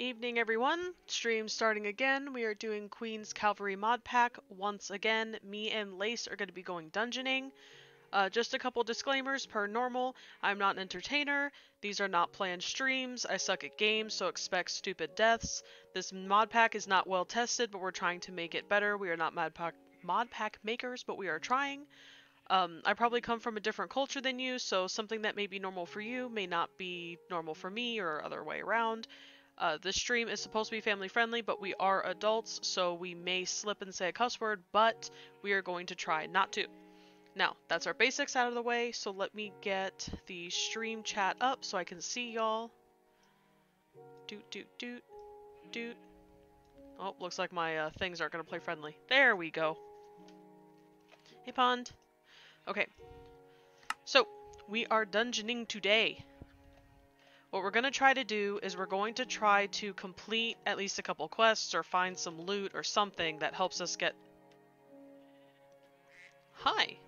Evening, everyone. Stream starting again. We are doing Queen's Cavalry mod pack once again. Me and Lace are going to be going dungeoning. Uh, just a couple disclaimers per normal. I'm not an entertainer. These are not planned streams. I suck at games, so expect stupid deaths. This mod pack is not well tested, but we're trying to make it better. We are not mod pack, mod pack makers, but we are trying. Um, I probably come from a different culture than you, so something that may be normal for you may not be normal for me or other way around. Uh, the stream is supposed to be family friendly, but we are adults, so we may slip and say a cuss word, but we are going to try not to. Now, that's our basics out of the way, so let me get the stream chat up so I can see y'all. Doot, doot, doot, doot. Oh, looks like my uh, things aren't going to play friendly. There we go. Hey, Pond. Okay. So, we are dungeoning today. What we're going to try to do is we're going to try to complete at least a couple quests or find some loot or something that helps us get... Hi.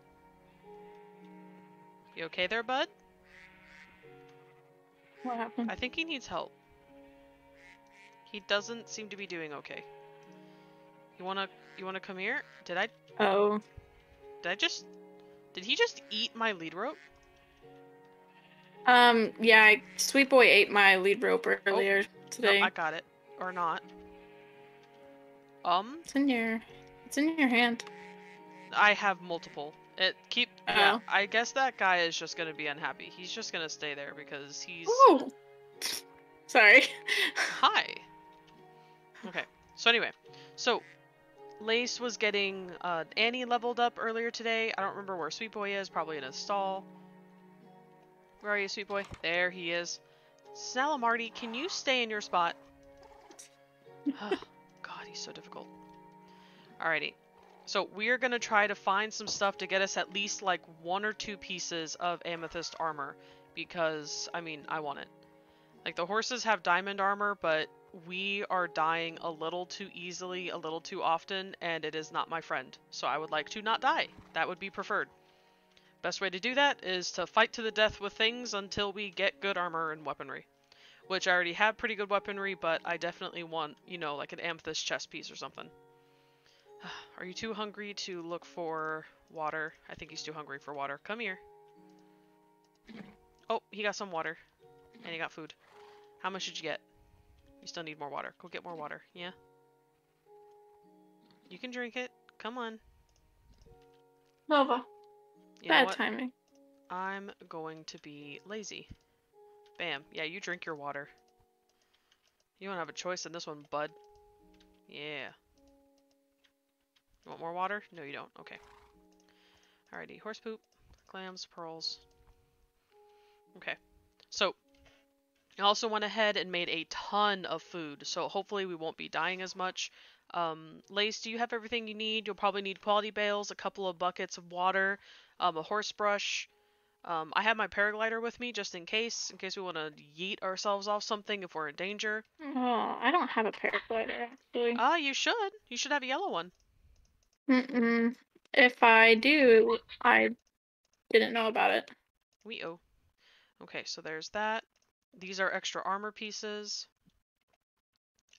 You okay there, bud? What happened? I think he needs help. He doesn't seem to be doing okay. You wanna you wanna come here? Did I Oh, did I just did he just eat my lead rope? Um, yeah, I, Sweet Boy ate my lead rope earlier today. No, I got it. Or not. Um, It's in your, it's in your hand. I have multiple. It keep yeah, Oh. I guess that guy is just gonna be unhappy. He's just gonna stay there because he's Oh, sorry. Hi. Okay. So anyway, so Lace was getting uh, Annie leveled up earlier today. I don't remember where Sweet Boy is. Probably in a stall. Where are you, Sweet Boy? There he is. Salamarty, can you stay in your spot? oh, God, he's so difficult. Alrighty. So we're gonna try to find some stuff to get us at least like one or two pieces of amethyst armor because I mean I want it. Like the horses have diamond armor, but we are dying a little too easily, a little too often, and it is not my friend. So I would like to not die. That would be preferred. Best way to do that is to fight to the death with things until we get good armor and weaponry. Which I already have pretty good weaponry, but I definitely want, you know, like an amethyst chest piece or something. Are you too hungry to look for water? I think he's too hungry for water. Come here. Oh, he got some water. And he got food. How much did you get? You still need more water. Go get more water. Yeah? You can drink it. Come on. Nova, You bad timing. I'm going to be lazy. Bam. Yeah, you drink your water. You don't have a choice in this one, bud. Yeah. You want more water? No, you don't. Okay. Alrighty. Horse poop, clams, pearls. Okay. So, I also went ahead and made a ton of food, so hopefully we won't be dying as much. Um, Lace, do you have everything you need? You'll probably need quality bales, a couple of buckets of water, um, a horse brush. Um, I have my paraglider with me just in case, in case we want to yeet ourselves off something if we're in danger. Oh, I don't have a paraglider actually. Ah, you should. You should have a yellow one. Mm-mm. If I do, I didn't know about it. We oh. Okay, so there's that. These are extra armor pieces.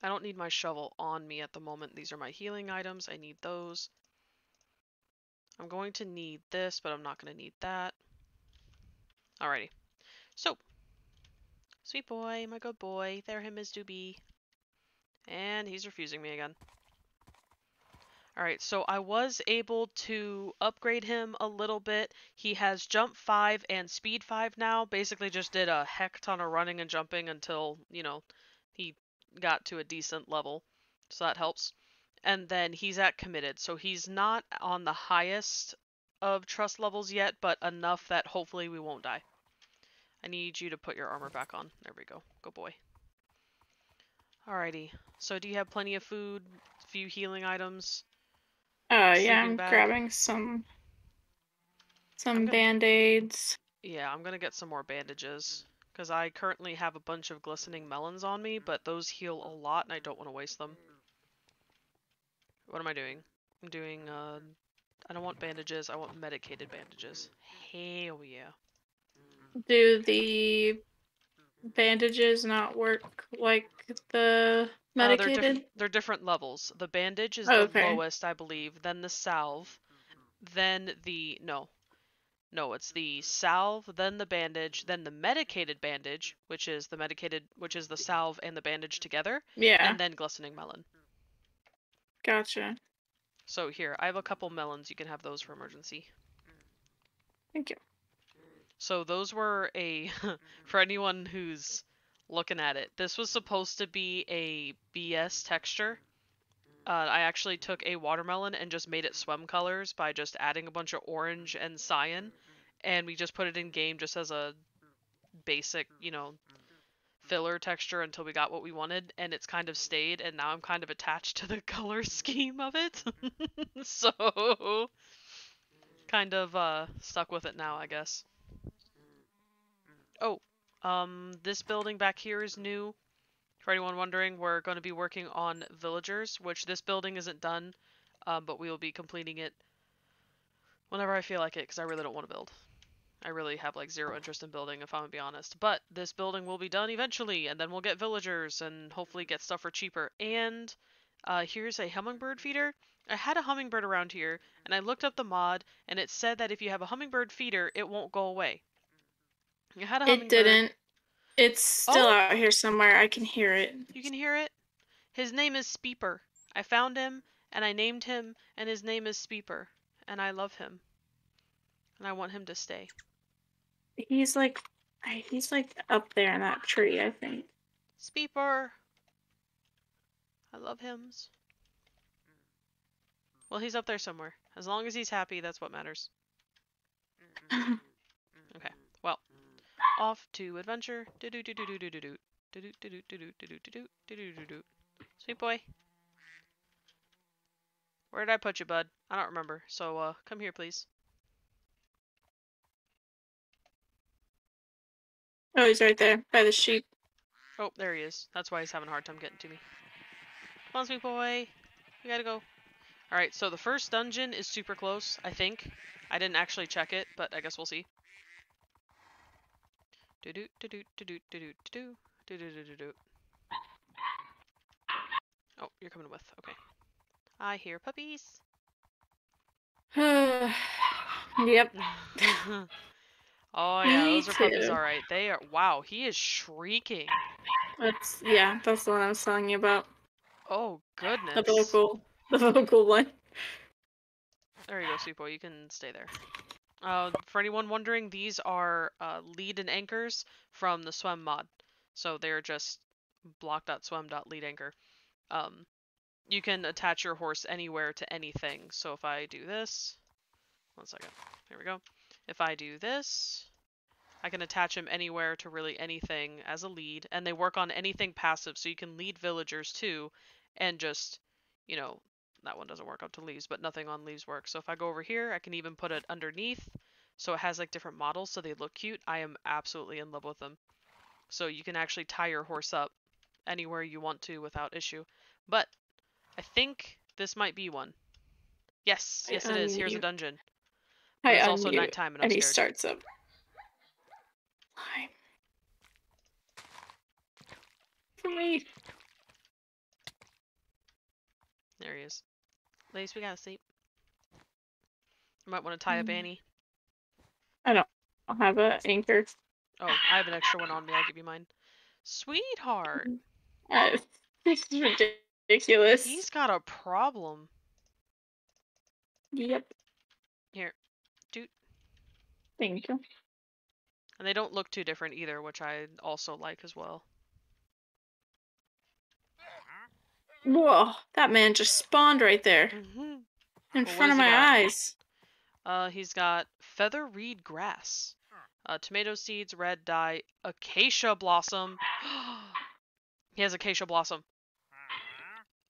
I don't need my shovel on me at the moment. These are my healing items. I need those. I'm going to need this, but I'm not going to need that. Alrighty. So, sweet boy, my good boy. There him is to be. And he's refusing me again. Alright, so I was able to upgrade him a little bit. He has jump 5 and speed 5 now. Basically just did a heck ton of running and jumping until, you know, he got to a decent level. So that helps. And then he's at committed. So he's not on the highest of trust levels yet, but enough that hopefully we won't die. I need you to put your armor back on. There we go. Good boy. Alrighty. So do you have plenty of food? Few healing items? Uh, Sleeping yeah, I'm bag. grabbing some some gonna- band-aids. Yeah, I'm gonna get some more bandages. Because I currently have a bunch of glistening melons on me, but those heal a lot and I don't want to waste them. What am I doing? I'm doing, uh... I don't want bandages, I want medicated bandages. Hell yeah. Do the bandages not work like the Uh, they're, medicated? different, they're different levels. The bandage is Oh, the okay. lowest, I believe. Then the salve. Then the no, no, it's the salve. Then the bandage. Then the medicated bandage, which is the medicated, which is the salve and the bandage together. yeah, And then glistening melon. Gotcha. So here, I have a couple melons. You can have those for emergency. Thank you. So those were a for anyone who's looking at it. This was supposed to be a BS texture. Uh, I actually took a watermelon and just made it SWEM colors by just adding a bunch of orange and cyan, and we just put it in game just as a basic, you know, filler texture until we got what we wanted, and it's kind of stayed. And now I'm kind of attached to the color scheme of it, so kind of uh, stuck with it now, I guess. Oh, um, this building back here is new. For anyone wondering, we're going to be working on villagers, which this building isn't done, um, but we will be completing it whenever I feel like it, because I really don't want to build. I really have like zero interest in building, if I'm gonna be honest. But this building will be done eventually, and then we'll get villagers and hopefully get stuff for cheaper. And uh, here's a hummingbird feeder. I had a hummingbird around here, and I looked up the mod, and it said that if you have a hummingbird feeder, it won't go away. You had a hummingbird. It didn't. It's still Oh. out here somewhere. I can hear it. You can hear it. His name is Speeper. I found him and I named him, and his name is Speeper, and I love him, and I want him to stay. He's like, he's like up there in that tree. I think. Speeper. I love hymns. Well, he's up there somewhere. As long as he's happy, that's what matters. Okay. Well, off to adventure. Do do do do do do do do do do do do do do do do do do do do. Sweet boy. Where did I put you, bud? I don't remember. So, uh, come here, please. Oh, he's right there by the sheep. Oh, there he is. That's why he's having a hard time getting to me. Come on, sweet boy. We gotta go. Alright, so the first dungeon is super close, I think. I didn't actually check it, but I guess we'll see. Do do do do do do do do do do do do do do. Oh, you're coming with. Okay. I hear puppies. yep. Oh yeah, Me those are puppies. All right, they are. Wow, he is shrieking. That's yeah. That's the one I was telling you about. Oh goodness. The vocal, the vocal one. There you go, boy. You can stay there. Uh, for anyone wondering, these are uh, lead and anchors from the SWEM mod. So they're just block.swem.lead anchor. Um, you can attach your horse anywhere to anything. So if I do this, one second. Here we go. If I do this, I can attach him anywhere to really anything as a lead, and they work on anything passive. So you can lead villagers too, and just, you know, that one doesn't work out to leaves, but nothing on leaves works. So if I go over here, I can even put it underneath, so it has like different models, so they look cute. I am absolutely in love with them. So you can actually tie your horse up anywhere you want to without issue. But I think this might be one. Yes, yes it um, is. Here's a dungeon. I it's also nighttime and I'm and he starts up. Hi. For me. There he is. Lace, we gotta sleep. You might want to tie up Mm. Annie. I'll have an anchor. Oh, I have an extra one on me. I'll give you mine. Sweetheart, Uh, this is ridiculous. he's got a problem. Yep. Here. Thank you. And they don't look too different either, which I also like as well. Whoa, that man just spawned right there hmm in Well, front of my got? eyes. Uh, he's got feather reed grass, uh, tomato seeds, red dye, acacia blossom. he has acacia blossom.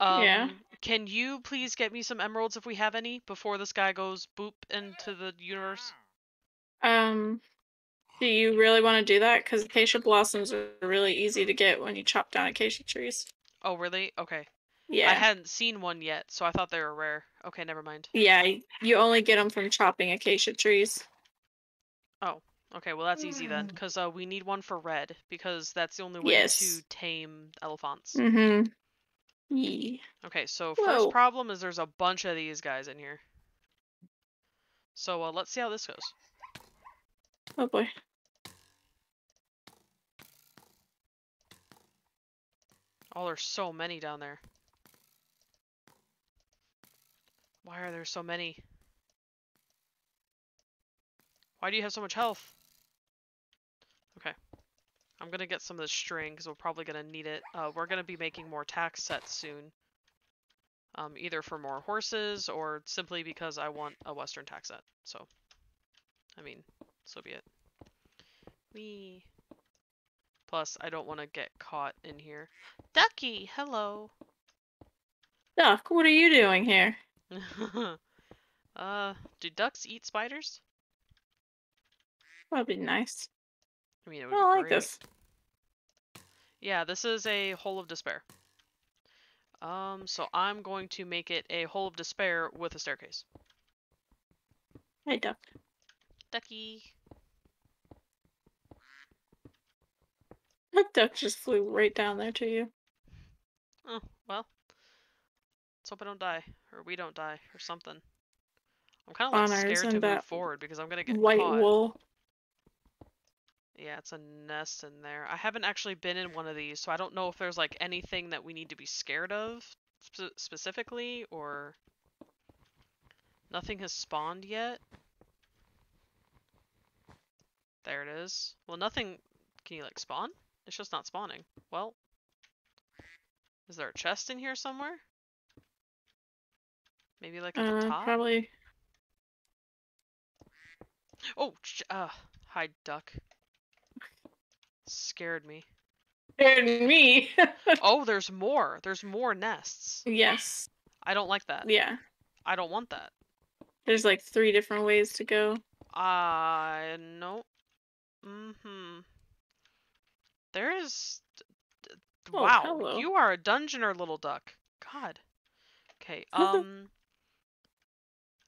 Um, Yeah. Can you please get me some emeralds if we have any before this guy goes boop into the universe? Um, do you really want to do that? Because acacia blossoms are really easy to get when you chop down acacia trees. Oh, really? Okay. Yeah. I hadn't seen one yet, so I thought they were rare. Okay, never mind. Yeah, you only get them from chopping acacia trees. Oh, okay, well that's easy then, Mm. because uh, we need one for red, because that's the only way Yes. to tame elephants. Mm-hmm. Yeah. Okay, so Whoa. first problem is there's a bunch of these guys in here. So uh, let's see how this goes. Oh boy. Oh, there's so many down there. Why are there so many? Why do you have so much health? Okay. I'm gonna get some of this string because we're probably gonna need it. Uh, we're gonna be making more tack sets soon. Um, either for more horses or simply because I want a western tack set. So, I mean, so be it. Wee. Plus, I don't want to get caught in here. Ducky, hello. Duck, what are you doing here? uh, do ducks eat spiders? That'd be nice. I mean, it would be I like great. this. Yeah, this is a hole of despair. Um, so I'm going to make it a hole of despair with a staircase. Hey, duck. Ducky. That duck just flew right down there to you. Oh, well. Let's hope I don't die, or we don't die, or something. I'm kind of like scared to move forward because I'm gonna get White caught. wool. Yeah, it's a nest in there. I haven't actually been in one of these, so I don't know if there's like anything that we need to be scared of spe- specifically, or nothing has spawned yet. There it is. Well, nothing. Can you like spawn? It's just not spawning. Well, is there a chest in here somewhere? Maybe like at the Uh, top. probably. Oh, uh, hi duck. Scared me. Scared me. Oh, there's more. There's more nests. yes. I don't like that. Yeah. I don't want that. There's like three different ways to go. I no. Mm-hmm. There is. Oh, wow, hello. you are a dungeoner, little duck. God. Okay. Um.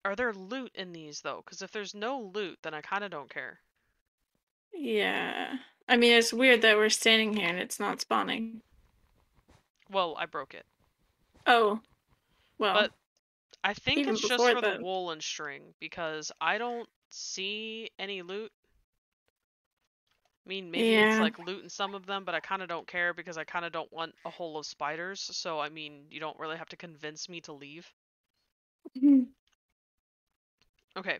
are there loot in these though? Because if there's no loot, then I kind of don't care. Yeah. I mean, it's weird that we're standing here and it's not spawning. Well, I broke it. Oh. Well. But I think it's just for the wool and string because I don't see any loot. I mean, maybe it's like looting some of them, but I kind of don't care because I kind of don't want a hole of spiders. So, I mean, you don't really have to convince me to leave. Mm-hmm. Okay.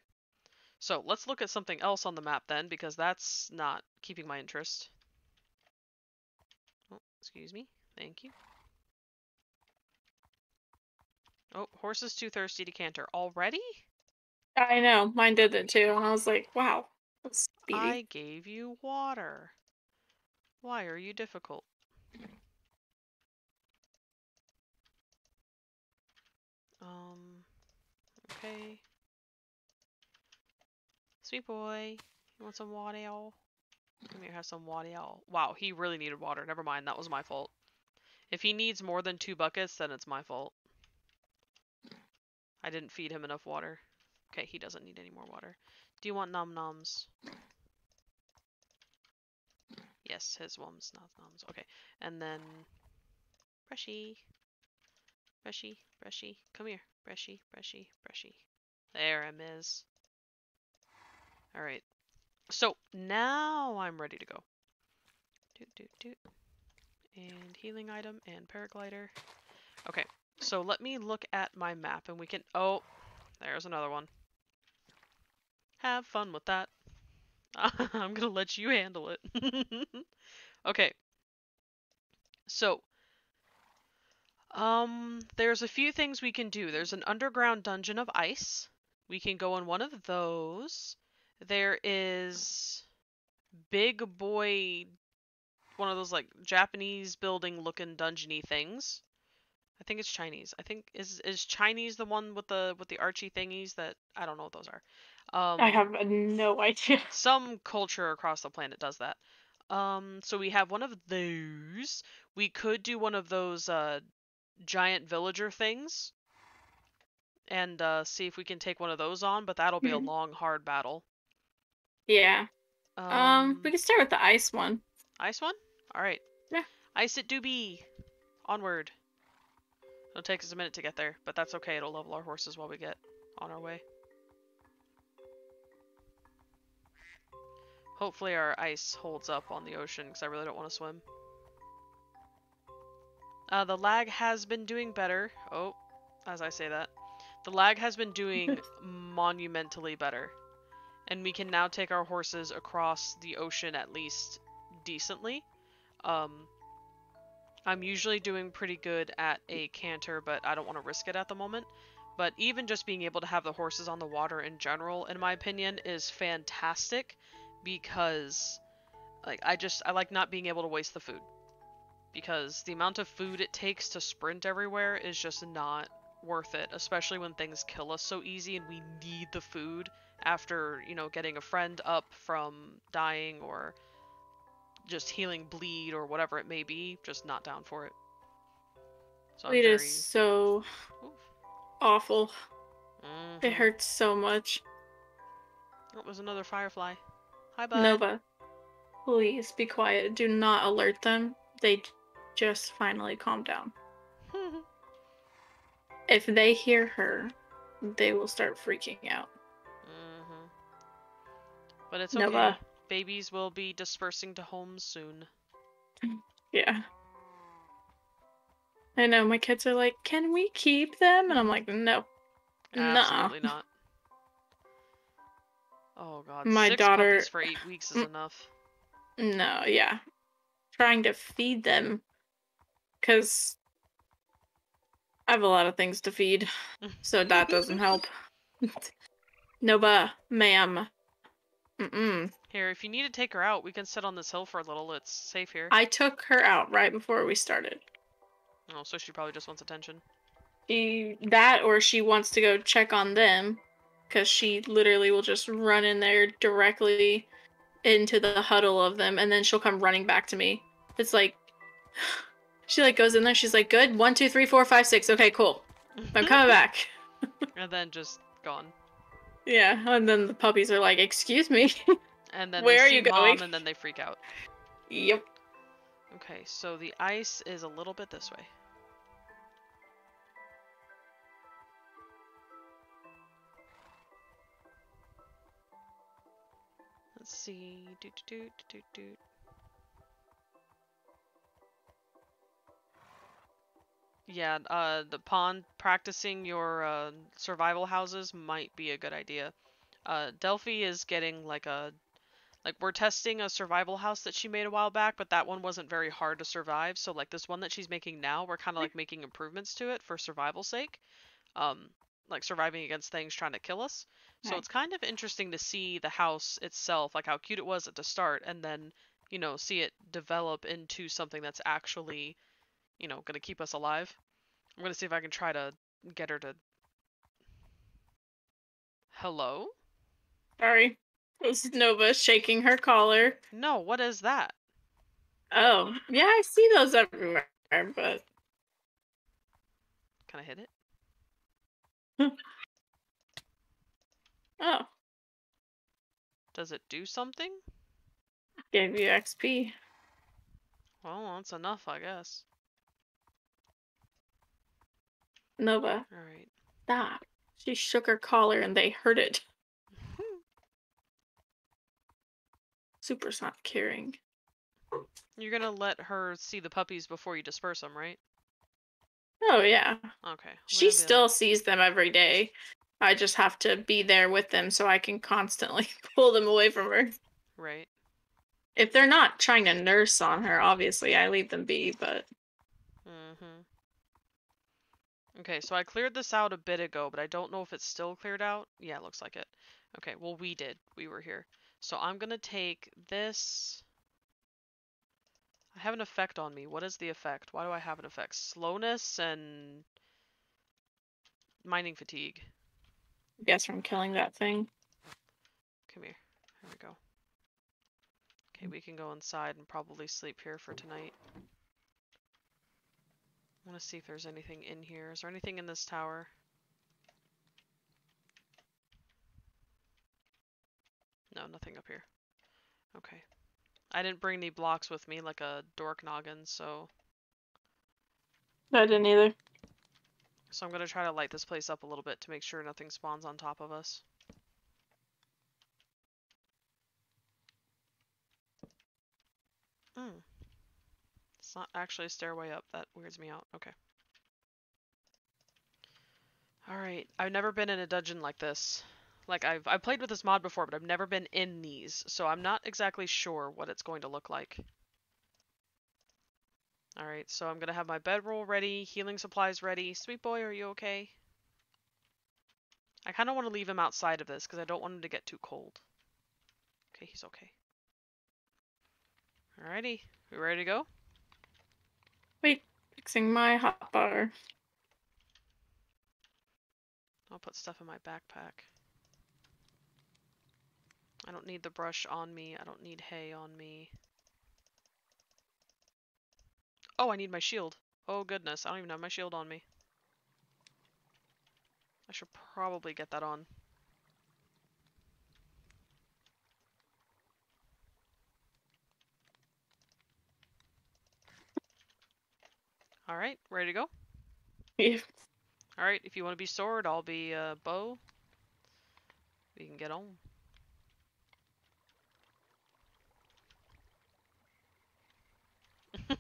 So, let's look at something else on the map then because that's not keeping my interest. Oh, excuse me. Thank you. Oh, horse is too thirsty to canter. Already? I know. Mine did it too. And I was like, wow. Speedy. I gave you water. Why are you difficult? Um, okay. Sweet boy, you want some water? Come here, have some water. Wow, he really needed water. Never mind, that was my fault. If he needs more than two buckets, then it's my fault. I didn't feed him enough water. Okay, he doesn't need any more water. Do you want num noms? Yes, his one's not noms. Okay, and then brushy, brushy, brushy. Come here, brushy, brushy, brushy. There him is. All right. So now I'm ready to go. Doot doot doot. And healing item and paraglider. Okay, so let me look at my map and we can. Oh, there's another one. Have fun with that. I'm gonna let you handle it. okay. So, um, there's a few things we can do. There's an underground dungeon of ice. We can go in one of those. There is big boy, one of those like Japanese building looking dungeony things. I think it's Chinese. I think is is Chinese the one with the with the archy thingies that I don't know what those are. Um, I have no idea. some culture across the planet does that. Um, so we have one of those. We could do one of those uh, giant villager things, and uh, see if we can take one of those on. But that'll be Hmm. a long, hard battle. Yeah. Um, we can start with the ice one. Ice one? Alright. Yeah. Ice it do be. Onward. It'll take us a minute to get there, but that's okay. It'll level our horses while we get on our way. Hopefully our ice holds up on the ocean, because I really don't want to swim. Uh, the lag has been doing better. Oh, as I say that. The lag has been doing monumentally better. And we can now take our horses across the ocean at least decently. Um, I'm usually doing pretty good at a canter, but I don't want to risk it at the moment. But even just being able to have the horses on the water in general, in my opinion, is fantastic because like I just I like not being able to waste the food. Because the amount of food it takes to sprint everywhere is just not worth it, especially when things kill us so easy and we need the food after, you know, getting a friend up from dying or just healing bleed or whatever it may be, just not down for it. So Bleed very... is so Oof. awful. Mm-hmm. It hurts so much. It was another firefly. Hi, bud. Nova, please be quiet. Do not alert them. They just finally calm down. if they hear her, they will start freaking out. Mm-hmm. But it's okay. Nova. Babies will be dispersing to homes soon. Yeah. I know, my kids are like, can we keep them? And I'm like, no. Absolutely nah. not. Oh god, my Six daughter for eight weeks is enough. No, yeah. Trying to feed them. Because I have a lot of things to feed. So that doesn't help. Nova, ma'am. Mm-mm. Here, if you need to take her out, we can sit on this hill for a little. It's safe here. I took her out right before we started. Oh, so she probably just wants attention. She, that or she wants to go check on them. Because she literally will just run in there directly into the huddle of them and then she'll come running back to me. It's like, she like goes in there. She's like, good. One, two, three, four, five, six. Okay, cool. I'm mm-hmm. coming back. and then just gone. Yeah, and then the puppies are like, "Excuse me." And then where are you going? and then they freak out. Yep. Okay, so the ice is a little bit this way. Let's see. Do do do do do. Yeah, uh, the pond practicing your uh, survival houses might be a good idea. Uh, Delphi is getting like a like we're testing a survival house that she made a while back, but that one wasn't very hard to survive. So like this one that she's making now, we're kind of like making improvements to it for survival sake. Um, like surviving against things trying to kill us. So right. it's kind of interesting to see the house itself, like how cute it was at the start, and then you know see it develop into something that's actually, you know, gonna keep us alive. I'm gonna see if I can try to get her to. Hello. Sorry. This is Nova shaking her collar. No, what is that? Oh, yeah, I see those everywhere, but. Can I hit it? oh. Does it do something? Gave you XP. Well, that's enough, I guess. Nova. Alright. Stop. She shook her collar and they heard it. Super's not caring. You're gonna let her see the puppies before you disperse them, right? Oh yeah. Okay. She still sees them every day. I just have to be there with them so I can constantly pull them away from her. Right. If they're not trying to nurse on her, obviously I leave them be, but Mhm. Okay, so I cleared this out a bit ago, but I don't know if it's still cleared out. Yeah, it looks like it. Okay, well we did. We were here. So I'm going to take this. I have an effect on me. What is the effect? Why do I have an effect? Slowness and mining fatigue. I guess from killing that thing. Come here. Here we go. Okay, we can go inside and probably sleep here for tonight. I want to see if there's anything in here. Is there anything in this tower? No, nothing up here. Okay. I didn't bring any blocks with me, like a dork noggin, so I didn't either. So I'm gonna try to light this place up a little bit to make sure nothing spawns on top of us. Hmm. It's not actually a stairway up. That weirds me out. Okay. Alright. I've never been in a dungeon like this. Like, I've, I've played with this mod before, but I've never been in these, so I'm not exactly sure what it's going to look like. Alright, so I'm gonna have my bedroll ready, healing supplies ready. Sweet boy, are you okay? I kind of want to leave him outside of this, because I don't want him to get too cold. Okay, he's okay. Alrighty, we ready to go? Wait, fixing my hot bar. I'll put stuff in my backpack. I don't need the brush on me. I don't need hay on me. Oh, I need my shield. Oh goodness, I don't even have my shield on me. I should probably get that on. Alright, ready to go? Yeah. Alright, if you want to be sword, I'll be uh, bow. We can get on.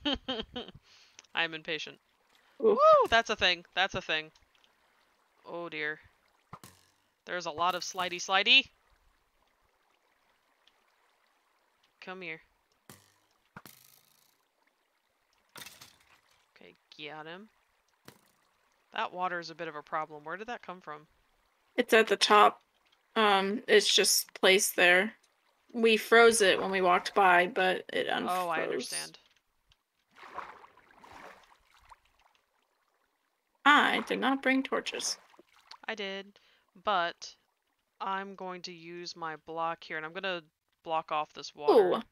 I'm impatient. Oof. Woo! That's a thing. That's a thing. Oh dear. There's a lot of slidey slidey. Come here. Okay, got him. That water is a bit of a problem. Where did that come from? It's at the top. Um, it's just placed there. We froze it when we walked by, but it unfroze. Oh, I understand. I did not bring torches. I did, but I'm going to use my block here, and I'm gonna block off this water. Oh,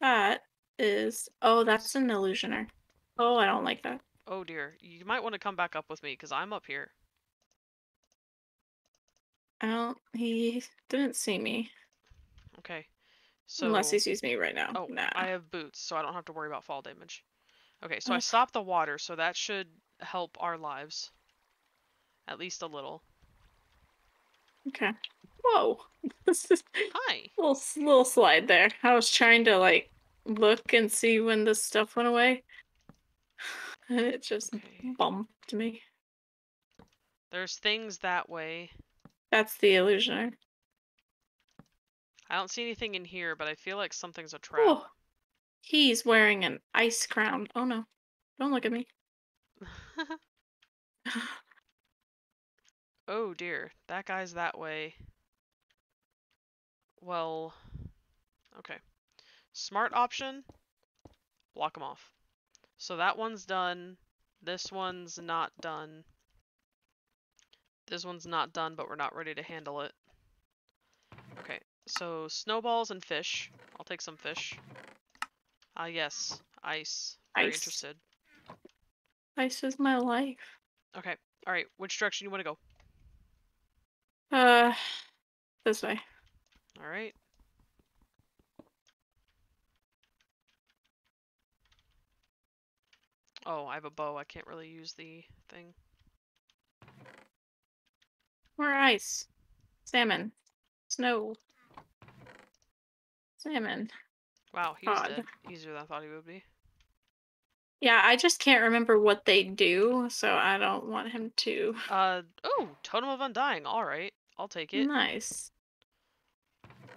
that is. Oh, that's an illusioner. Oh, I don't like that. Oh dear, you might want to come back up with me because I'm up here. I don't. He didn't see me. Okay, so Unless he sees me right now. oh, nah. I have boots, so I don't have to worry about fall damage. Okay, so I Ugh. stopped the water, so that should help our lives, at least a little. Okay. Whoa. This is Hi. little little slide there. I was trying to like look and see when this stuff went away. And it just Okay. bumped me. There's things that way. That's the illusioner. I don't see anything in here, but I feel like something's a trap. Oh, he's wearing an ice crown. Oh no! Don't look at me. oh dear, that guy's that way. Well, okay. Smart option, block him off. So that one's done. This one's not done. This one's not done, but we're not ready to handle it. Okay, so snowballs and fish. I'll take some fish. Ah, yes, ice. Very Ice. interested. Ice is my life. Okay, alright, which direction you want to go? Uh, this way. Alright. Oh, I have a bow. I can't really use the thing. More ice. Salmon. Snow. Salmon. Wow, he's Odd. dead. Easier than I thought he would be. Yeah, I just can't remember what they do, so I don't want him to. Uh, oh, Totem of Undying. Alright, I'll take it. Nice.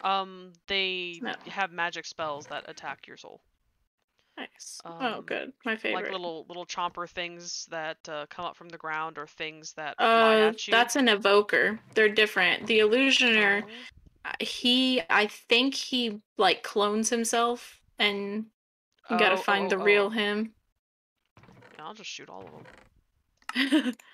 Um, they Smell. have magic spells that attack your soul. Nice. oh, Um, good. My favorite. Like little little chomper things that uh, come up from the ground or things that uh, that's an evoker. They're different. The illusioner, Oh, uh, he, I think he like clones himself, and you gotta Oh, find oh, the oh. real him. Yeah, I'll just shoot all of them.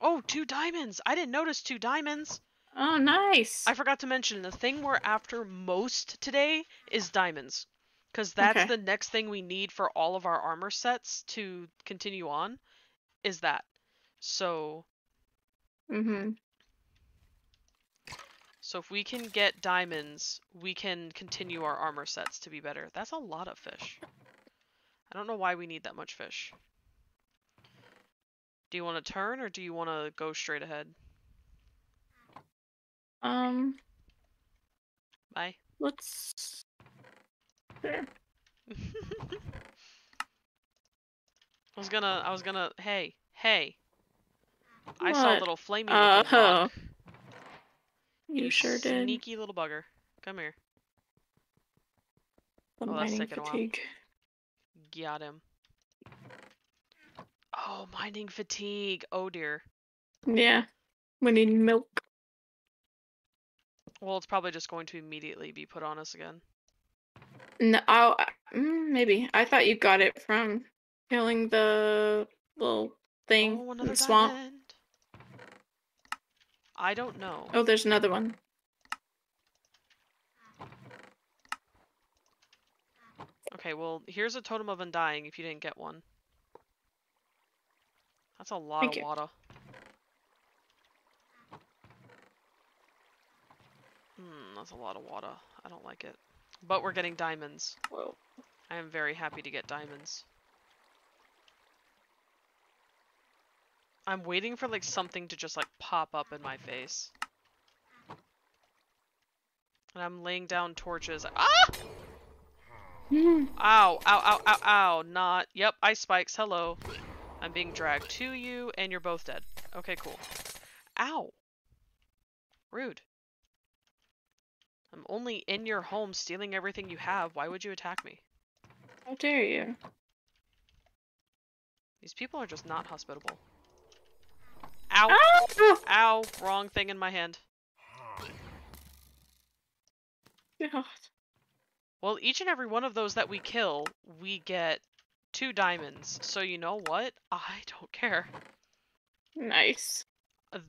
Oh, two diamonds! I didn't notice two diamonds. oh, nice. I forgot to mention the thing we're after most today is diamonds, because that's Okay. the next thing we need for all of our armor sets to continue on. Is that so? mm-hmm. So if we can get diamonds, we can continue our armor sets to be better. That's a lot of fish. I don't know why we need that much fish. Do you want to turn or do you want to go straight ahead? Um, Bye. let's. Sure. I was gonna, I was gonna, hey, hey. I saw a little flamey Uh, looking rock. You sure did. Sneaky little bugger. Come here. The Oh, that's taking a while. Fatigue. Got him. Oh, mining fatigue. Oh dear. Yeah. We need milk. Well, it's probably just going to immediately be put on us again. No, I'll, mm, maybe. I thought you got it from killing the little thing Oh, in the swamp. diamond. I don't know. Oh, there's another one. Okay, well, here's a totem of undying if you didn't get one. That's a lot Thank of you. water. Hmm, that's a lot of water. I don't like it. But we're getting diamonds. Whoa. I am very happy to get diamonds. I'm waiting for like something to just like pop up in my face. And I'm laying down torches. Ah! Ow, ow, ow, ow, ow. Not. Yep, ice spikes. Hello. I'm being dragged to you, and you're both dead. Okay, cool. Ow. Rude. I'm only in your home stealing everything you have. Why would you attack me? How dare you? These people are just not hospitable. Ow! Ah! Ow! Wrong thing in my hand. God. Well, each and every one of those that we kill, we get two diamonds. So you know what? I don't care. Nice. Uh,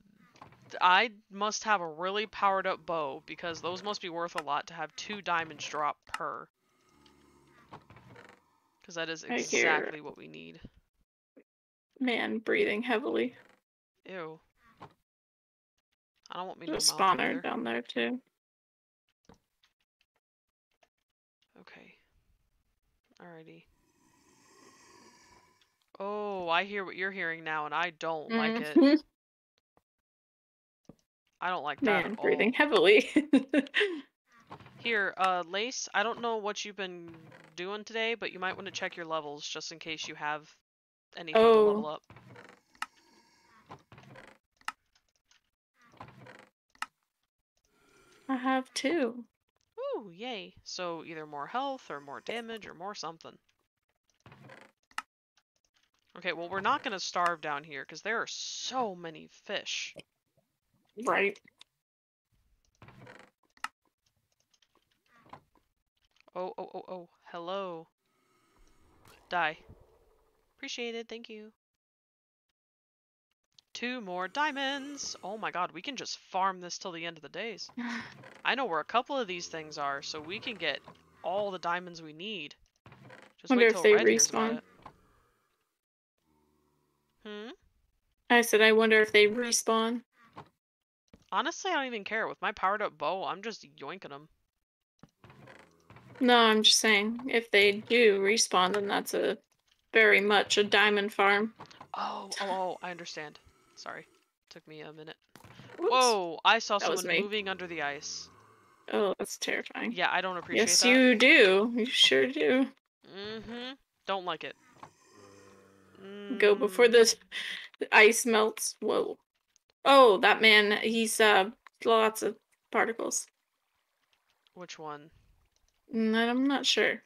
I must have a really powered up bow because those must be worth a lot to have two diamonds drop per. Because that is exactly what we need. Man breathing heavily. Ew. I don't want me to There's a spawner down there too. Okay. Alrighty. Oh, I hear what you're hearing now, and I don't like it. Mhm. I don't like that Man breathing heavily. Here, uh, Lace, I don't know what you've been doing today, but you might want to check your levels just in case you have anything to level Oh. up. I have two. Ooh, yay. So either more health or more damage or more something. Okay, well, we're not going to starve down here because there are so many fish. Right. Oh, oh, oh, oh. Hello. Die. Appreciated. Thank you. Two more diamonds. Oh my god, we can just farm this till the end of the days. I know where a couple of these things are, so we can get all the diamonds we need. Just Wonder wait if they respawn. Hmm? I said I wonder if they respawn. Honestly, I don't even care. With my powered up bow, I'm just yoinking them. No, I'm just saying if they do respawn, then that's a very much a diamond farm. Oh, oh, oh, I understand. Sorry. Took me a minute. Whoa, I saw That someone moving under the ice. Oh, that's terrifying. Yeah, I don't appreciate yes, that. you do. You sure do. Mm-hmm. Don't like it. Go before Mm, the, the ice melts. Whoa. Oh, that man. He's uh lots of particles. Which one? Mm, I'm not sure.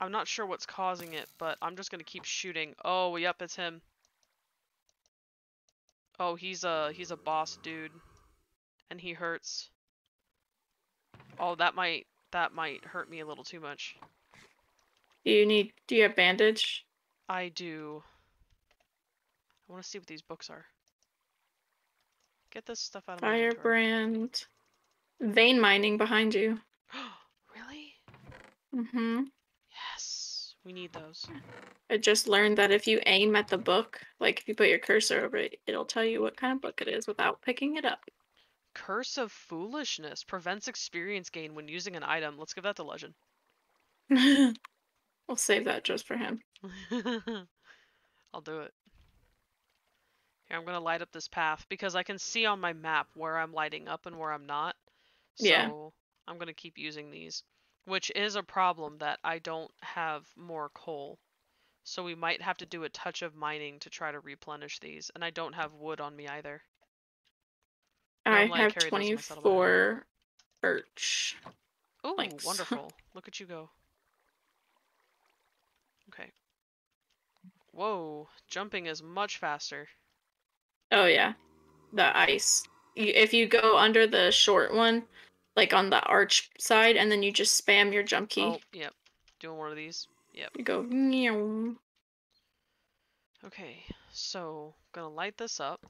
I'm not sure what's causing it, but I'm just gonna keep shooting. Oh, yep, it's him. Oh, he's a he's a boss dude, and he hurts. Oh, that might that might hurt me a little too much. Do you need? Do you have bandage? I do. I want to see what these books are. Get this stuff out of my. Firebrand. Vein mining behind you. really? Mm-hmm. We need those. I just learned that if you aim at the book, like if you put your cursor over it, it'll tell you what kind of book it is without picking it up. Curse of Foolishness prevents experience gain when using an item. Let's give that to Legend. we'll save that just for him. I'll do it. Here, I'm gonna light up this path because I can see on my map where I'm lighting up and where I'm not. So Yeah. I'm gonna keep using these. Which is a problem that I don't have more coal. So we might have to do a touch of mining to try to replenish these. And I don't have wood on me either. I have carry those in my saddlebag. 24 birch. Thanks. wonderful. Look at you go. Okay. Whoa, jumping is much faster. Oh yeah, the ice. If you go under the short one, like on the arch side, and then you just spam your jump key, Oh, yep. Doing one of these. Yep. you go. meow. Okay, so gonna light this up.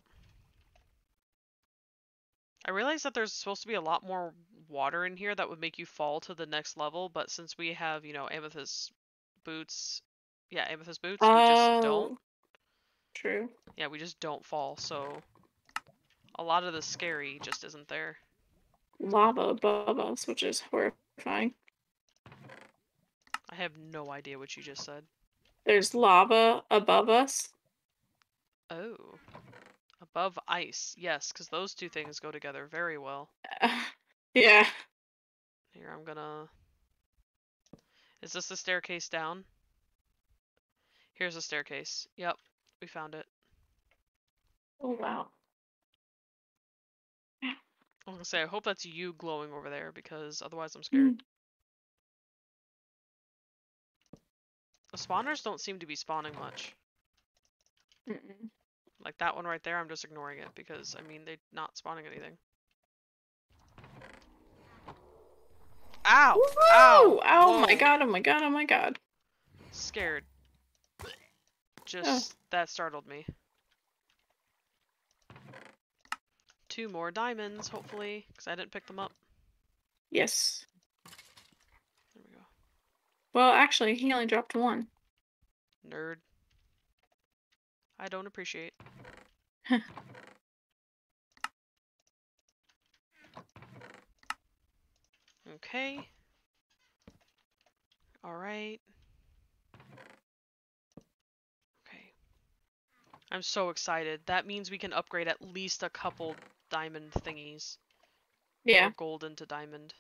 I realize that there's supposed to be a lot more water in here that would make you fall to the next level, but since we have, you know, amethyst boots, yeah, amethyst boots, we just don't. Oh, true. Yeah, we just don't fall, so a lot of the scary just isn't there. Lava above us, which is horrifying. I have no idea what you just said. There's lava above us. Oh. Above ice. Yes, because those two things go together very well. yeah. Here, I'm gonna... Is this the staircase down? Here's the staircase. Yep, we found it. Oh wow. I was gonna say, I hope that's you glowing over there, because otherwise I'm scared. Mm. The spawners don't seem to be spawning much. Mm-mm. Like that one right there, I'm just ignoring it, because, I mean, they're not spawning anything. Ow! Ow! Ow! Oh my god! Oh my god! Oh my god! Scared. Just that startled me. Two more diamonds, hopefully, because I didn't pick them up. Yes. There we go. Well, actually, he only dropped one. Nerd. I don't appreciate. okay. Alright. Okay. I'm so excited. That means we can upgrade at least a couple diamond thingies. Yeah. Or gold into diamond.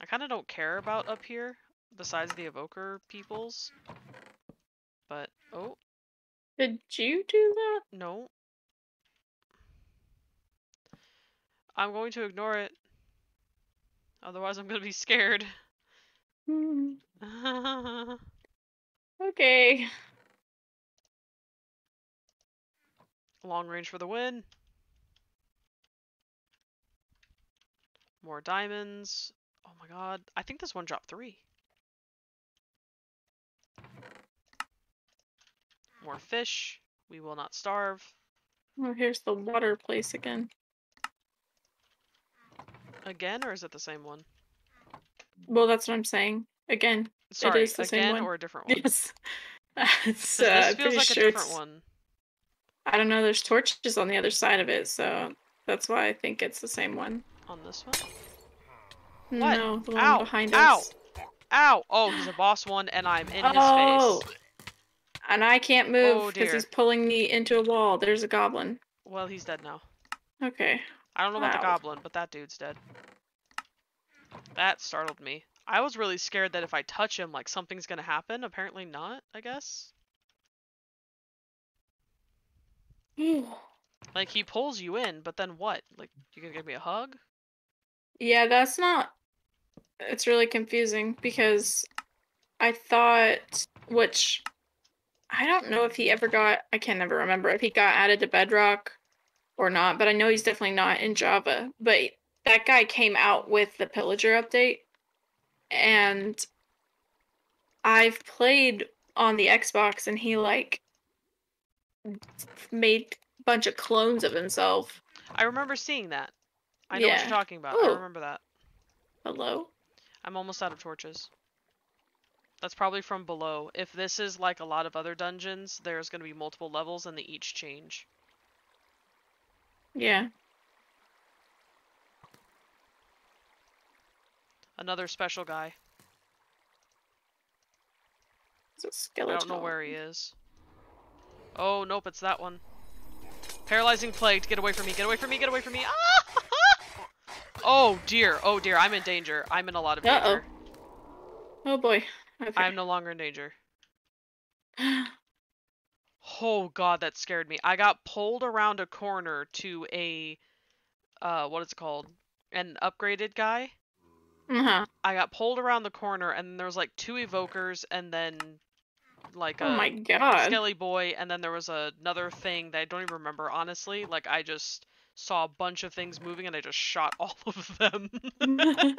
I kind of don't care about up here, besides the evoker peoples. But, oh, Did you do that? no. I'm going to ignore it. Otherwise I'm going to be scared. Hmm. Okay. Long range for the win. More diamonds. Oh my god. I think this one dropped three. More fish. We will not starve. Oh, here's the water place again. Again, or is it the same one? Well, that's what I'm saying. Again. Sorry, is the same again one. or a different one? Yes. uh, this feels like sure a different it's- one. I don't know. There's torches on the other side of it, so that's why I think it's the same one. On this one? What? No, the one Ow! behind Ow! us. Ow! Oh, he's a boss one, and I'm in his Oh! face. And I can't Oh, move because dear. he's pulling me into a wall. There's a goblin. Well, he's dead now. Okay. I don't know about the goblin, but that dude's dead. That startled me. I was really scared that if I touch him, like something's gonna happen. Apparently not, I guess. Like he pulls you in, but then what? Like you gonna give me a hug? Yeah, that's not. It's really confusing because I thought, which I don't know if he ever got, I can never remember if he got added to Bedrock or not, but I know he's definitely not in Java. But that guy came out with the Pillager update, and I've played on the Xbox, and he like made a bunch of clones of himself. I remember seeing that. I know what you're talking about. I oh. remember that. Hello? I'm almost out of torches. That's probably from below. If this is like a lot of other dungeons, there's going to be multiple levels and they each change. Yeah. Another special guy. It's a skeleton. I don't know where he is. Oh, nope, it's that one. Paralyzing plague. Get away from me. Get away from me. Get away from me. Ah! oh dear. Oh dear. I'm in danger. I'm in a lot of danger. Oh boy. Okay. I'm no longer in danger. Oh god, that scared me. I got pulled around a corner to a uh what is it called? An upgraded guy. uh-huh. I got pulled around the corner and there was like two evokers and then like Oh a my god. skelly boy and then there was another thing that I don't even remember honestly. Like I just saw a bunch of things moving and I just shot all of them.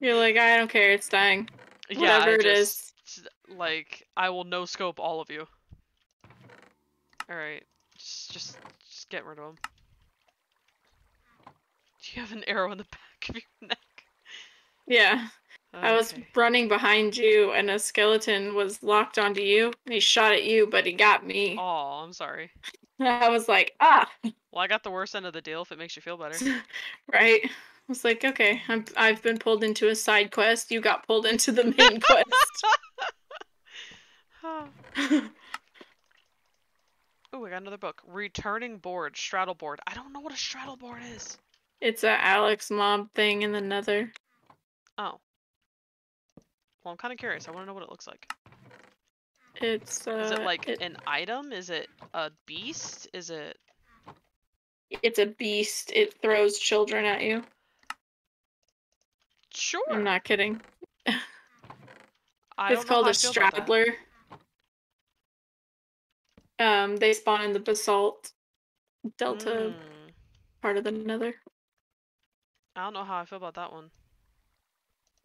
You're like, I don't care, it's dying. yeah, I Whatever it is. just, like I will no scope all of you. All right, just just just get rid of them. Do you have an arrow in the back of your neck? Yeah. I was running behind you and a skeleton was locked onto you and he shot at you, but he got me. Oh, I'm sorry. I was like, ah, Well, I got the worst end of the deal. If it makes you feel better. right? I was like, okay, I'm, I've been pulled into a side quest. You got pulled into the main quest. oh, I got another book. Returning board, straddle board. I don't know what a straddle board is. it's a Alex mob thing in the nether. Oh. Well, I'm kind of curious. I want to know what it looks like. It's uh, Is it like it- an item? Is it a beast? Is it? it's a beast. It throws children at you. Sure. I'm not kidding. I it's called a a I feel about that. straddler. Um, they spawn in the basalt delta Mm, part of the nether. I don't know how I feel about that one.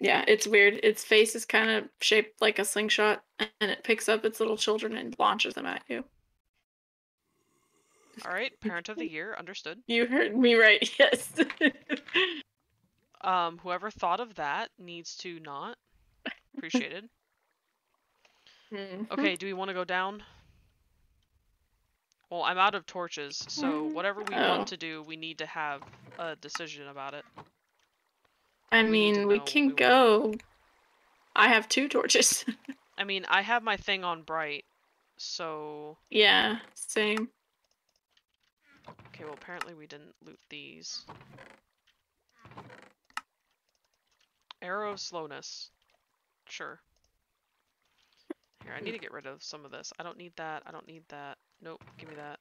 Yeah, it's weird. Its face is kind of shaped like a slingshot, and it picks up its little children and launches them at you. All right, parent of the year, understood. You heard me right. Yes. Um, whoever thought of that needs to not. Appreciated. Mhm. Okay, do we want to go down? Well, I'm out of torches, so Mm, whatever we oh. want to do, we need to have a decision about it. I We need to mean, we can we go. I have two torches. I mean, I have my thing on bright, so yeah, same. okay. Well, apparently we didn't loot these. Arrow of slowness. Sure. Here, I need to get rid of some of this. I don't need that. I don't need that. Nope, give me that.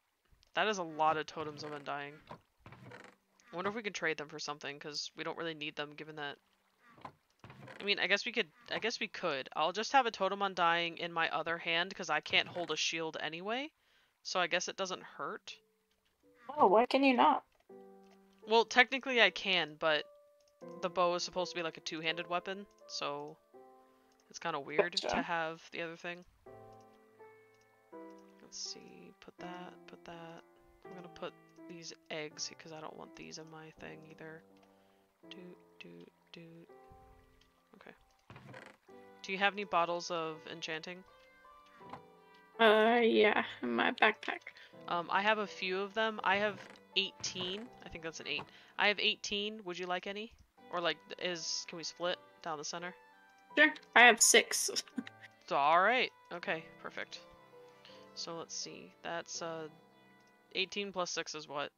That is a lot of totems of undying. I wonder if we can trade them for something, because we don't really need them, given that... I mean, I guess we could... I guess we could. I'll just have a totem undying in my other hand, because I can't hold a shield anyway. So I guess it doesn't hurt. Oh, why can you not? Well, technically I can, but the bow is supposed to be like a two-handed weapon, so it's kind of weird to have the other thing. Let's see, put that, put that. I'm gonna put these eggs because I don't want these in my thing either. Doot, doot, doot. Okay. Do you have any bottles of enchanting? Uh, yeah, in my backpack. Um, I have a few of them. I have 18. I think that's an 8. I have 18. Would you like any? Or like, is, can we split down the center? Sure. I have six. So, alright. Okay, perfect. So let's see. That's, uh, 18 plus 6 is what?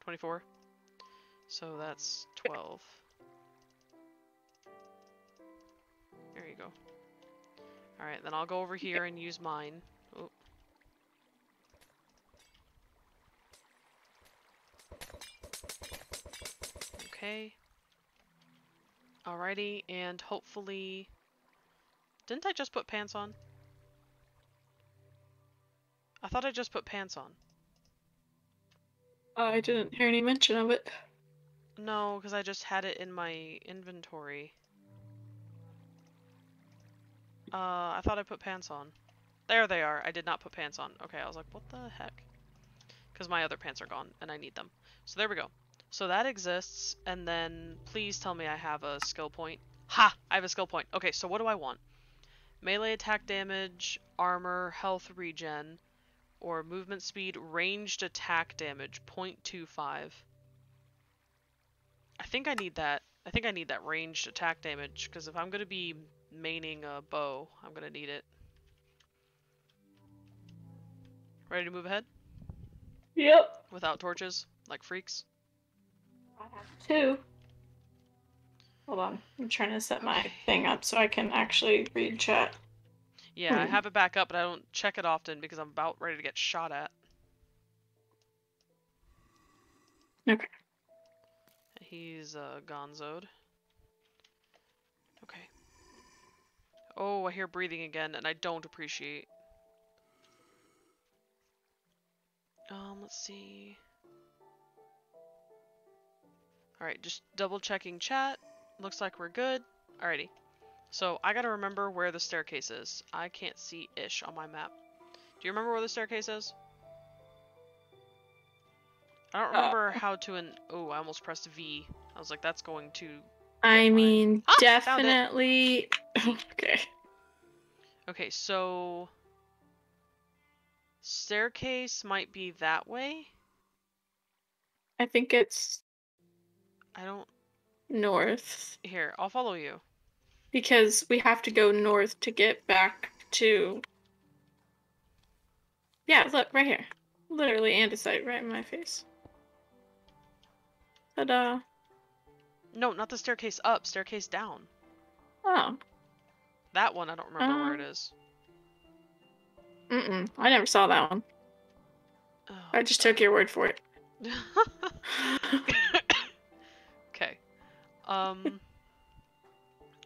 24? So that's 12. There you go. Alright, then I'll go over here and use mine. Oh. Okay. Alrighty, and hopefully... Didn't I just put pants on? I thought I just put pants on. I didn't hear any mention of it. No, because I just had it in my inventory. Uh, I thought I put pants on. There they are. I did not put pants on. Okay, I was like, what the heck? Because my other pants are gone, and I need them. So there we go. So that exists, and then please tell me I have a skill point. Ha! I have a skill point. Okay, so what do I want? Melee attack damage, armor, health regen, or movement speed, ranged attack damage 0.25. I think I need that. I think I need that ranged attack damage because if I'm going to be maining a bow, I'm going to need it. Ready to move ahead? Yep. Without torches? Like freaks? I have two. Hold on. I'm trying to set my Okay. thing up so I can actually read chat. Yeah, I Hmm. have it back up, but I don't check it often because I'm about ready to get shot at. Okay. He's uh, gonzoed. Okay. Oh, I hear breathing again, and I don't appreciate. Um, let's see. Alright, just double checking chat. Looks like we're good. Alrighty. So, I gotta remember where the staircase is. I can't see ish on my map. Do you remember where the staircase is? I don't Uh, remember how to an- Oh, I almost pressed V. I was like, that's going to... I mean, Ah, definitely. okay. Okay, so... Staircase might be that way? I think it's I don't... north Here, I'll follow you. Because we have to go north to get back to. Yeah, look right here. Literally andesite right in my face. Ta-da! No, not the staircase up, staircase down. Oh, That one, I don't remember where it Um, mm-mm. I never saw that one. Oh, I just took your word for it. okay. Um.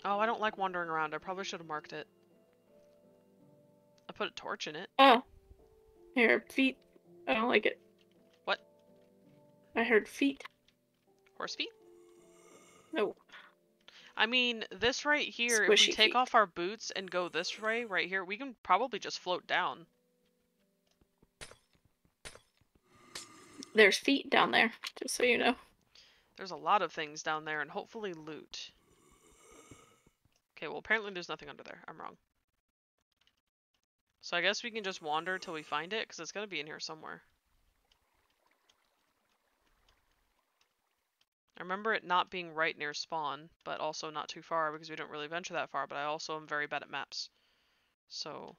Oh, I don't like wandering around. I probably should have marked it. I put a torch in it. Oh, here feet. I don't like it. What? I heard feet. Horse feet? No. I mean, this right here, if we take feet. off our boots and go this way, right here, we can probably just float down. There's feet down there, just so you know. There's a lot of things down there and hopefully loot. Okay, well apparently there's nothing under there. I'm wrong. So I guess we can just wander till we find it, because it's gotta be in here somewhere. I remember it not being right near spawn, but also not too far because we don't really venture that far, but I also am very bad at maps. So...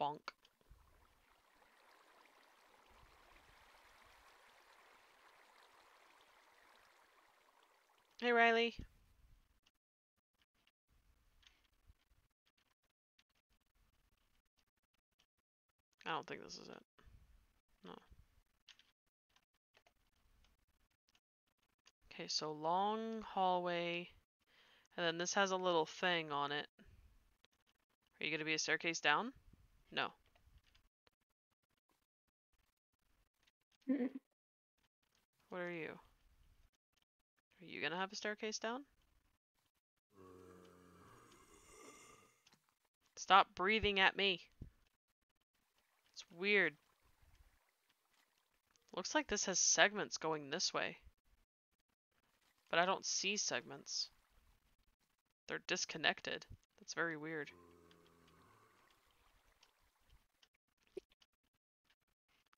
Bonk. Hey Riley. I don't think this is it. No. Okay, so long hallway. And then this has a little thing on it. Are you gonna be a staircase down? No. What are you? Are you gonna have a staircase down? Stop breathing at me. Weird. Looks like this has segments going this way. But I don't see segments. They're disconnected. That's very weird.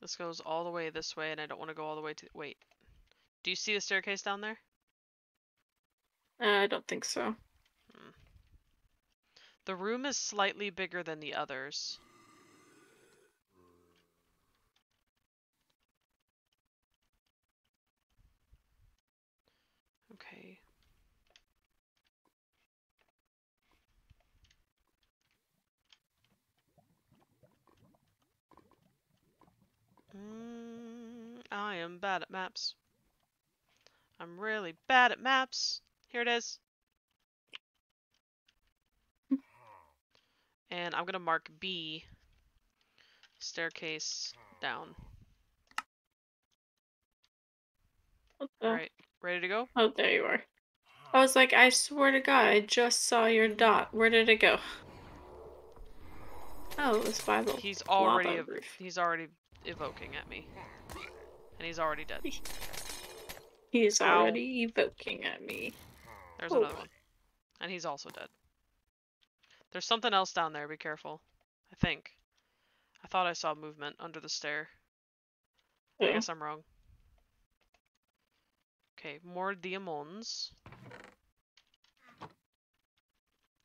This goes all the way this way and I don't want to go all the way to- wait. Do you see the staircase down there? Uh, I don't think so. Hmm. The room is slightly bigger than the others. Okay. Mm, I am bad at maps. I'm really bad at maps. Here it is. And I'm gonna mark B. Staircase down. Alright, ready to go? Oh, there you are. I was like, I swear to God, I just saw your dot. Where did it go? Oh, it was by the He's already roof. he's already evoking at me. And he's already dead. He's Ow. already evoking at me. There's Oh. another one. And he's also dead. There's something else down there. Be careful. I think. I thought I saw movement under the stair. I guess I'm wrong. Okay, more diamonds.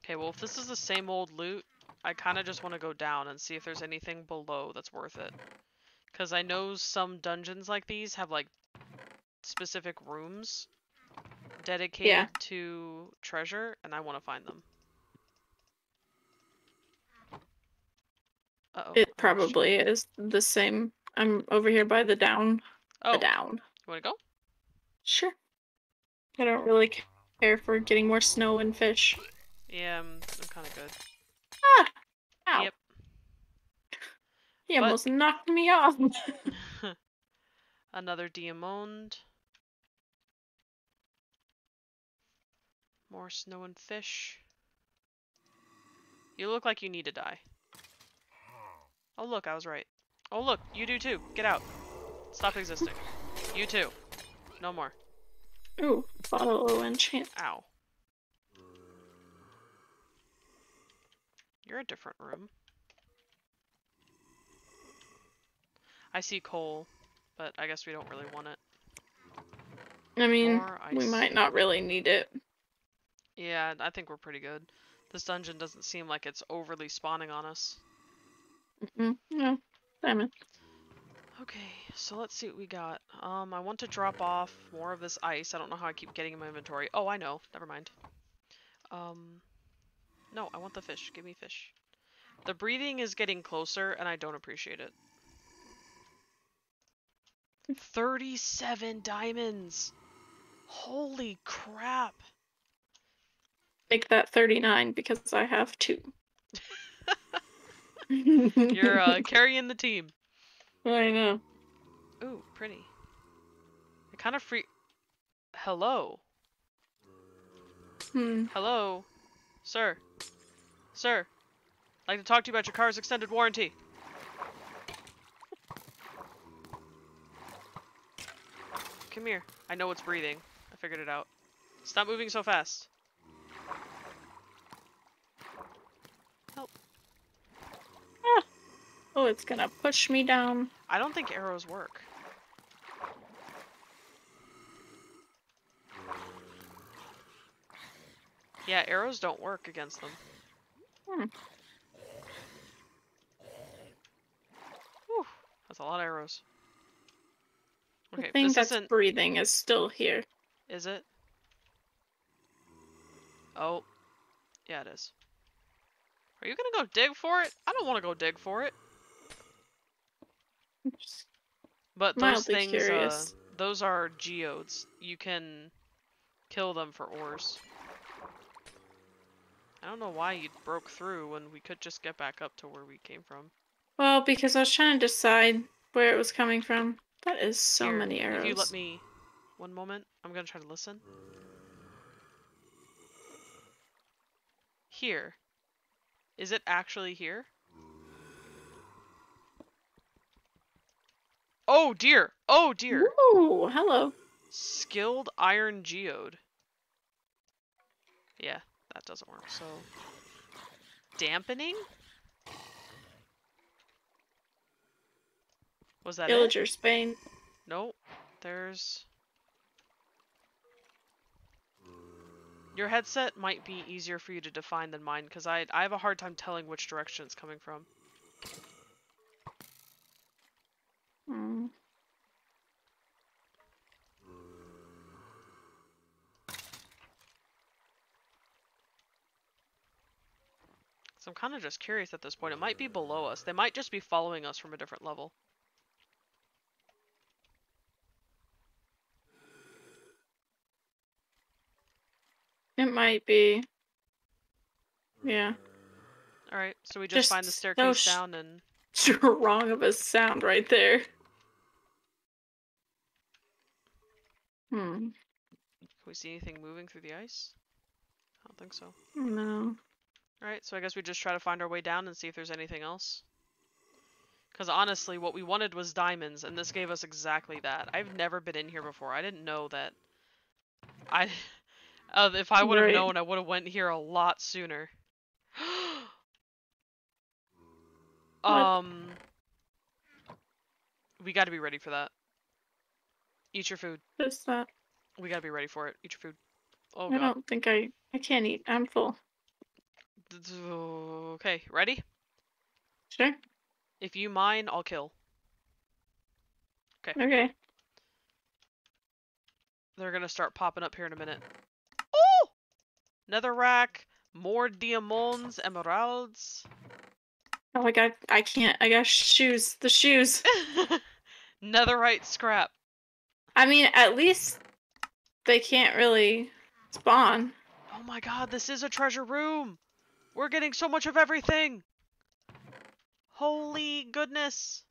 Okay, well, if this is the same old loot, I kind of just want to go down and see if there's anything below that's worth it. Because I know some dungeons like these have, like, specific rooms dedicated to treasure, and I want to find them. Uh-oh. It probably is the same. I'm over here by the down. Oh, The you want to go? Sure. I don't really care for getting more snow and fish. Yeah, I'm, I'm kind of good. Ah! Ow. Yep. He But- almost knocked me off. Another diamond. More snow and fish. You look like you need to die. Oh look, I was right. Oh look, you do too. Get out. Stop existing. You too. No more. Ooh, bottle of enchant. Ow. You're a different room. I see coal, but I guess we don't really want it. I mean, we might not really need it. Yeah, I think we're pretty good. This dungeon doesn't seem like it's overly spawning on us. Mm -hmm. No, diamond. Okay, so let's see what we got. Um, I want to drop off more of this ice. I don't know how I keep getting in my inventory. Oh, I know. Never mind. Um, no, I want the fish. Give me fish. The breathing is getting closer, and I don't appreciate it. 37 diamonds! Holy crap! Make that 39 because I have two. You're uh, carrying the team. I know. Ooh, pretty. It kind of free. Hello. Hmm. Hello. Sir. Sir. I'd like to talk to you about your car's extended warranty. Come here. I know it's breathing. I figured it out. Stop moving so fast. Help. Oh, it's gonna push me down. I don't think arrows work. Yeah, arrows don't work against them. Hmm. Whew, that's a lot of arrows. The Okay, thing this that's isn't. breathing is still here. Is it? Oh, yeah, it is. Are you gonna go dig for it? I don't want to go dig for it. But those things, uh, those are geodes. You can kill them for ores. I don't know why you broke through when we could just get back up to where we came from. Well, because I was trying to decide where it was coming from. That is so Here, many arrows. If you let me one moment, I'm gonna try to listen. Here. Is it actually here? Oh dear! Oh dear! Ooh, hello. Skilled Iron Geode. Yeah, that doesn't work. So, dampening? Was that it? Villager Spain. Nope. There's. Your headset might be easier for you to define than mine because I I have a hard time telling which direction it's coming from. Hmm. So I'm kind of just curious at this point. It might be below us. They might just be following us from a different level. It might be. Yeah. All right, so we just, find the Just so staircase down and Wrong of a sound right there. Hmm. can we see anything moving through the ice? I don't think so. No. Alright, so I guess we just try to find our way down and see if there's anything else. Because honestly, what we wanted was diamonds, and this gave us exactly that. I've never been in here before. I didn't know that. I, uh, if I would have Right. known, I would have went here a lot sooner. Um, we got to be ready for that. Eat your food. Just that. We got to be ready for it. Eat your food. Oh I god. don't think I. I can't eat. I'm full. Okay, ready? Sure. If you mine, I'll kill. Okay. Okay. They're gonna start popping up here in a minute. Netherrack, more diamonds, emeralds. Oh, I got. I can't. I got shoes. The shoes. Netherite scrap. I mean, at least they can't really spawn. Oh my god, this is a treasure room! We're getting so much of everything! Holy goodness!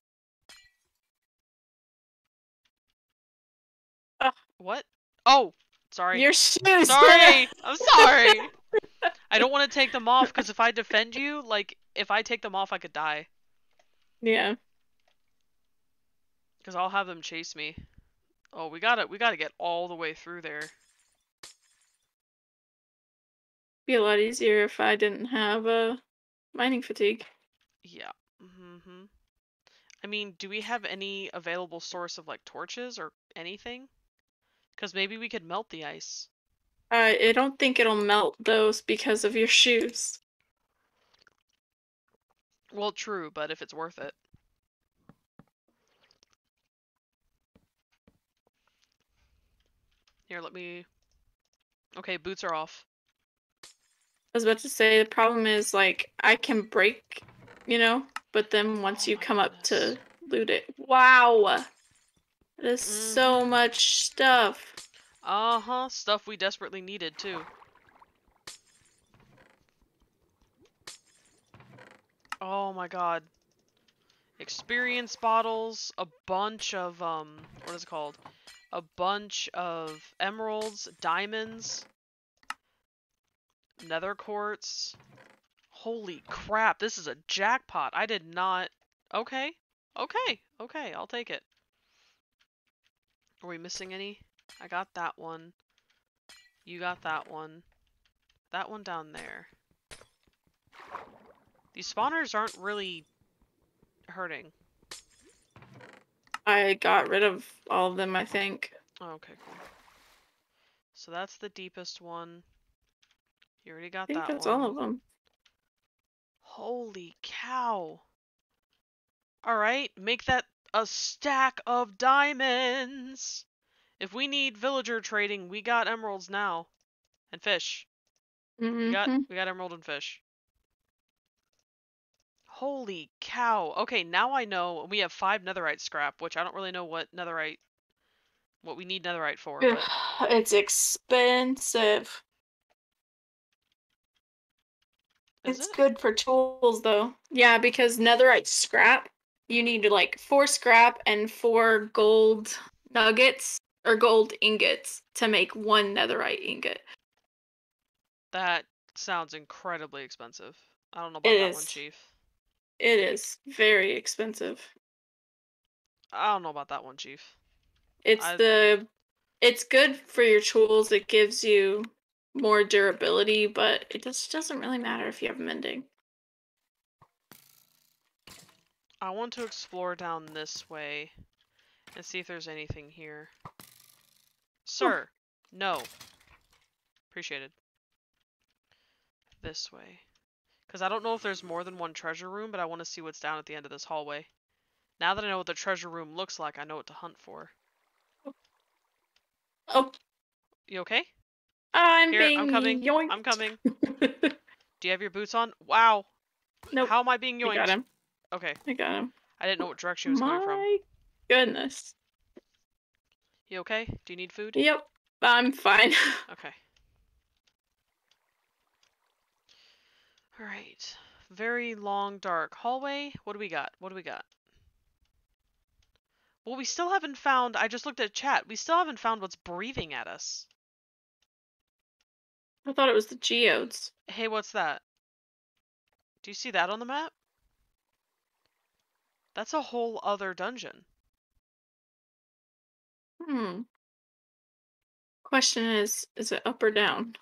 Ugh. What? Oh! Sorry. Your shoes. Sorry! I'm sorry! I don't want to take them off because if I defend you, like, if I take them off, I could die. yeah. Because I'll have them chase me. Oh, we gotta, we gotta get all the way through there. Be a lot easier if I didn't have uh, mining fatigue. Yeah. hmm I mean, do we have any available source of like torches or anything? Because maybe we could melt the ice. Uh, I don't think it'll melt those because of your shoes. Well, true, but if it's worth it. Here, let me. Okay, boots are off. I was about to say the problem is like I can break, you know, but then once Oh you come up to loot it, wow, that is so Mm-hmm. much stuff. Uh huh. Stuff we desperately needed too. Oh my god. Experience bottles, a bunch of um what is it called? A bunch of emeralds, diamonds, nether quartz. Holy crap, this is a jackpot. I did not Okay. Okay. Okay, I'll take it. Are we missing any? I got that one. You got that one. That one down there. These spawners aren't really hurting. I got rid of all of them, I think. Oh, okay, cool. So that's the deepest one. You already got I think that that's one. all of them. Holy cow. Alright, make that a stack of diamonds. If we need villager trading, we got emeralds now. And fish. We got Mhm. we got emerald and fish. Holy cow. Okay, now I know we have five netherite scrap, which I don't really know what netherite what we need netherite for, but It's expensive. is It's it? good for tools though. Yeah, because netherite scrap, you need like four scrap and four gold nuggets or gold ingots to make one netherite ingot. That sounds incredibly expensive. I don't know about It that one. Chief. It is very expensive. I don't know about that one, Chief. It's I've- the it's good for your tools. It gives you more durability, but it just doesn't really matter if you have mending. I want to explore down this way and see if there's anything here. Sir, no. Appreciated. This way. Because I don't know if there's more than one treasure room, but I want to see what's down at the end of this hallway. Now that I know what the treasure room looks like, I know what to hunt for. Oh, You okay? I'm Here, being I'm coming. yoinked. I'm coming. Do you have your boots on? Wow. nope. How am I being I got yoinked? him. Okay. I got him. I didn't know what direction he was coming from. My goodness. You okay? Do you need food? Yep. I'm fine. Okay. Alright. Very long, dark hallway. What do we got? What do we got? Well, we still haven't found. I just looked at chat. We still haven't found what's breathing at us. I thought it was the geodes. Hey, what's that? Do you see that on the map? That's a whole other dungeon. Hmm. Question is, is it up or down?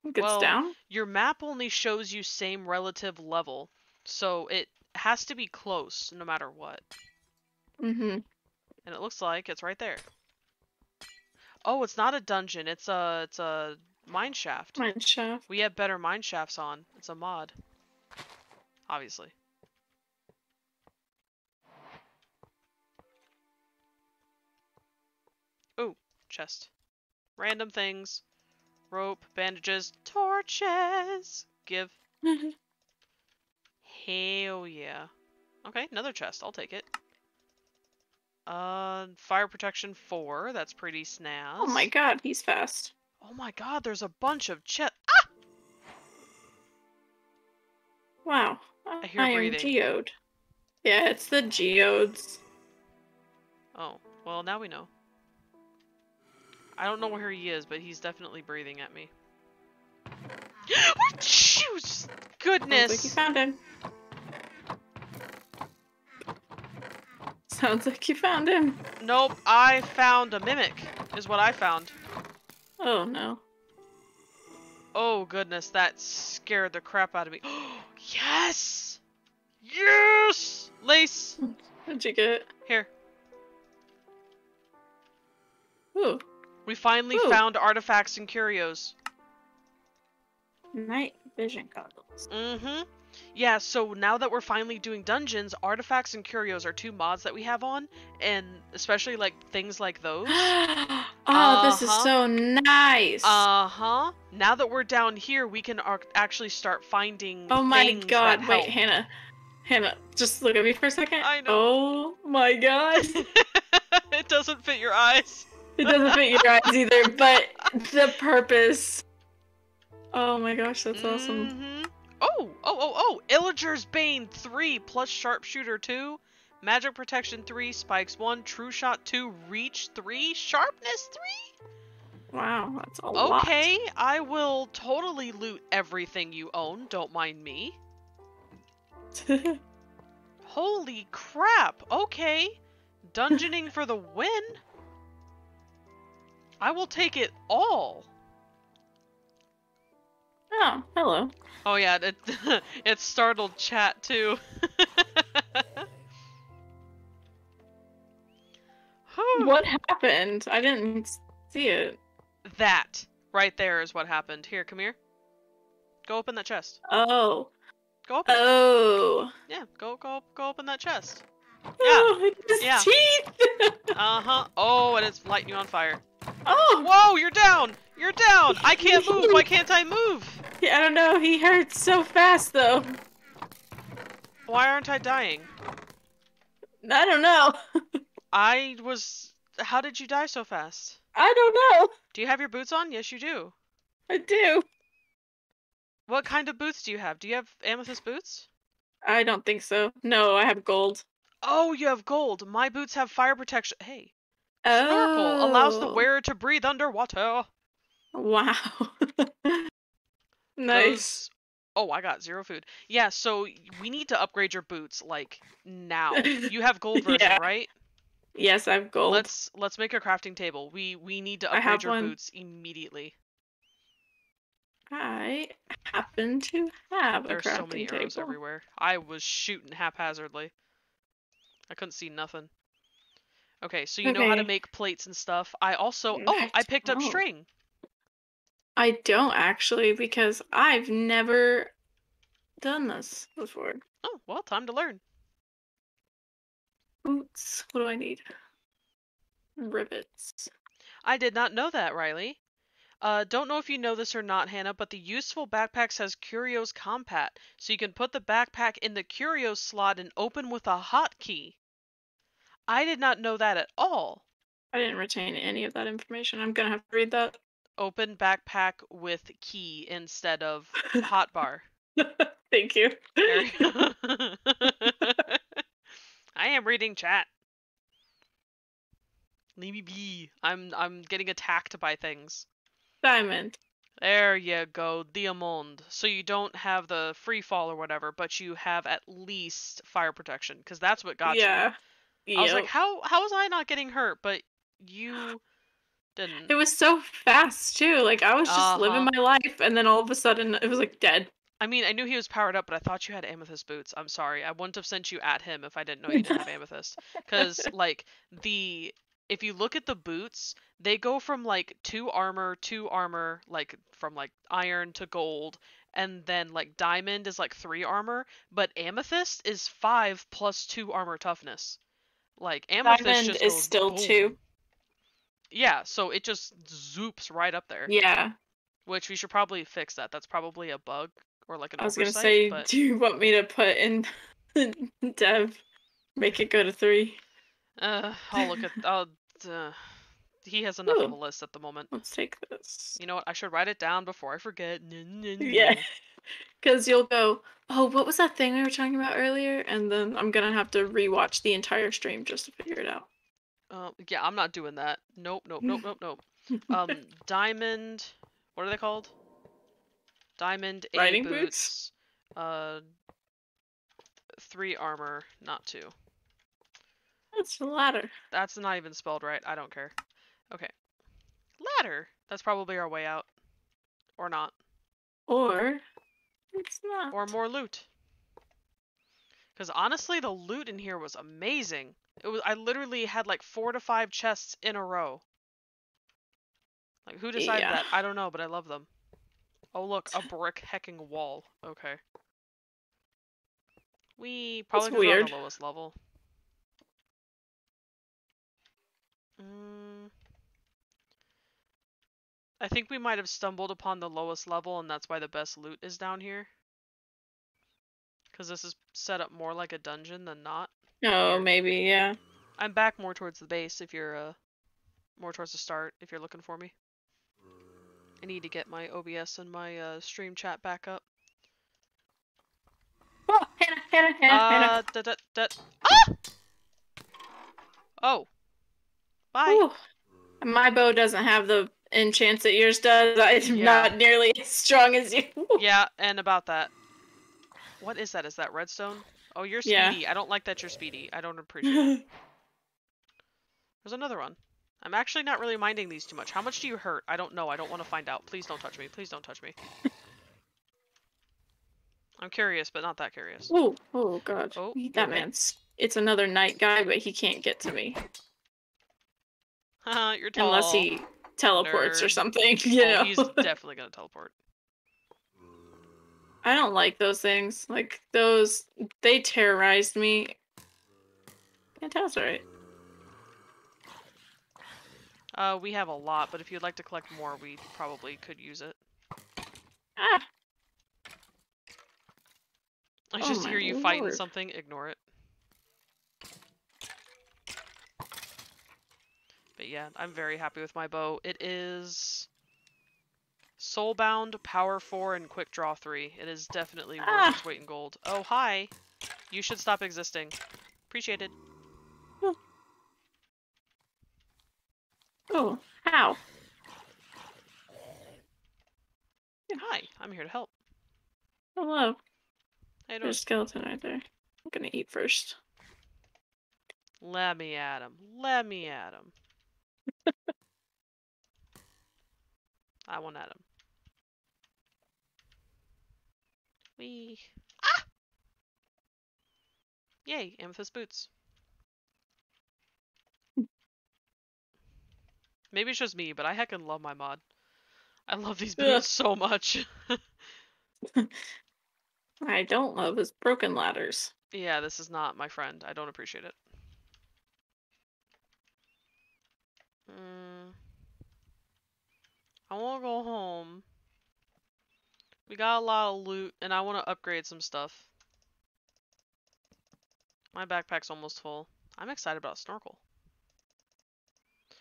I think Well, it's down. Your map only shows you same relative level. So it has to be close no matter what. Mm-hmm. And it looks like it's right there. Oh, it's not a dungeon. It's a it's a mine shaft. Mine shaft. We have better mine shafts on. It's a mod. Obviously. Ooh, chest. Random things. Rope, bandages, torches. Give. Hell yeah. Okay, another chest. I'll take it. Uh, fire protection 4. That's pretty snaz. oh my god, he's fast. Oh my god, there's a bunch of chest. Ah! Wow. I hear am breathing. geode. Yeah, it's the geodes. Oh, well, now we know. I don't know where he is, but he's definitely breathing at me. Shoot! Sounds like you Goodness! found him. Sounds like you found him. Nope, I found a mimic, is what I found. Oh no. Oh goodness, that scared the crap out of me. yes! Yes! Lace! What'd you get? Here. Ooh, We finally Ooh. found artifacts and curios. night vision goggles. Mm-hmm. Yeah, so now that we're finally doing dungeons, artifacts and curios are two mods that we have on, and especially like things like those. oh, this is Uh-huh. so nice. Uh-huh. Now that we're down here, we can ar- actually start finding oh my god, wait. Hannah. Hannah, just look at me for a second. I know. Oh my god. it doesn't fit your eyes. It doesn't fit your eyes either, but the purpose. Oh my gosh, that's awesome. Mhm. Oh, oh, oh, oh! Illager's Bane 3 plus Sharpshooter 2, Magic Protection 3, Spikes 1, True Shot 2, Reach 3, Sharpness 3? Wow, that's a lot. Okay, I will totally loot everything you own, don't mind me. Holy crap, okay. Dungeoning for the win? I will take it all. oh, hello. Oh yeah, it, it startled chat too. What happened? I didn't see it. That right there is what happened. Here, come here. Go open that chest. Oh. Go open. it. Oh. Yeah, go go go open that chest. Oh, yeah. teeth. Uh huh. Oh, and it's lighting you on fire. oh. Whoa, you're down. You're down. I can't move. Why can't I move? Yeah, I don't know. He hurts so fast though. Why aren't I dying? I don't know. I was. How did you die so fast? I don't know. Do you have your boots on? Yes, you do. I do. What kind of boots do you have? Do you have amethyst boots? I don't think so. No, I have gold. Oh, you have gold. My boots have fire protection. Hey, snorkel allows the Oh. wearer to breathe underwater. Wow. nice. Those- Oh, I got zero food. Yeah, so we need to upgrade your boots like now. You have gold version, Yeah. right? Yes, I have gold. Let's let's make a crafting table. We we need to upgrade your one. boots immediately. I happen to have a There's crafting so many arrows table. everywhere. I was shooting haphazardly. I couldn't see nothing. Okay, so you know how to make plates and stuff. I also oh I picked up don't. string. I don't actually because I've never done this before. Oh well, time to learn. Boots. What do I need? Rivets. I did not know that, Riley. Uh, don't know if you know this or not, Hannah, but the useful backpack says Curios Compat, so you can put the backpack in the Curios slot and open with a hotkey. I did not know that at all. I didn't retain any of that information. I'm gonna have to read that. Open backpack with key instead of hotbar. Thank you. There you go. I am reading chat. Leave me be. I'm I'm getting attacked by things. Diamond. There you go, Diamond. So you don't have the free fall or whatever, but you have at least fire protection, because that's what got yeah. you. Yeah. I was like, how how was I not getting hurt? But you didn't. It was so fast too. Like I was just living Uh-huh. my life, and then all of a sudden it was like dead. I mean, I knew he was powered up, but I thought you had amethyst boots. I'm sorry. I wouldn't have sent you at him if I didn't know you didn't have amethyst. Because, like, the. If you look at the boots, they go from like two armor, two armor, like from like iron to gold, and then like diamond is like three armor, but amethyst is five plus two armor toughness. Like amethyst Diamond is still boom. two. Yeah, so it just zoops right up there. Yeah. Which we should probably fix that. That's probably a bug or like an I was gonna say, but do you want me to put in Dev? Make it go to three. Uh, I'll look at. I'll. Uh, he has enough of Ooh. a list at the moment. Let's take this. You know what? I should write it down before I forget. Yeah. Because you'll go, oh, what was that thing we were talking about earlier? And then I'm gonna have to rewatch the entire stream just to figure it out. Uh, yeah, I'm not doing that. Nope, nope, nope, nope, nope. Um, diamond. What are they called? Diamond A Riding boots. boots? Uh, three armor, not two. That's the ladder. That's not even spelled right. I don't care. Okay. Ladder. That's probably our way out. Or not. Or it's not. Or more loot. Because honestly, the loot in here was amazing. It was I literally had like four to five chests in a row. Like who decided Yeah. that? I don't know, but I love them. Oh look, a brick hecking wall. Okay. We probably on the lowest level. Mm. I think we might have stumbled upon the lowest level, and that's why the best loot is down here. Because this is set up more like a dungeon than not. Oh, maybe, yeah. I'm back more towards the base if you're, uh, more towards the start if you're looking for me. I need to get my OBS and my, uh, stream chat back up. Oh, Hannah, Hannah, Hannah, Hannah. Uh, da, da, da. Ah! Oh. Bye. Ooh. My bow doesn't have the enchants that yours does. I'm Yeah. not nearly as strong as you. Yeah, and about that. What is that? Is that redstone? Oh, you're Yeah. speedy. I don't like that you're speedy. I don't appreciate it. There's another one. I'm actually not really minding these too much. How much do you hurt? I don't know. I don't want to find out. Please don't touch me. Please don't touch me. I'm curious, but not that curious. oh, oh god. Oh, that man's. It's another night guy, but he can't get to me you're tall. unless he teleports or something. You Oh, know. he's definitely gonna teleport. I don't like those things. Like those, they terrorized me. Yeah, that's alright. Uh, we have a lot, but if you'd like to collect more, we probably could use it. Ah, I Oh just hear you fighting something. Ignore it. But yeah, I'm very happy with my bow. It is Soulbound, Power 4, and Quick Draw 3. It is definitely worth Ah. its weight in gold. Oh, hi! You should stop existing. Appreciated. oh, how? Hi, I'm here to help. Hello. Doing? There's a skeleton right there. I'm gonna eat first. Let me at him. Let me at him. I want him. We ah. Yay, amethyst boots. Maybe it's just me, but I heckin' love my mod. I love these Ugh. boots so much. I don't love his broken ladders. yeah, this is not my friend. I don't appreciate it. Mm. I want to go home. We got a lot of loot, and I want to upgrade some stuff. My backpack's almost full. I'm excited about snorkel.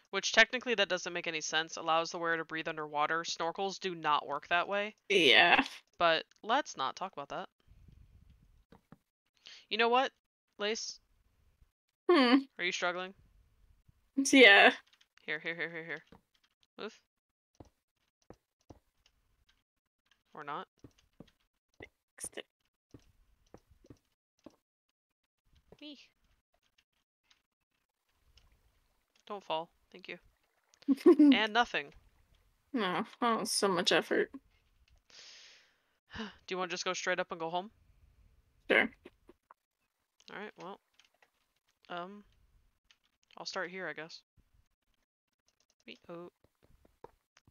Which technically that doesn't make any sense. Allows the wearer to breathe underwater. Snorkels do not work that way. Yeah. But let's not talk about that. You know what, Lace? Hmm. Are you struggling? Yeah. Here, here, here, here, here. Move. Or not. Me. Don't fall. Thank you. And nothing. no, oh, so much effort. Do you want to just go straight up and go home? Sure. All right. Well, um, I'll start here, I guess. Me oh,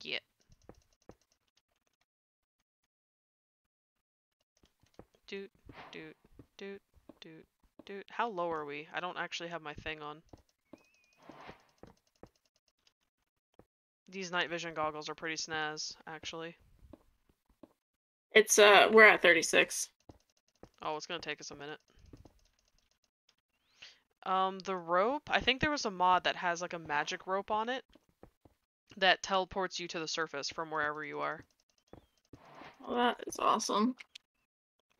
get. Doot doot doot doot doot. How low are we? I don't actually have my thing on. These night vision goggles are pretty snaz, actually. It's uh we're at 36. Oh, it's gonna take us a minute. Um, the rope, I think there was a mod that has like a magic rope on it that teleports you to the surface from wherever you are. Well, that is awesome.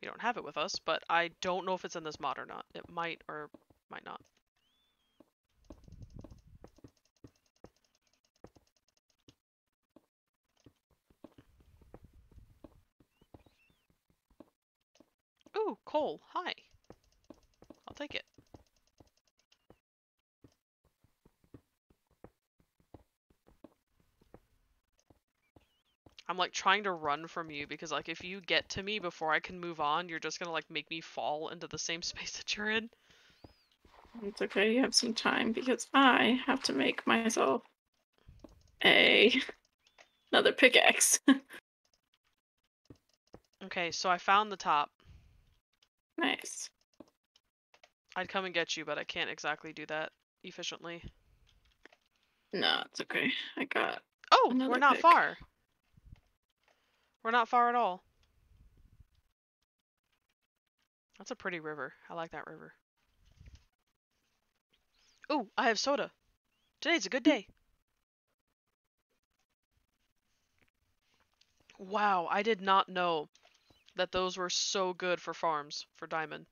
We don't have it with us, but I don't know if it's in this mod or not. It might or might not. Ooh, coal. Hi. I'll take it. I'm like trying to run from you because like if you get to me before I can move on, you're just gonna like make me fall into the same space that you're in. It's okay, you have some time because I have to make myself a another pickaxe. Okay, so I found the top. nice. I'd come and get you, but I can't exactly do that efficiently. No, it's okay. I got Oh, we're not pick. far. We're not far at all. That's a pretty river. I like that river. Oh, I have soda. Today's a good day. Wow, I did not know that those were so good for farms for diamond.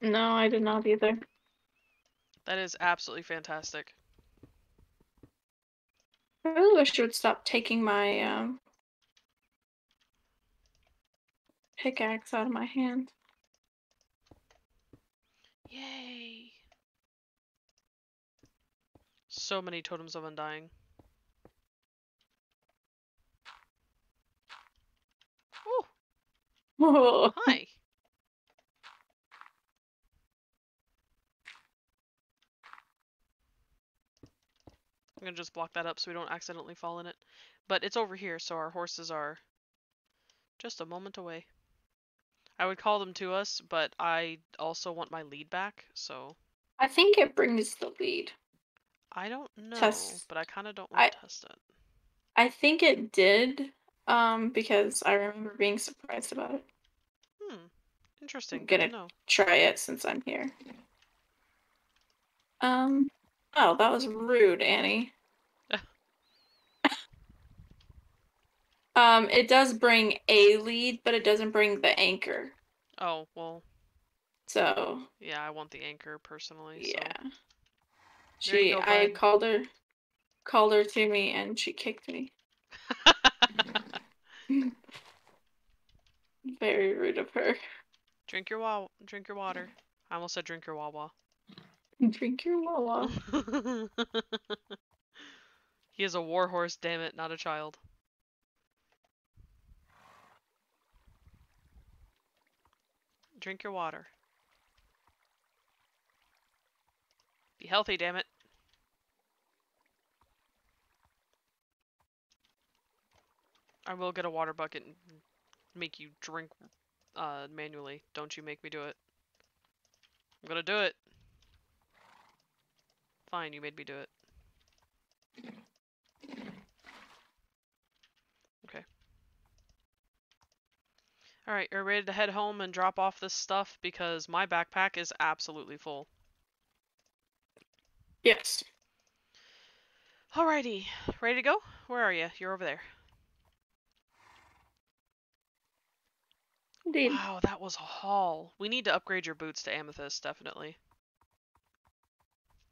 no, I did not either. That is absolutely fantastic. I really wish you would stop taking my um pickaxe out of my hand. Yay! So many totems of undying. Oh, Oh, hi. I'm gonna just block that up so we don't accidentally fall in it. But it's over here, so our horses are just a moment away. I would call them to us, but I also want my lead back, so I think it brings the lead. I don't know, Test. but I kind of don't I- want to test it. I think it did, um, because I remember being surprised about it. Hmm. Interesting. Good gonna-. Try it since I'm here. Um. Oh, that was rude, Annie. Um, it does bring a lead, but it doesn't bring the anchor. Oh, well, So yeah, I want the anchor personally, so. yeah. She, go, I called her, called her to me, and she kicked me. Very rude of her. drink your wa- drink your water. I almost said drink your wawa. Drink your Wawa. he is a warhorse, damn it, not a child. Drink your water. Be healthy, damn it. I will get a water bucket and make you drink uh, manually. Don't you make me do it. I'm gonna do it. Fine, you made me do it. Okay. Alright, you're ready to head home and drop off this stuff because my backpack is absolutely full. Yes. Alrighty, ready to go? Where are you? You're over there. Indeed. Wow, that was a haul. We need to upgrade your boots to amethyst, definitely.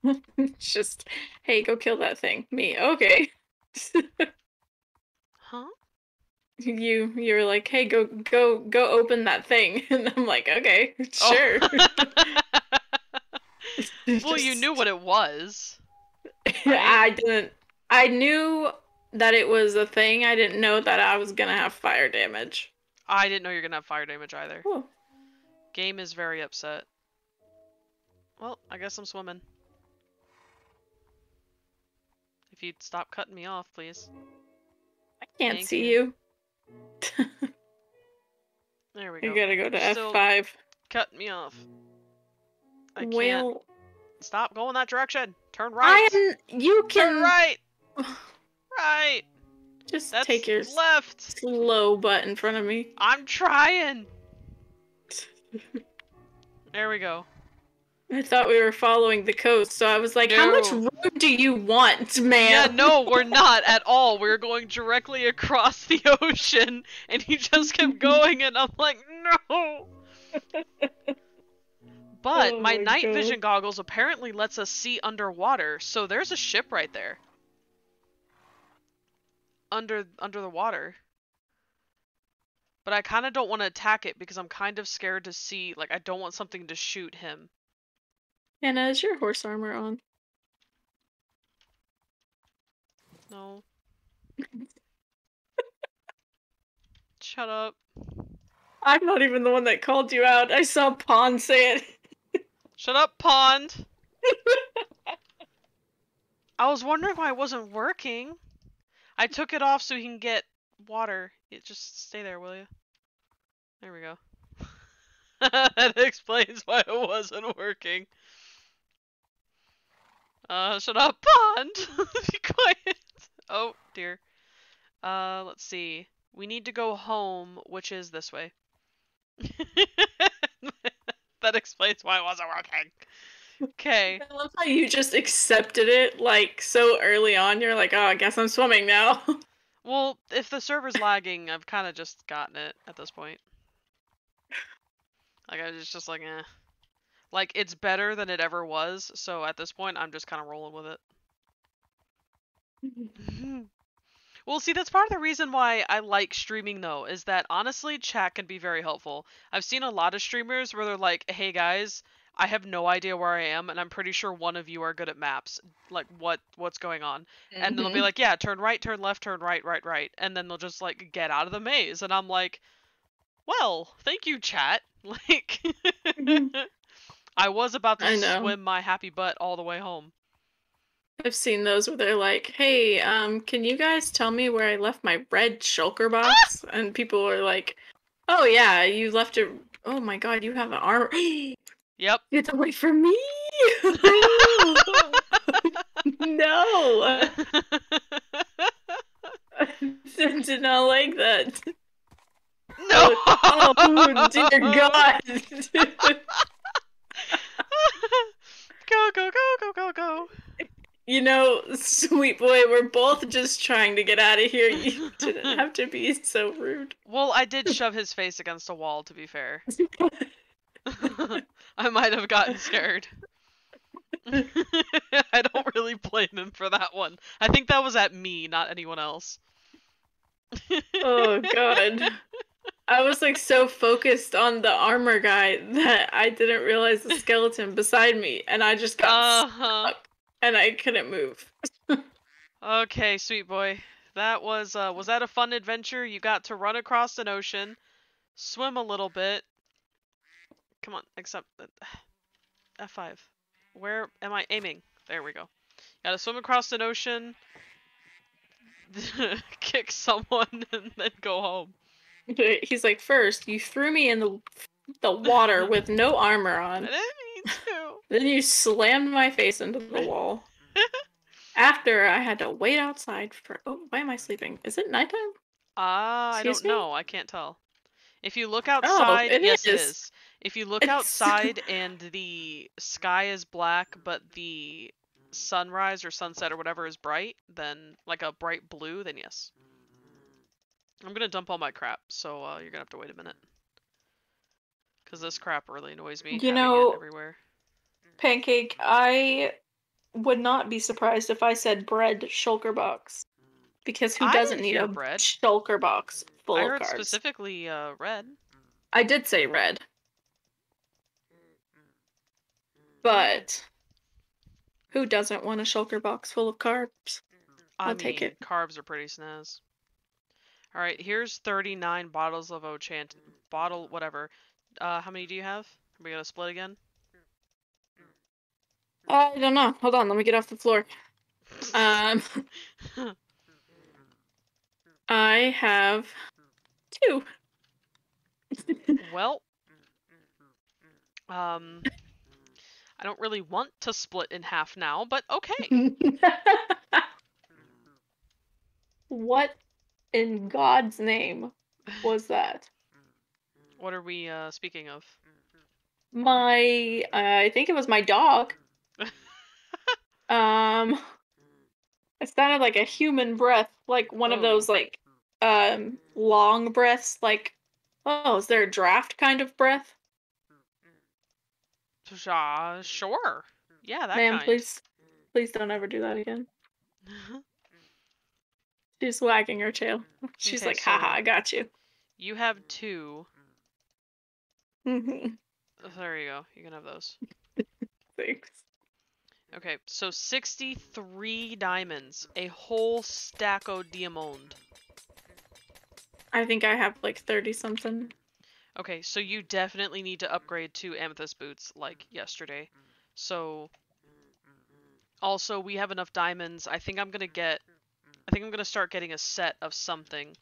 It's just, hey, go kill that thing. Me, okay. Huh? You you were like, hey, go go go open that thing, and I'm like, okay, oh. sure. Oh. well, you knew what it was. I didn't. I knew that it was a thing. I didn't know that I was gonna have fire damage. I didn't know you're gonna have fire damage either. Oh, Game is very upset. Well, I guess I'm swimming. If you'd stop cutting me off, please. I can't Thank see you. you. There we go. You gotta go to Still- F5. Cut me off. I can't. Stop going that direction. Turn right. I am. You Turn can right. Right. just That's take your left. slow butt in front of me. I'm trying. There we go. I thought we were following the coast, so I was like, "How much room do you want, man?" Yeah, no, we're not at all. We're going directly across the ocean, and he just kept going, and I'm like, no. But Oh my my night God. vision goggles apparently lets us see underwater, so there's a ship right there. Under under the water. But I kind of don't want to attack it because I'm kind of scared to see, like I don't want something to shoot him. Anna, is your horse armor on? No. Shut up. I'm not even the one that called you out. I saw Pond say it. Shut up, pond. I was wondering why it wasn't working. I took it off so he can get water. It just stay there, will you? There we go. that explains why it wasn't working. Uh, shut up, pond. Be quiet. Oh dear. Uh, let's see. We need to go home, which is this way. that explains why it wasn't working. Okay. I love how you just accepted it like so early on. You're like, oh, I guess I'm swimming now. Well, if the server's lagging, I've kind of just gotten it at this point. Like, I was just like, eh. Like, it's better than it ever was, so at this point, I'm just kind of rolling with it. well, see, that's part of the reason why I like streaming, though, is that honestly, chat can be very helpful. I've seen a lot of streamers where they're like, hey guys, I have no idea where I am, and I'm pretty sure one of you are good at maps. Like, what what's going on? and they'll be mm-hmm. like, "Yeah, turn right, turn left, turn right, right, right," and then they'll just like get out of the maze, and I'm like, "Well, thank you, chat." Like, mm-hmm. I was about to swim my happy butt all the way home. I've seen those where they're like, "Hey, um, can you guys tell me where I left my red shulker box?" and people are like, "Oh yeah, you left it. Oh my god, you have an armor. Yep. Get away from me! no, I did not like that. no. Oh dear God! go go go go go go. you know, sweet boy, we're both just trying to get out of here. You didn't have to be so rude. Well, I did shove his face against a wall. To be fair, I might have gotten scared. I don't really blame him for that one. I think that was at me, not anyone else. oh god. I was like so focused on the armor guy that I didn't realize the skeleton beside me and I just got Uh huh. stuck and I couldn't move. Okay, sweet boy. That was uh was that a fun adventure? You got to run across an ocean, swim a little bit. Come on, except uh, F5. Where am I aiming? There we go. Got to swim across an ocean, kick someone, and then go home. He's like, first you threw me in the the water with no armor on. I didn't mean to. Then you slammed my face into the wall. After I had to wait outside for oh, why am I sleeping? Is it nighttime? Ah, I don't me? know. I can't tell. If you look outside, it yes, it is. is. If you look It's- outside and the sky is black, but the sunrise or sunset or whatever is bright, then like a bright blue, then yes. I'm gonna dump all my crap, so uh, you're gonna have to wait a minute. Cause this crap really annoys me. You know- everywhere. Pancake, I would not be surprised if I said bread shulker box. Because who doesn't need a bread. shulker box full I of heard specifically uh, red. I did say red. But who doesn't want a shulker box full of carbs? I I'll take it. Carbs are pretty snaz. All right, here's 39 bottles of Ochant. Bottle, whatever. Uh, how many do you have? Are we gonna split again? I don't know. Hold on, let me get off the floor. Um, I have two. well, um, I don't really want to split in half now, but okay. what in God's name was that? What are we uh, speaking of? My, uh, I think it was my dog. um, it sounded like a human breath, like one of Oh. those like um long breaths. Like, oh, is there a draft kind of breath? Uh, sure. Yeah, that Ma'am, kind. please, please don't ever do that again. She's wagging her tail. She's Okay, like, haha, so- I got you. you have two. Mm-hmm. Oh, There you go. You can have those. Thanks. Okay, so 63 diamonds. A whole stack of diamond. I think I have like 30 something. Okay, so you definitely need to upgrade to amethyst boots like yesterday. So also we have enough diamonds. I think I'm gonna get I think I'm gonna start getting a set of something.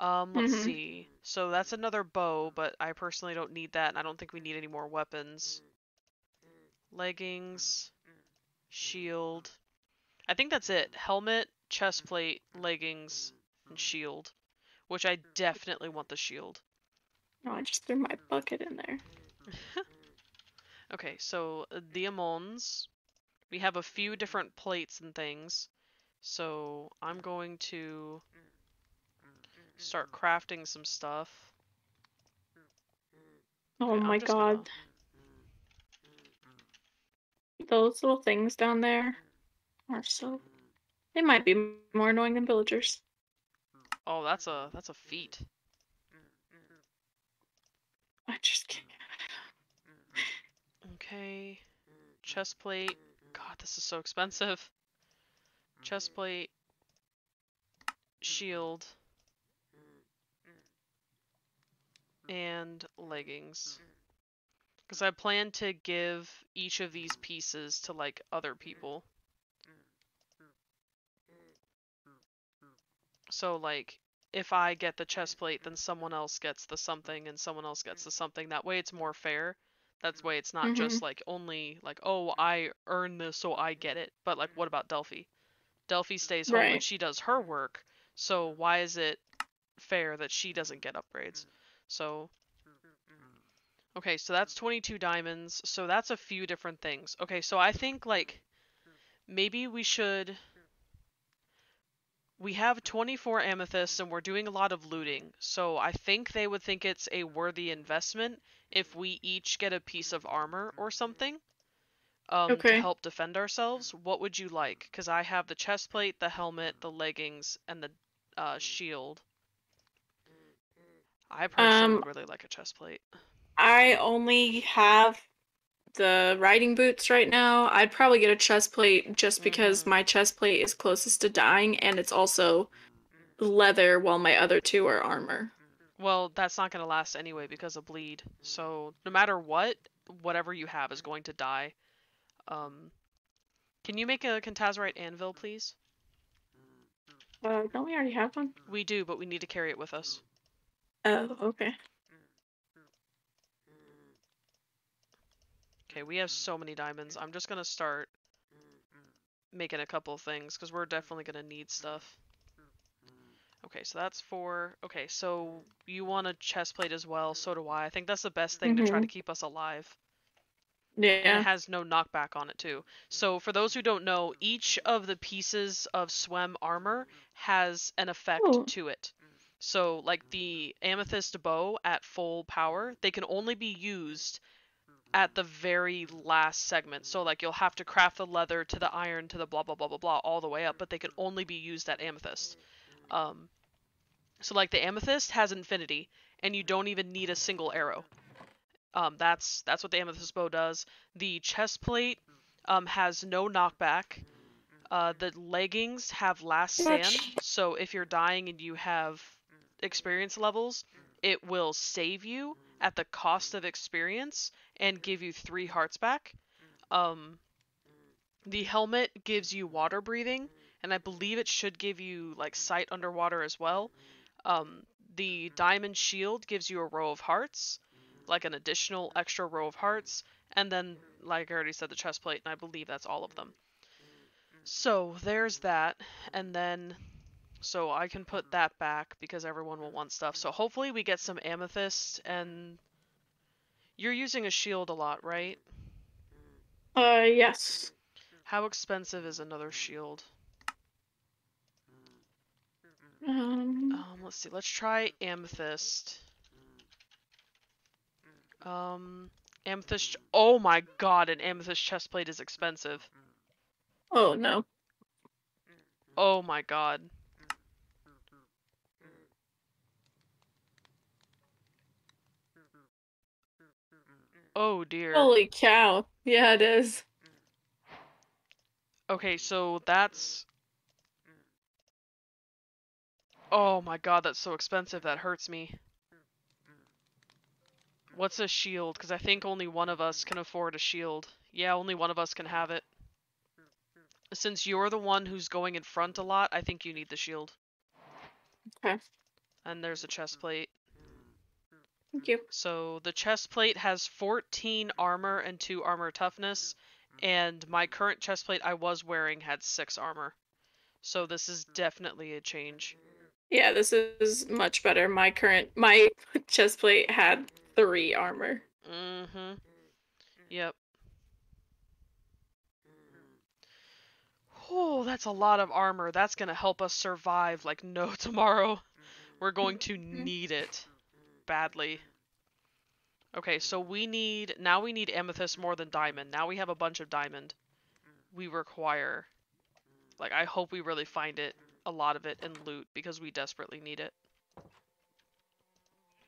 Um, let's Mhm. see. So that's another bow, but I personally don't need that, and I don't think we need any more weapons. Leggings, shield. I think that's it. Helmet, chest plate, leggings, and shield. Which I definitely want the shield. No, I just threw my bucket in there. Okay, so the diamonds. We have a few different plates and things. So I'm going to mm, mm, mm, start crafting some stuff. Oh Okay, my just gonna- god. Those little things down there are so. They might be more annoying than villagers. Oh, that's a that's a feat. I just can't. Okay. Chest plate. God, this is so expensive. Chest plate. Shield. And leggings. Because I plan to give each of these pieces to like other people. So like if I get the chest plate, then someone else gets the something and someone else gets the something. That way it's more fair. That's way it's not just mm-hmm. like only like oh I earn this so I get it. But like what about Delphi? Delphi stays home and she does her work. So why is it fair that she doesn't get upgrades? So Okay, so that's 22 diamonds. So that's a few different things. Okay, so I think like maybe we should we have 24 amethysts and we're doing a lot of looting. So I think they would think it's a worthy investment if we each get a piece of armor or something um, to help defend ourselves. What would you like? Because I have the chest plate, the helmet, the leggings, and the uh, shield. I personally Um, would really like a chest plate. I only have the riding boots right now. I'd probably get a chest plate just because Mhm. my chest plate is closest to dying and it's also leather while my other two are armor. Well, that's not going to last anyway because of bleed. So no matter what, whatever you have is going to die. Um, can you make a Kentazarite anvil, please? Uh, don't we already have one? We do, but we need to carry it with us. Oh, okay. Okay, we have so many diamonds. I'm just gonna start making a couple of things because we're definitely gonna need stuff. Okay, so that's four. Okay, so you want a chest plate as well. So do I. I think that's the best thing to try to Mhm. keep us alive. And Yeah. it has no knockback on it too. So for those who don't know, each of the pieces of Swem armor has an effect Ooh. to it. So like the amethyst bow at full power, they can only be used at the very last segment. So like you'll have to craft the leather to the iron to the blah blah blah blah blah all the way up, but they can only be used at amethyst. Um so like the amethyst has infinity and you don't even need a single arrow. Um that's that's what the amethyst bow does. The chest plate um has no knockback. Uh, the leggings have last stand, so if you're dying and you have experience levels, it will save you at the cost of experience and give you three hearts back. Um, the helmet gives you water breathing, and I believe it should give you like sight underwater as well. Um, the diamond shield gives you a row of hearts, like an additional extra row of hearts, and then, like I already said, the chest plate, and I believe that's all of them. So there's that, and then so I can put that back because everyone will want stuff. So hopefully we get some amethyst and you're using a shield a lot, right? Uh, yes. How expensive is another shield? Um, Um, let's see. Let's try amethyst. Um, amethyst. Oh my god, an amethyst chestplate is expensive. oh no. Oh my god. Oh dear. Holy cow. Yeah, it is. Okay, so that's. Oh my god, that's so expensive. That hurts me. What's a shield? Because I think only one of us can afford a shield. Yeah, only one of us can have it. Since you're the one who's going in front a lot, I think you need the shield. Okay. And there's a chest plate. Thank you. So the chest plate has 14 armor and 2 armor toughness, and my current chest plate I was wearing had 6 armor. So this is definitely a change. Yeah, this is much better. My current my chest plate had three armor. Mm-hmm. Yep. Oh, that's a lot of armor. That's gonna help us survive like no tomorrow. We're going to Mhm. need it badly. Okay, so we need now we need amethyst more than diamond. Now we have a bunch of diamond. We require like I hope we really find it, a lot of it in loot because we desperately need it.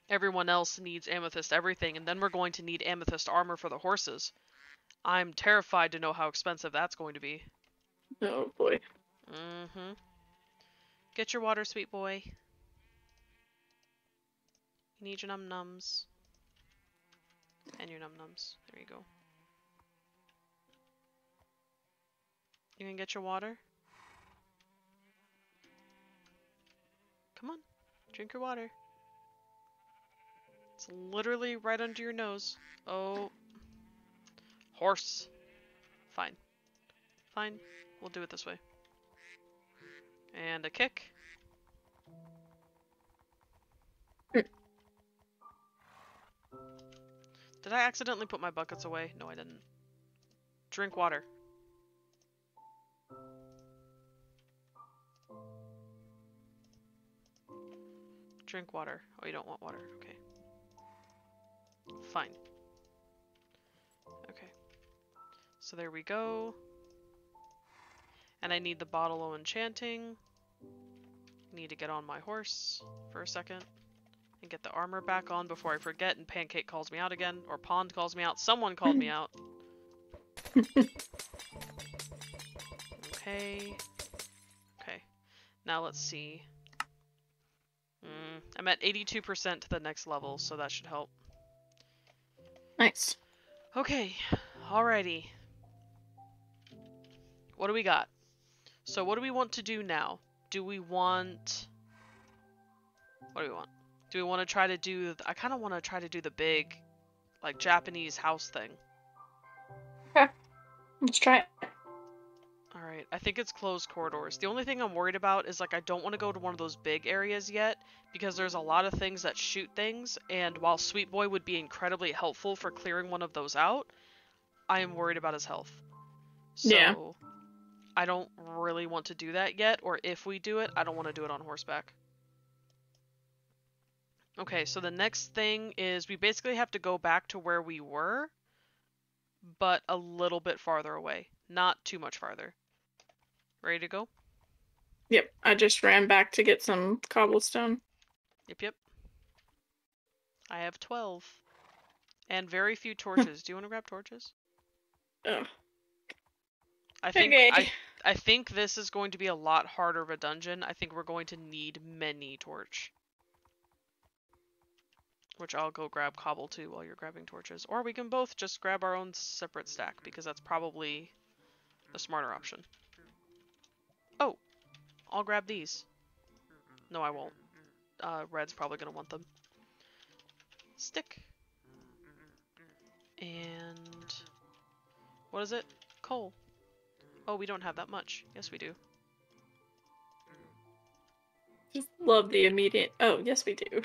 Everyone else needs amethyst everything, and then we're going to need amethyst armor for the horses. I'm terrified to know how expensive that's going to be. Oh boy. Mm-hmm. Get your water, sweet boy. You need your num nums. And your num nums. There you go. You can get your water? Come on. Drink your water. It's literally right under your nose. Oh. Horse. Fine. Fine. We'll do it this way. And a kick. Did I accidentally put my buckets away? No, I didn't. Drink water. Drink water. Oh, you don't want water. Okay. Fine. Okay. So there we go. And I need the bottle of enchanting. Need to get on my horse for a second. And get the armor back on before I forget and Pancake calls me out again. Or Pond calls me out. Someone called me out. Okay. Okay. Now let's see. Mm, I'm at 82% to the next level, so that should help. Nice. Okay, alrighty. What do we got? So what do we want to do now? Do we want... What do we want? Do we want to try to do... I kind of want to try to do the big, like, Japanese house thing. Okay. Let's try it. Alright, I think it's closed corridors. The only thing I'm worried about is, like, I don't want to go to one of those big areas yet, because there's a lot of things that shoot things, and while Sweet Boy would be incredibly helpful for clearing one of those out, I am worried about his health. So, Yeah. I don't really want to do that yet, or if we do it, I don't want to do it on horseback. Okay, so the next thing is we basically have to go back to where we were, but a little bit farther away. Not too much farther. Ready to go? Yep. I just ran back to get some cobblestone. Yep, yep. I have 12. And very few torches. Do you want to grab torches? Ugh. I think Okay. I I think this is going to be a lot harder of a dungeon. I think we're going to need many torch. Which I'll go grab cobble too while you're grabbing torches. Or we can both just grab our own separate stack because that's probably the smarter option. Oh, I'll grab these. No, I won't. Uh, Red's probably going to want them. Stick. And... What is it? Coal. Oh, we don't have that much. Yes, we do. Just love the immediate. Oh, yes, we do.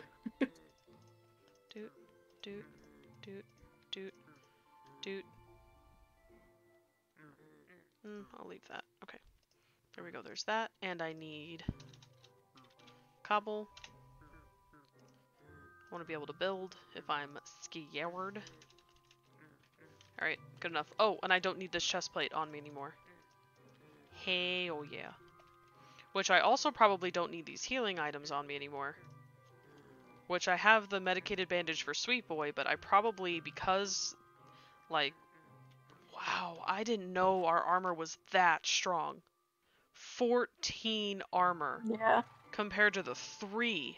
Doot, doot, doot, doot, doot. Mm, I'll leave that. Okay. There we go. There's that. And I need cobble. I want to be able to build if I'm scared. Alright, good enough. Oh, and I don't need this chest plate on me anymore. Hey, oh yeah. Which I also probably don't need these healing items on me anymore. Which I have the medicated bandage for Sweet Boy, but I probably, because, like, wow, I didn't know our armor was that strong. 14 armor. Yeah. Compared to the 3.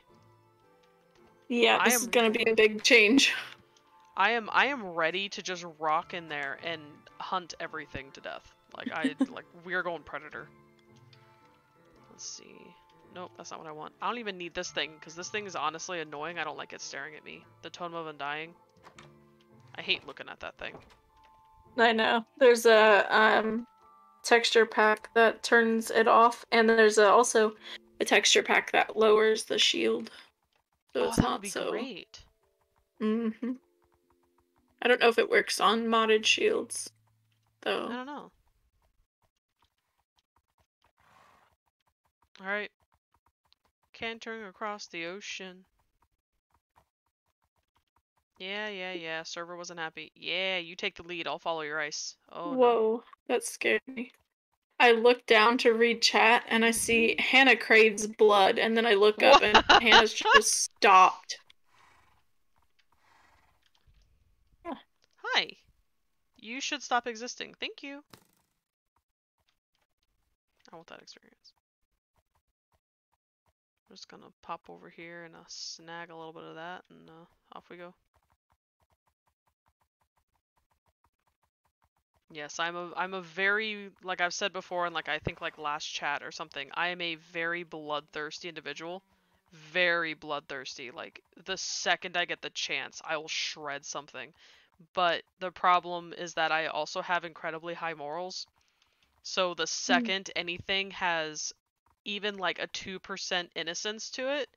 Yeah, this am, is gonna be a big change. I am I am ready to just rock in there and hunt everything to death. Like I like we're going predator. Let's see. Nope, that's not what I want. I don't even need this thing because this thing is honestly annoying. I don't like it staring at me. The Totem of Undying. I hate looking at that thing. I know. There's a um texture pack that turns it off, and there's a, also a texture pack that lowers the shield. So oh, it's not so great. Mm-hmm. I don't know if it works on modded shields, though. I don't know. Alright. Cantering across the ocean. Yeah, yeah, yeah. Server wasn't happy. Yeah, you take the lead. I'll follow your ice. Oh. Whoa, no. that scared me. I look down to read chat and I see Hannah craves blood, and then I look up and Hannah's just stopped. Hi. You should stop existing. Thank you. I want that experience. I'm just gonna pop over here and uh, snag a little bit of that, and uh, off we go. Yes, I'm a I'm a very like I've said before and like I think like last chat or something. I am a very bloodthirsty individual. Very bloodthirsty. Like the second I get the chance, I will shred something. But the problem is that I also have incredibly high morals. So the hmm. second mm. anything has even like a 2% innocence to it,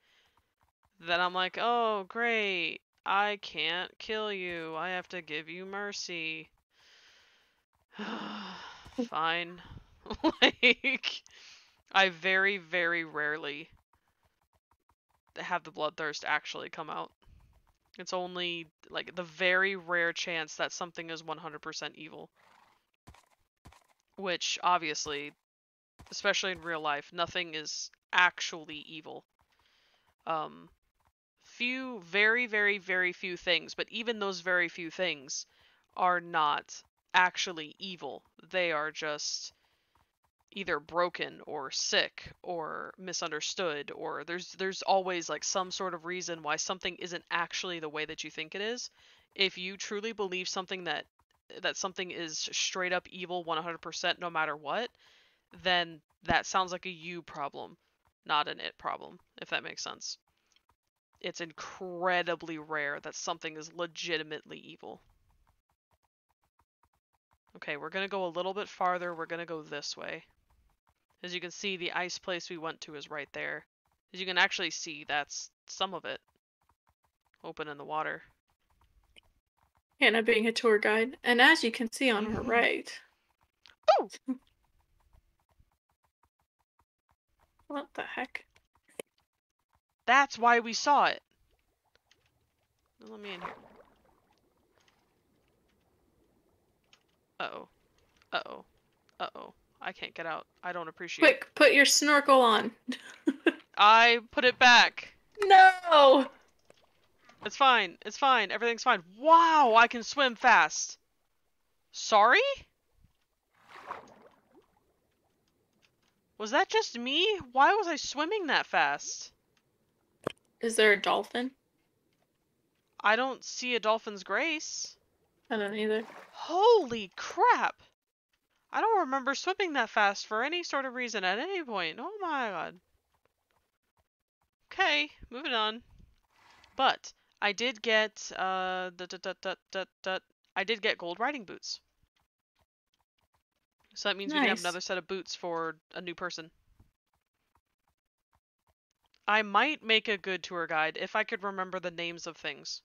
then I'm like, "Oh, great. I can't kill you. I have to give you mercy." Fine. like, I very, very rarely have the bloodthirst actually come out. It's only, like, the very rare chance that something is 100% evil. Which, obviously, especially in real life, nothing is actually evil. Um, few, very, very, very few things, but even those very few things are not actually evil. They are just either broken or sick or misunderstood or there's there's always like some sort of reason why something isn't actually the way that you think it is. If you truly believe something that that something is straight up evil 100% no matter what, then that sounds like a you problem, not an it problem, if that makes sense. It's incredibly rare that something is legitimately evil. Okay, we're gonna go a little bit farther. We're gonna go this way. As you can see, the ice place we went to is right there. As you can actually see, that's some of it. Open in the water. Hannah being a tour guide. And as you can see on her mm-hmm. right. Oh! what the heck? That's why we saw it. Let me in here. Uh-oh. Uh-oh. Uh-oh. I can't get out. I don't appreciate Quick, put your snorkel on. I put it back. No! It's fine. It's fine. Everything's fine. Wow, I can swim fast. Sorry? Was that just me? Why was I swimming that fast? Is there a dolphin? I don't see a dolphin's grace. I don't either. Holy crap! I don't remember swimming that fast for any sort of reason at any point. Oh my god. Okay, moving on. But I did get uh da, da, da, da, da, da, I did get gold riding boots. So that means we can have another set of boots for a new person. I might make a good tour guide if I could remember the names of things.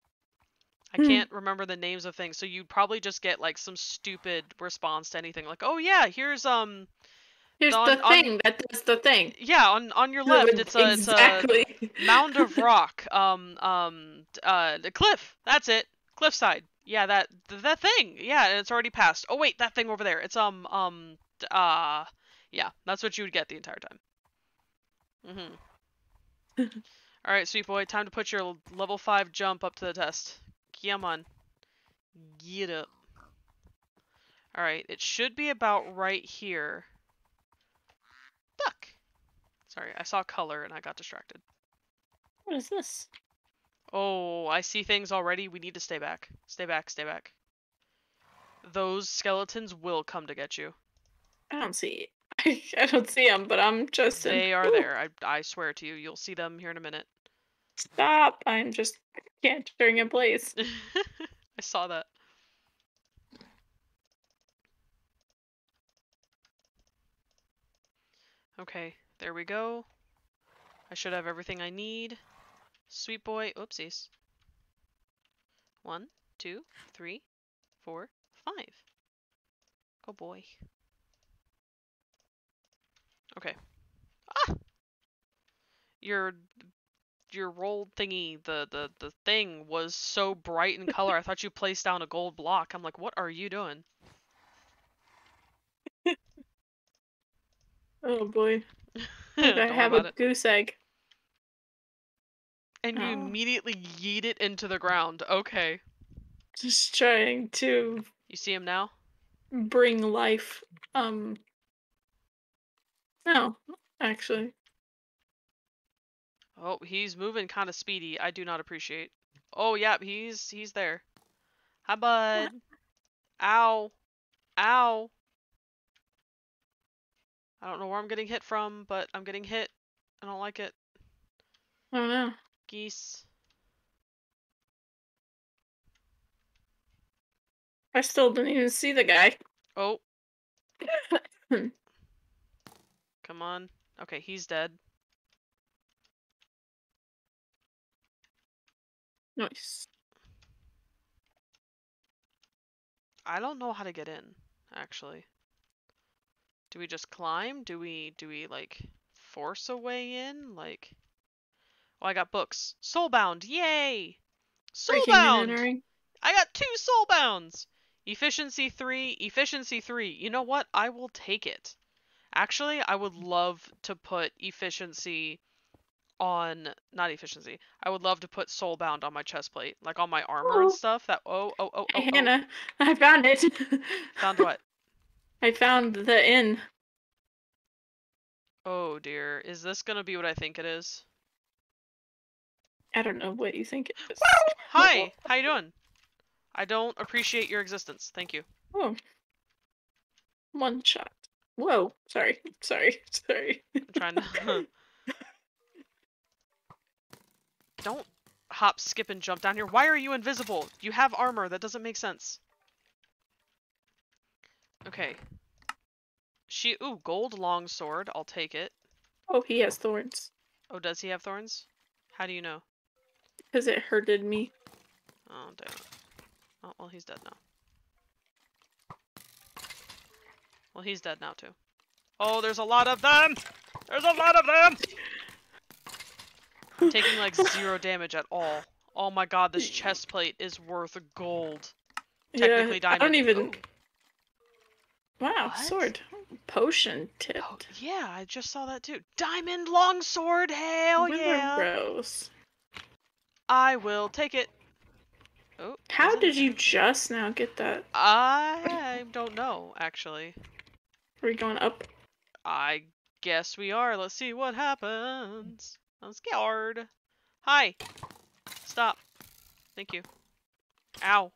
I Hmm. can't remember the names of things, so you'd probably just get like some stupid response to anything like, "Oh yeah, here's um Here's On- the on- thing that does the thing. yeah, on on your left it's a it's a mound of rock, um um uh the cliff. That's it. Cliffside. Yeah, that that thing. Yeah, and it's already passed. Oh wait, that thing over there. It's um um uh yeah, that's what you would get the entire time. Mhm. All right, sweet boy, time to put your level 5 jump up to the test. Come on. Get up. All right, it should be about right here. Duck. Sorry, I saw color and I got distracted. what is this? Oh, I see things already. We need to stay back. Stay back, stay back. Those skeletons will come to get you. I don't see. I don't see them, but I'm just. They are Ooh, there. I, I swear to you. You'll see them here in a minute. Stop! I'm just cantering in place. I saw that. Okay, there we go. I should have everything I need. Sweet boy. Oopsies. One, two, three, four, five. Go boy. Okay. Ah! Your your roll thingy, the, the the thing was so bright in color. I thought you placed down a gold block. I'm like, what are you doing? Oh boy! I have a it. goose egg. And you Oh. immediately yeet it into the ground. Okay. Just trying to You see him now? bring life. Um. No, actually. Oh, he's moving kind of speedy. I do not appreciate. Oh, yeah, he's he's there. Hi, bud. Ow. Ow. I don't know where I'm getting hit from, but I'm getting hit. I don't like it. I don't know. Geese. I still didn't even see the guy. Oh. Come on. Okay, he's dead. Nice. I don't know how to get in, actually. Do we just climb? Do we do we like force a way in? Like Oh, I got books. Soulbound, yay! Soulbound! I got two soulbounds! Efficiency 3, efficiency 3. You know what? I will take it. Actually, I would love to put efficiency on not efficiency. I would love to put soulbound on my chest plate, like on my armor Oh. and stuff. That oh oh oh oh. Oh. Hannah, I found it. Found what? I found the inn. Oh dear, is this gonna be what I think it is? I don't know what you think it is. Hi, how you doing? I don't appreciate your existence. Thank you. Oh. One shot. Whoa. Sorry. Sorry. Sorry. I'm trying to. Don't hop, skip, and jump down here. Why are you invisible? You have armor. That doesn't make sense. Okay. She. Ooh, gold longsword. I'll take it. Oh, he has thorns. Oh, does he have thorns? How do you know? Because it hurted me. Oh, damn it. Oh, well, he's dead now. Well, he's dead now, too. Oh, there's a lot of them! There's a lot of them! Taking, like, zero damage at all. Oh my god, this chest plate is worth gold. Technically yeah, I don't diamond. even. Ooh. Wow, What? sword. Potion tip. Oh, yeah, I just saw that, too. Diamond longsword! Hell yeah! Rose. I will take it. Oh, How did you just now get that? I don't know, actually. Are we going up? I guess we are. Let's see what happens. I'm scared. Hi. Stop. Thank you. Ow.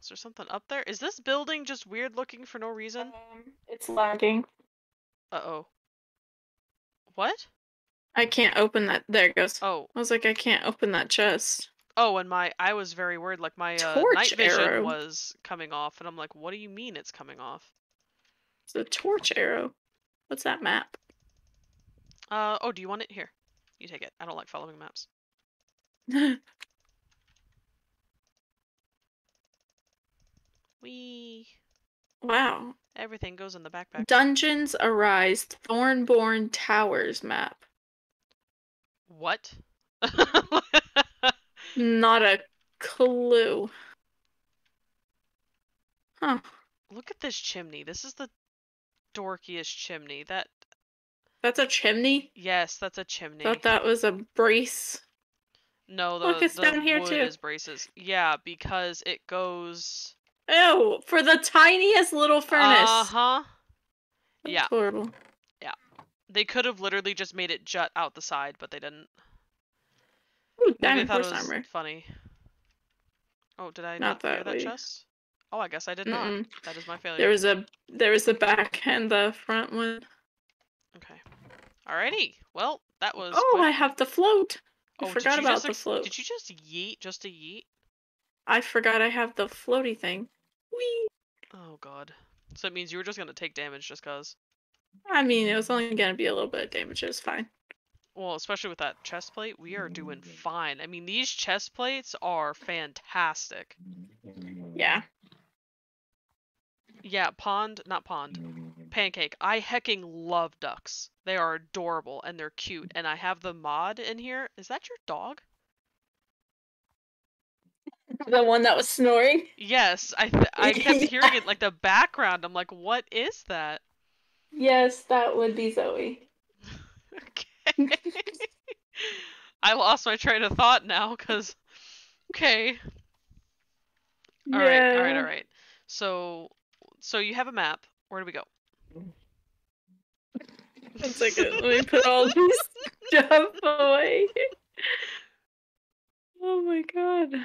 Is there something up there? Is this building just weird looking for no reason? Um, it's lagging. Uh oh. What? I can't open that. There it goes. Oh. I was like, I can't open that chest. Oh, and my I was very worried. Like my uh, Torch night vision arrow. was coming off, and I'm like, what do you mean it's coming off? It's a torch arrow. What's that map? Uh oh, do you want it here? You take it. I don't like following maps. Wee. wow. Everything goes in the backpack. Dungeons Arise Thornborn Towers map. What? Not a clue. Huh. Look at this chimney. This is the dorkiest chimney. That That's a chimney? yes, that's a chimney. Thought that was a brace. No, the Look, it's the down here wood too. is braces. Yeah, because it goes. Oh, for the tiniest little furnace. Uh huh. That's yeah. Horrible. They could have literally just made it jut out the side, but they didn't. Ooh, Maybe they diamond thought horse it was armor. funny. Oh, did I Not not, that that chest? Oh, I guess I did not. Mm-mm. That is my failure. There is a there is the back and the front one. Okay. Alrighty. Well, that was. Oh, quick. I have the float. I Oh, did forgot about just the float. Did you just yeet just a yeet? I forgot I have the floaty thing. Whee! Oh god. So it means you were just gonna take damage just cause. I mean, it was only gonna be a little bit of damage. It was fine. Well, especially with that chest plate, we are doing fine. I mean, these chest plates are fantastic. Yeah. Yeah, pond, not pond, mm-hmm. pancake. I hecking love ducks. They are adorable and they're cute. And I have the mod in here. Is that your dog? The one that was snoring. Yes, I th- I kept hearing it like the background. I'm like, what is that? Yes, that would be Zoe. Okay. I lost my train of thought now, cause okay. All right, all right, all right. So, so you have a map. Where do we go? One second. Let me put all these stuff away. Oh my god.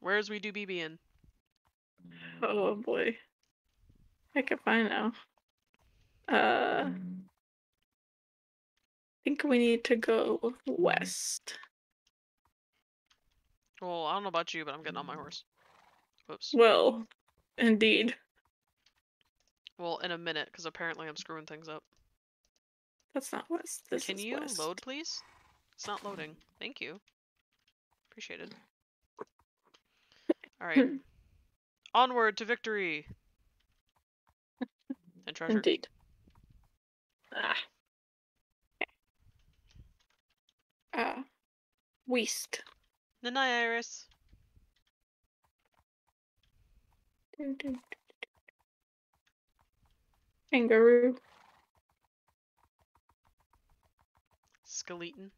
Where's we do BB in? Oh boy. I can find now. Uh, I think we need to go west. Well, I don't know about you, but I'm getting on my horse. Whoops. Well, indeed. Well, in a minute, because apparently I'm screwing things up. That's not west. This Can you west. load, please? It's not loading. Thank you. Appreciate it. All right. Onward to victory. And treasure. Indeed. Ah. Uh, west. The Iris. Dun, dun, dun, dun, dun. Kangaroo. Skeleton.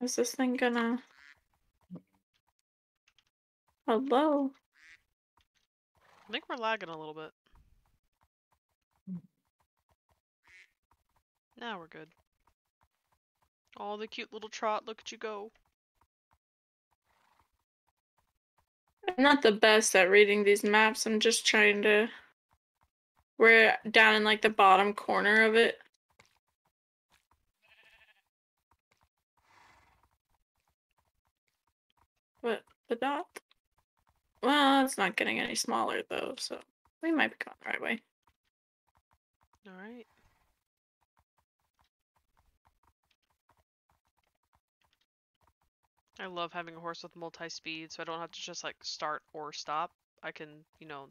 Is this thing gonna? Hello. I think we're lagging a little bit. Now we're good. All the cute little trot. Look at you go. I'm not the best at reading these maps. I'm just trying to. We're down in like the bottom corner of it. What the dot? Well, it's not getting any smaller though, so we might be going the right way. Alright. I love having a horse with multi-speed, so I don't have to just like start or stop. I can, you know,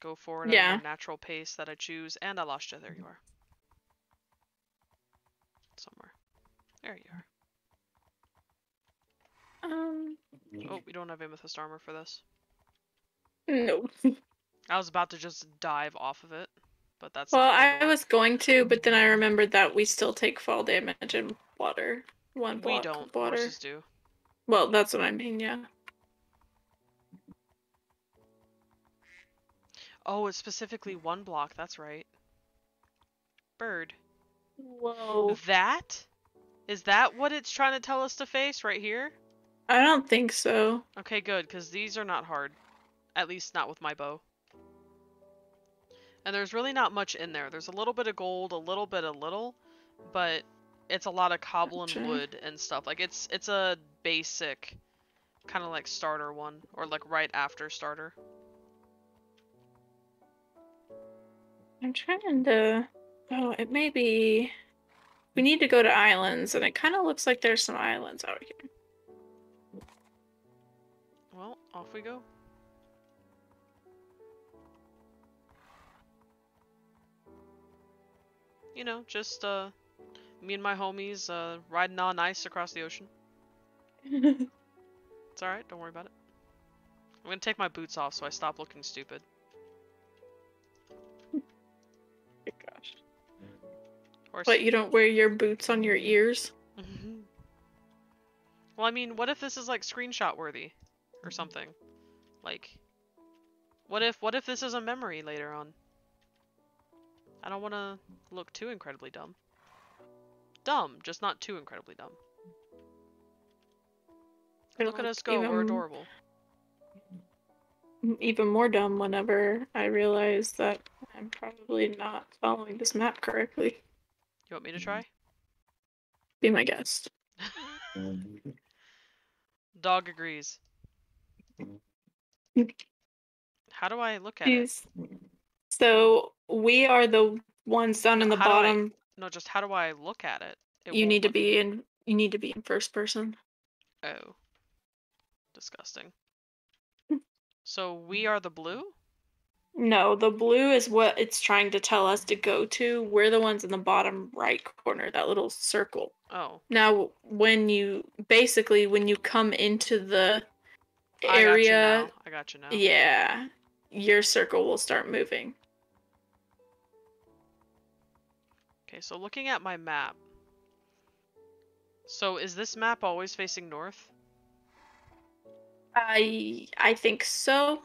go forward at a natural pace that I choose. And I lost you. There you are. Somewhere. There you are. Um, Oh, we don't have amethyst armor for this. no. I was about to just dive off of it. but that's Well, I was going to, but then I remembered that we still take fall damage in water. One We don't. water. Horses do. Well, that's what I mean. Yeah. Oh, it's specifically one block. That's right. Bird. Whoa. That? Is that what it's trying to tell us to face right here? I don't think so. Okay, good, because these are not hard. At least not with my bow. And there's really not much in there. There's a little bit of gold, a little bit of little, but it's a lot of cobble and wood and stuff. Like it's it's a basic kind of like starter one or like right after starter. I'm trying to. Oh, it may be. We need to go to islands, and it kind of looks like there's some islands out here. Well, off we go. You know, just uh me and my homies uh riding on ice across the ocean. It's alright, don't worry about it. I'm gonna take my boots off so I stop looking stupid. gosh. But you don't wear your boots on your ears? Mhm. well, I mean, what if this is like screenshot worthy or something? Like, what if what if this is a memory later on? I don't want to look too incredibly dumb. Dumb, just not too incredibly dumb. Look at us go, we're adorable. Even more dumb whenever I realize that I'm probably not following this map correctly. You want me to try? Be my guest. Dog agrees. How do I look at it? So we are the ones down in the How bottom. No, just how do I look at it? It You need to be in. You need to be in first person. Oh. Disgusting. So we are the blue? No, the blue is what it's trying to tell us to go to. We're the ones in the bottom right corner, that little circle. Oh. Now, when you basically when you come into the area, I got you now. I got you now. yeah, your circle will start moving. Okay, so looking at my map. So is this map always facing north? I I think so.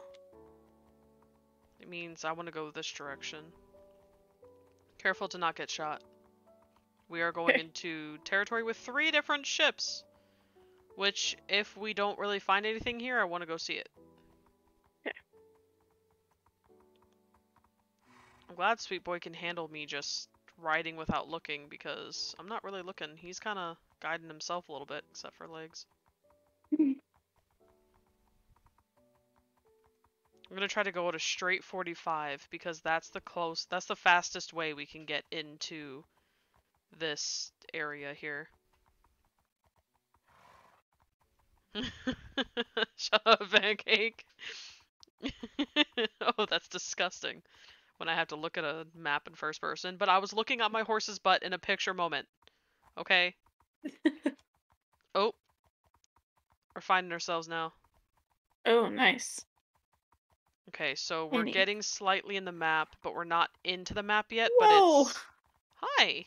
It means I want to go this direction. Careful to not get shot. We are going into territory with three different ships. Which, if we don't really find anything here, I want to go see it. Okay. I'm glad Sweet Boy can handle me just riding without looking because I'm not really looking. He's kind of guiding himself a little bit, except for legs. I'm gonna try to go at a straight 45 because that's the close, that's the fastest way we can get into this area here. Shut up, pancake. oh, that's disgusting. When I have to look at a map in first person, but I was looking at my horse's butt in a picture moment. Okay. oh, we're finding ourselves now. Oh, nice. Okay, so we're Any- getting slightly in the map, but we're not into the map yet. Whoa! But it's hi.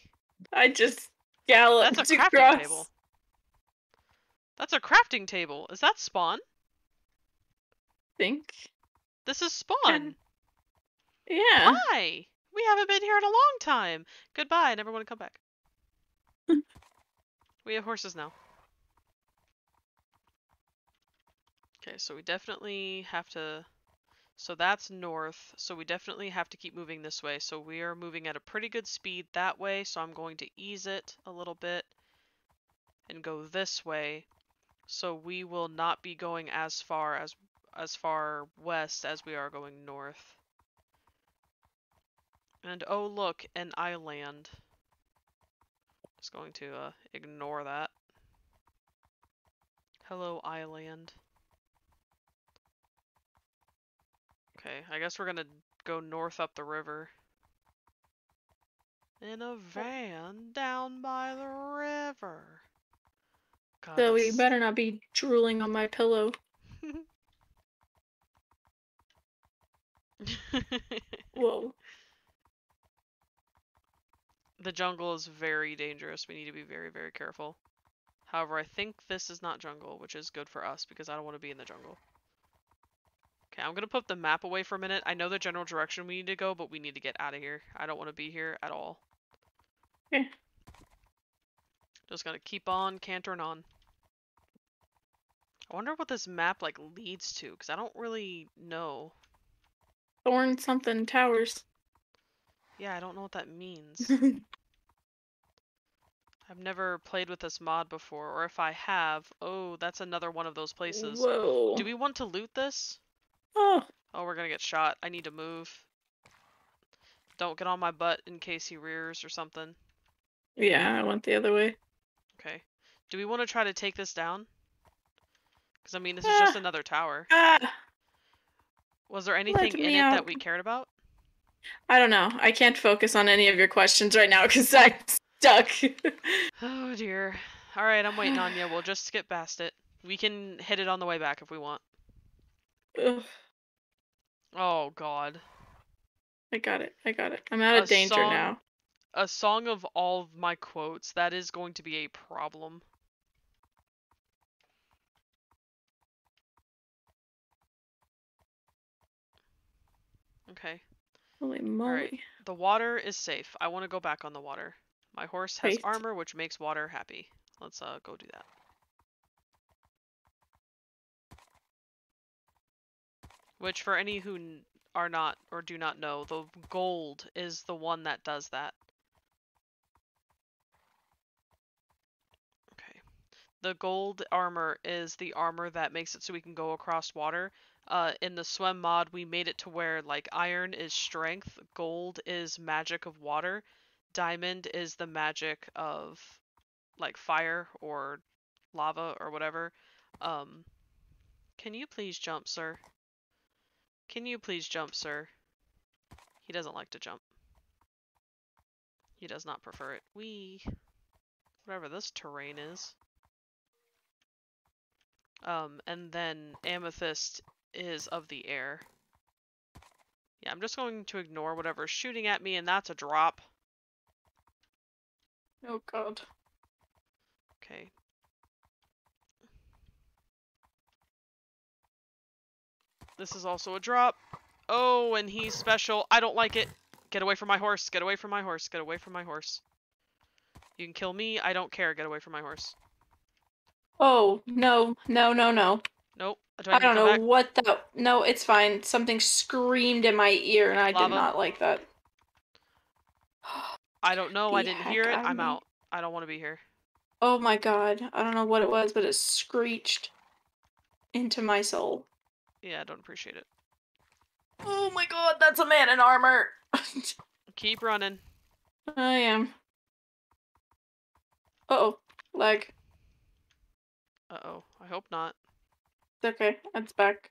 I just galloped That's a crafting across. table. That's a crafting table. Is that spawn? Think. This is spawn. Yeah. Hi. We haven't been here in a long time. Goodbye. I never want to come back. Mm. we have horses now. Okay, so we definitely have to. So that's north. So we definitely have to keep moving this way. So we are moving at a pretty good speed that way. So I'm going to ease it a little bit and go this way. So we will not be going as far as as far west as we are going north. And oh look, an island. Just going to uh, ignore that. Hello, island. Okay, I guess we're gonna go north up the river. In a van down by the river. God, So we better not be drooling on my pillow. Whoa. The jungle is very dangerous. We need to be very, very careful. However, I think this is not jungle, which is good for us because I don't want to be in the jungle. Okay, I'm gonna put the map away for a minute. I know the general direction we need to go, but we need to get out of here. I don't want to be here at all. Okay. Just gonna keep on cantering on. I wonder what this map like leads to, because I don't really know. Thorn something towers. Yeah, I don't know what that means. I've never played with this mod before, or if I have, oh, that's another one of those places. Whoa. Do we want to loot this? Oh, Oh, we're gonna get shot. I need to move. Don't get on my butt in case he rears or something. yeah, I went the other way. Okay. Do we want to try to take this down? Because, I mean, this is just Ah. another tower. Ah, Was there anything in it that we cared about? I don't know. I can't focus on any of your questions right now because I'm stuck. Oh, dear. Alright, I'm waiting on you. We'll just skip past it. We can hit it on the way back if we want. Ugh, Oh, God. I got it. I got it. I'm out A of danger song- now. A song of all of my quotes. That is going to be a problem. Okay. Holy moly. The water is safe. I want to go back on the water. My horse has Great. armor, which makes water happy. Let's uh go do that. Which, for any who are not or do not know, the gold is the one that does that. Okay. The gold armor is the armor that makes it so we can go across water. Uh, in the SWEM mod, we made it to where like iron is strength, gold is magic of water, diamond is the magic of like fire or lava or whatever. Um, can you please jump, sir? Can you please jump, sir? He doesn't like to jump. He does not prefer it. We, whatever this terrain is. Um, and then amethyst is of the air. Yeah, I'm just going to ignore whatever's shooting at me, and that's a drop. Oh god. Okay. This is also a drop. Oh, and he's special. I don't like it. Get away from my horse. Get away from my horse. Get away from my horse. You can kill me. I don't care. Get away from my horse. Oh, no, no, no, no. Nope. Do I to don't know back? what the. No, it's fine. Something screamed in my ear and I Lava? did not like that. I don't know. I didn't hear it. of I'm out. I don't want to be here. Oh my god. I don't know what it was, but it screeched into my soul. Yeah, I don't appreciate it. Oh my god, that's a man in armor. Keep running. I am. Uh oh, leg. Uh-oh. I hope not. Okay, it's back.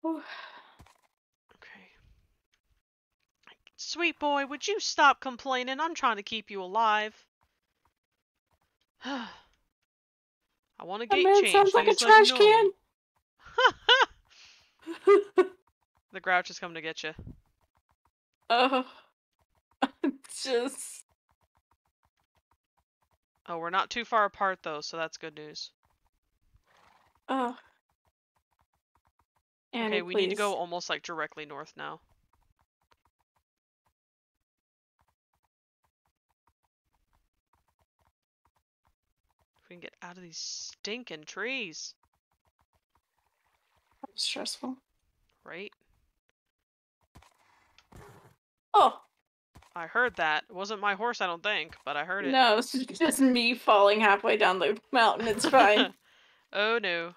Whew. Okay. Sweet boy, would you stop complaining? I'm trying to keep you alive. I want a That gate man sounds like a trash no. can. the grouch is coming to get you. oh, just. Oh, we're not too far apart though, so that's good news. Oh. Annie, okay, we need to go almost like directly north now. If we can get out of these stinking trees, That's Stressful. right? Oh I heard that. It wasn't my horse, I don't think, but I heard it. no, it's just me falling halfway down the mountain. It's fine. oh no.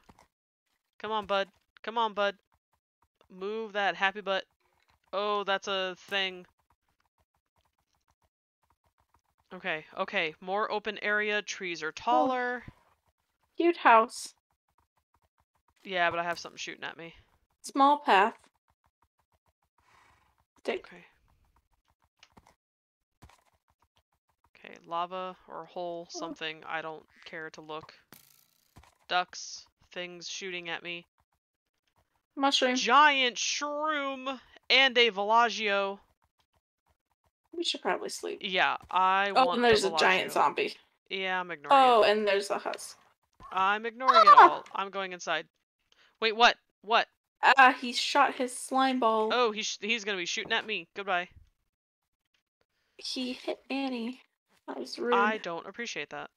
Come on, bud. Come on, bud. Move that happy butt. Oh, that's a thing. Okay, okay. More open area. Trees are taller. Cute house. Yeah, but I have something shooting at me. Small path. Stick. Okay. Okay, lava or hole, Oh. something. I don't care to look. Ducks, things shooting at me. Mushroom. Giant shroom and a Villagio. We should probably sleep. Yeah, I Oh, and the there's a giant zombie. Yeah, I'm ignoring it. Oh, and there's a husk. I'm ignoring it Ah! all. I'm going inside. Wait, what? What? Ah, he shot his slime ball. Oh, he's he's gonna be shooting at me. Goodbye. He hit Annie. That was rude. I don't appreciate that.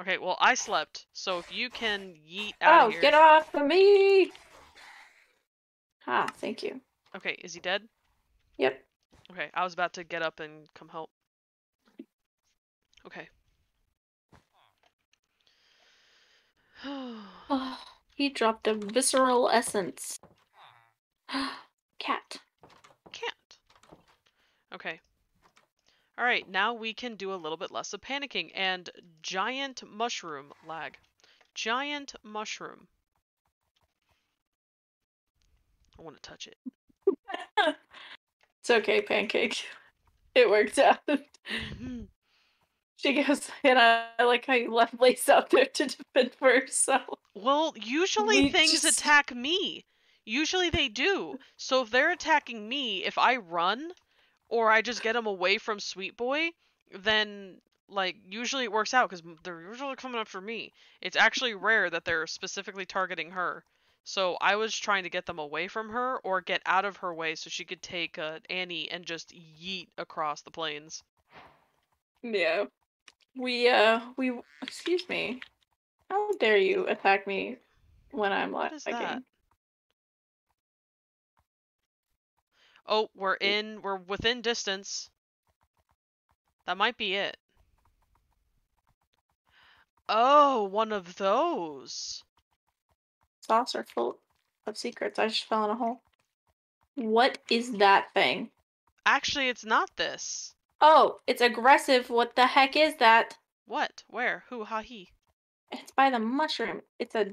Okay, well I slept, so if you can yeet out oh, of here. get off of me! Ah, thank you. Okay, is he dead? Yep. Okay, I was about to get up and come help. Okay. Oh, he dropped a visceral essence. Cat. Can't. Okay. Alright, now we can do a little bit less of panicking and giant mushroom lag. Giant mushroom. I want to touch it. It's okay, Pancake. It worked out. Mm-hmm. She goes, and I, I like how you left Lace out there to defend for herself. well, usually We things just- attack me. Usually they do. So if they're attacking me, if I run or I just get them away from Sweet Boy, then like usually it works out because they're usually coming up for me. It's actually rare that they're specifically targeting her. So I was trying to get them away from her or get out of her way so she could take uh, Annie and just yeet across the plains. Yeah. We, uh, we, excuse me. How dare you attack me when I'm What lagging? Oh, we're in, we're within distance. That might be it. Oh, one of those. Saucer full of secrets. I just fell in a hole. What is that thing? Actually, it's not this. Oh, it's aggressive. What the heck is that? What? Where? Who? Ha he. It's by the mushroom. It's a.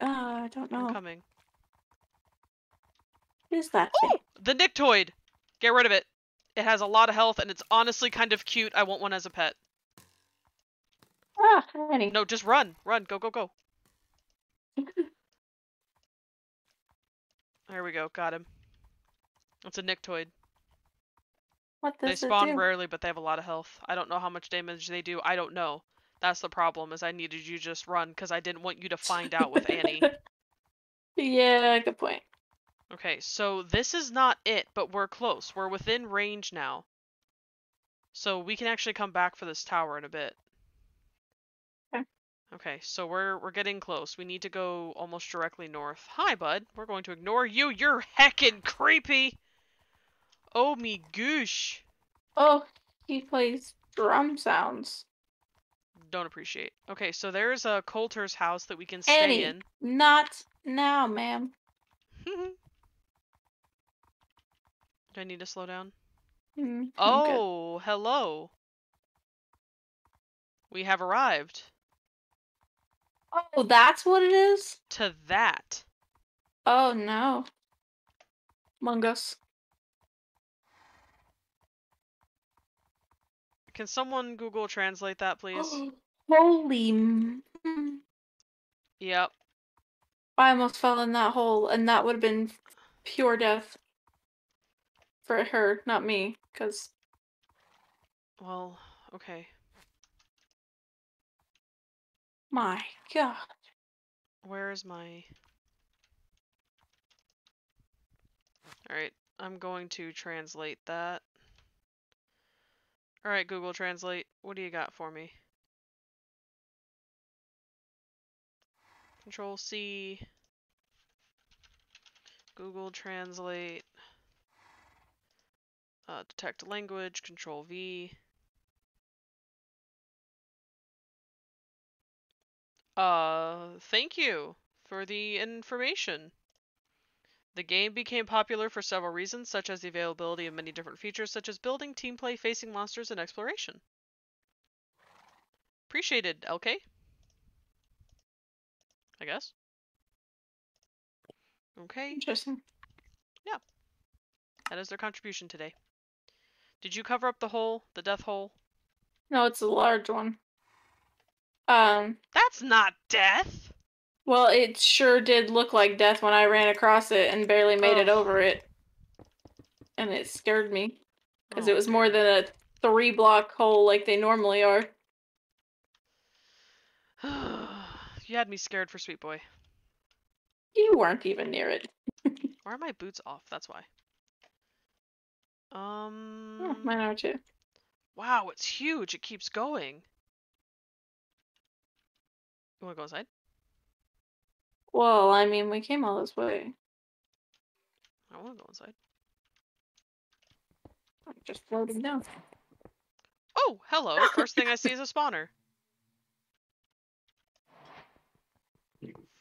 Uh, I don't I'm know. coming. What is that Oh, thing? The Nictoid. Get rid of it. It has a lot of health and it's honestly kind of cute. I want one as a pet. Ah, Annie. No, just run. Run. Go, go, go. There we go. Got him. It's a Nictoid. What They does spawn it do? rarely, but they have a lot of health. I don't know how much damage they do. I don't know. That's the problem. Is I needed you to just run because I didn't want you to find out with Annie. yeah, good point. Okay, so this is not it, but we're close. We're within range now. So we can actually come back for this tower in a bit. Okay. Okay, so we're we're getting close. We need to go almost directly north. Hi, bud. We're going to ignore you. You're heckin' creepy. Oh me goosh. Oh, he plays drum sounds. Don't appreciate. Okay, so there's a Coulter's house that we can stay Annie, in. not now, ma'am. Do I need to slow down? Mm, I'm good. Oh, hello. We have arrived Oh, that's what it is? to that. Oh no. Mungus. Can someone Google Translate that, please? Holy. m- mm. Yep. I almost fell in that hole, and that would have been pure death for her, not me. Because Well, okay. my god, Where is my... Alright, I'm going to translate that. Alright, Google Translate, what do you got for me? Control C. Google Translate. Uh, detect language, Control V. Uh, thank you for the information. The game became popular for several reasons, such as the availability of many different features, such as building, team play, facing monsters, and exploration. Appreciated, LK. I guess. Okay, interesting. that is their contribution today. Did you cover up the hole, the death hole? No, it's a large one. Um, That's not death! well, it sure did look like death when I ran across it and barely made it over it. And it scared me. because Oh, it was more than a three block hole like they normally are. you had me scared for Sweet Boy. You weren't even near it. Why are my boots off? That's why. Um. Mine are too. Wow, it's huge. It keeps going. You wanna go inside? Well, I mean, we came all this way. I wanna go inside. I'm just floating down. Oh, hello. First thing I see is a spawner.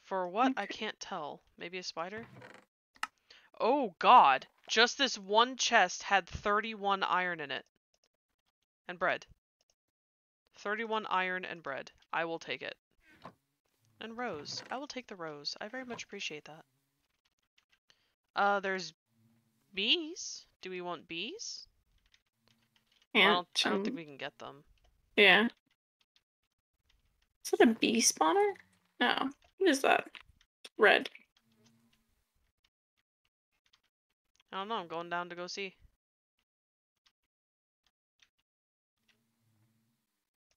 For what? I can't tell. Maybe a spider? Oh god. Just this one chest had 31 iron in it. And bread. 31 iron and bread. I will take it. And rose. I will take the rose. I very much appreciate that. Uh, there's bees. Do we want bees? Well, I, don't, I don't think um, we can get them. yeah. Is that a bee spawner? No. What is that? Red. I don't know. I'm going down to go see.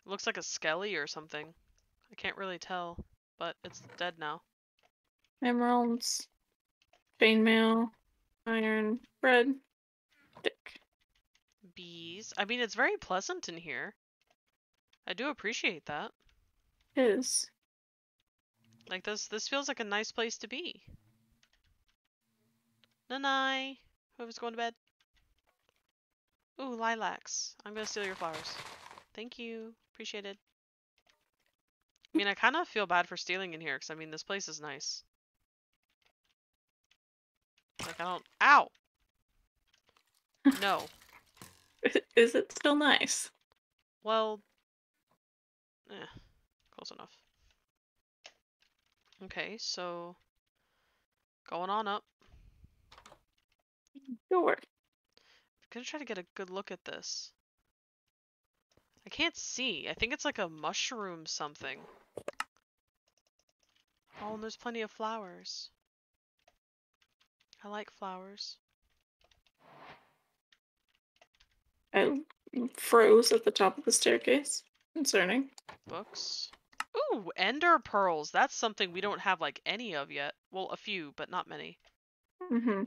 looks like a skelly or something. I can't really tell, but it's dead now. Emeralds. Chainmail. Iron. Bread. Stick. Bees. I mean, it's very pleasant in here. I do appreciate that. Is. Like this, this feels like a nice place to be. Nanai. Whoever's going to bed. Ooh, lilacs. I'm gonna steal your flowers. Thank you. Appreciate it. I mean, I kind of feel bad for stealing in here, because, I mean, this place is nice. Like, I don't... Ow! No. Is it still nice? Well... Eh. Close enough. Okay, so... Going on up. Sure. gonna try to get a good look at this. I can't see. I think it's like a mushroom something. Oh, and there's plenty of flowers. I like flowers. I froze at the top of the staircase. Concerning. Books. Ooh, ender pearls. That's something we don't have like any of yet. Well, a few, but not many. Mm-hmm.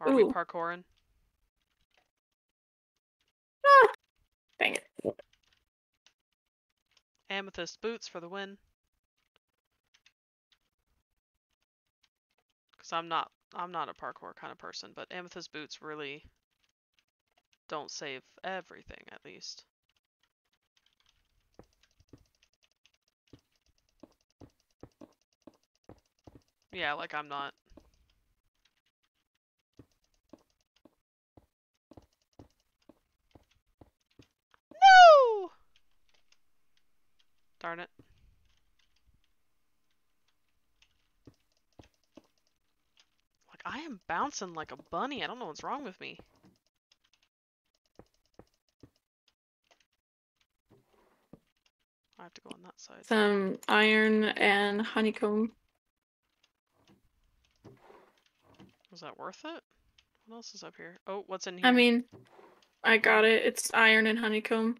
Are we Ooh. parkouring? Ah, dang it. Amethyst boots for the win. Cause I'm not I'm not a parkour kind of person, but amethyst boots really don't save everything at least. Yeah, like I'm not. No! Darn it. Like, I am bouncing like a bunny. I don't know what's wrong with me. I have to go on that side. Some iron and honeycomb. Was that worth it? What else is up here? Oh, what's in here? I mean, I got it. It's iron and honeycomb.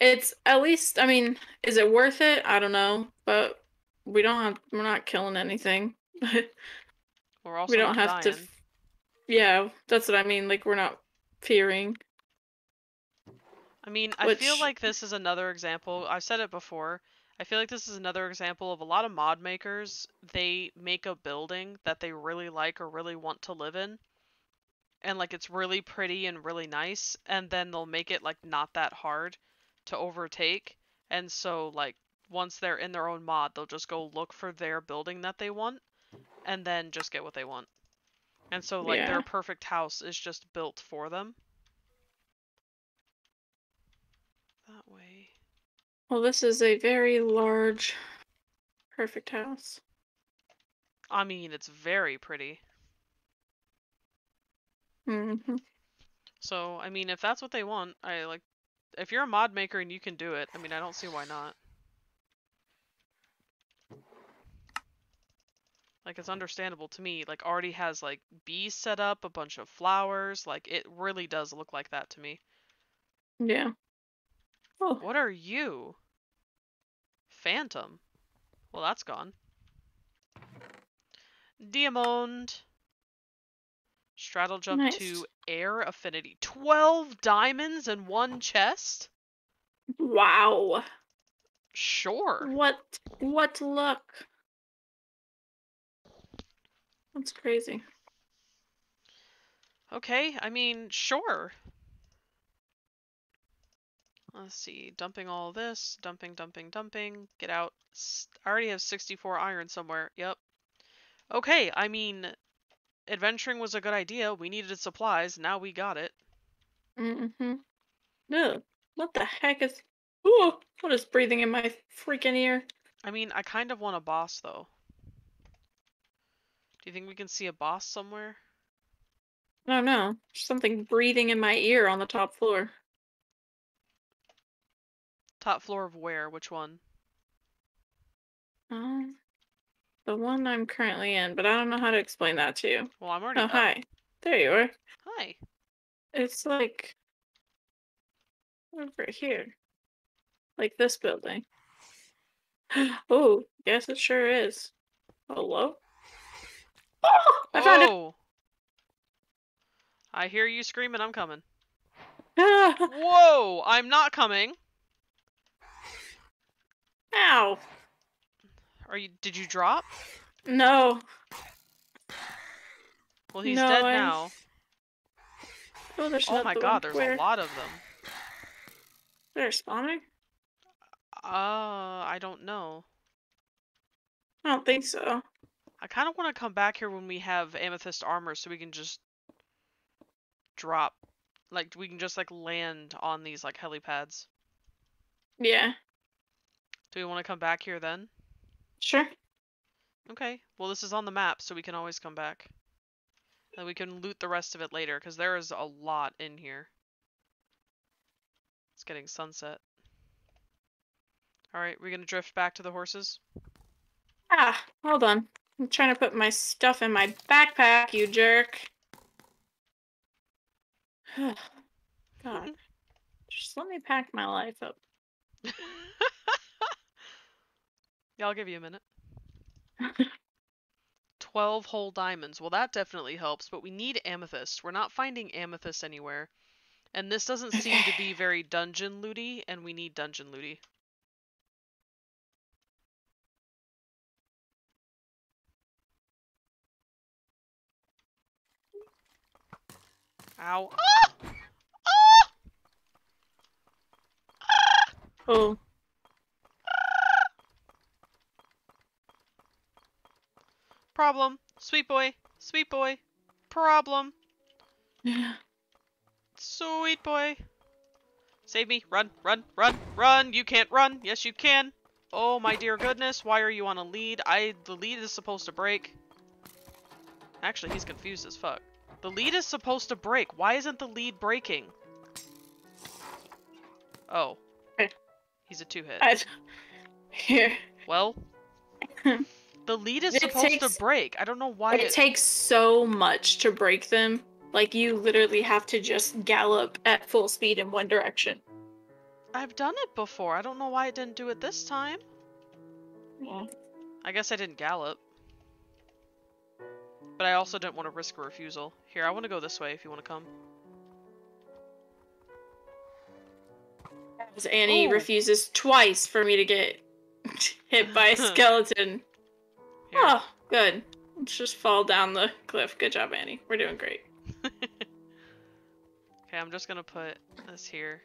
It's at least, I mean, is it worth it? I don't know, but we don't have, we're not killing anything. we're also we don't have dying. to. Yeah, that's what I mean. Like, we're not fearing. I mean, I feel like this is another example. I've said it before. I feel like this is another example of a lot of mod makers. They make a building that they really like or really want to live in. And like it's really pretty and really nice and then they'll make it like not that hard to overtake. And so like once they're in their own mod, they'll just go look for their building that they want and then just get what they want. And so like Yeah. their perfect house is just built for them. That way. Well, this is a very large, perfect house. I mean, it's very pretty. hmm So, I mean, if that's what they want, I like. If you're a mod maker and you can do it, I mean, I don't see why not. Like it's understandable to me. Like already has like bees set up, a bunch of flowers. Like it really does look like that to me. Yeah. Oh, What are you? Phantom. Well, that's gone. Diamond. Straddle jump Nice. to air affinity. 12 diamonds and one chest? wow. Sure. What what luck? That's crazy. Okay, I mean, sure. Let's see, dumping all this, dumping, dumping, dumping, get out. I already have 64 iron somewhere, yep. Okay, I mean, adventuring was a good idea. We needed supplies, now we got it. Mm-hmm. No. What the heck is Ooh, what is breathing in my freaking ear? I mean, I kind of want a boss, though. Do you think we can see a boss somewhere? I don't know. Something breathing in my ear on the top floor. Top floor of where? Which one? Um, the one I'm currently in, but I don't know how to explain that to you. Well, I'm already Oh, up. hi. There you are. Hi. It's like over here. Like this building. Oh, yes, it sure is. Hello? Oh, I found it. Oh! I hear you screaming, I'm coming. Whoa! I'm not coming! ow. Are you did you drop? No. Well he's No, dead I'm- now. Oh, there's Oh my god, there's Where? a lot of them. They're spawning? Uh I don't know. I don't think so. I kinda wanna come back here when we have amethyst armor so we can just drop like we can just like land on these like helipads. Yeah. Do we wanna come back here then? Sure. Okay. Well this is on the map, so we can always come back. And we can loot the rest of it later, because there is a lot in here. It's getting sunset. Alright, we're gonna drift back to the horses? Ah, hold on. I'm trying to put my stuff in my backpack, you jerk. God. Just let me pack my life up. yeah, I'll give you a minute. 12 whole diamonds. Well, that definitely helps, but we need amethyst. We're not finding amethyst anywhere. And this doesn't seem to be very dungeon looty, and we need dungeon looty. Ow. Ah! Ah! Oh. Problem. Sweet boy. Sweet boy. Problem. Sweet boy. Save me. Run, run, run, run. You can't run. Yes, you can. Oh my dear goodness. Why are you on a lead? I the lead is supposed to break. Actually, he's confused as fuck. The lead is supposed to break. Why isn't the lead breaking? Oh. He's a two hit. Here. Well, the lead is It supposed takes- to break. I don't know why It it takes so much to break them. Like, you literally have to just gallop at full speed in one direction. I've done it before. I don't know why I didn't do it this time. Yeah. I guess I didn't gallop. But I also didn't want to risk a refusal. Here, I want to go this way if you want to come. Annie Ooh. refuses twice for me to get hit by a skeleton. Here. Oh, good. Let's just fall down the cliff. Good job, Annie. We're doing great. Okay, I'm just gonna put this here.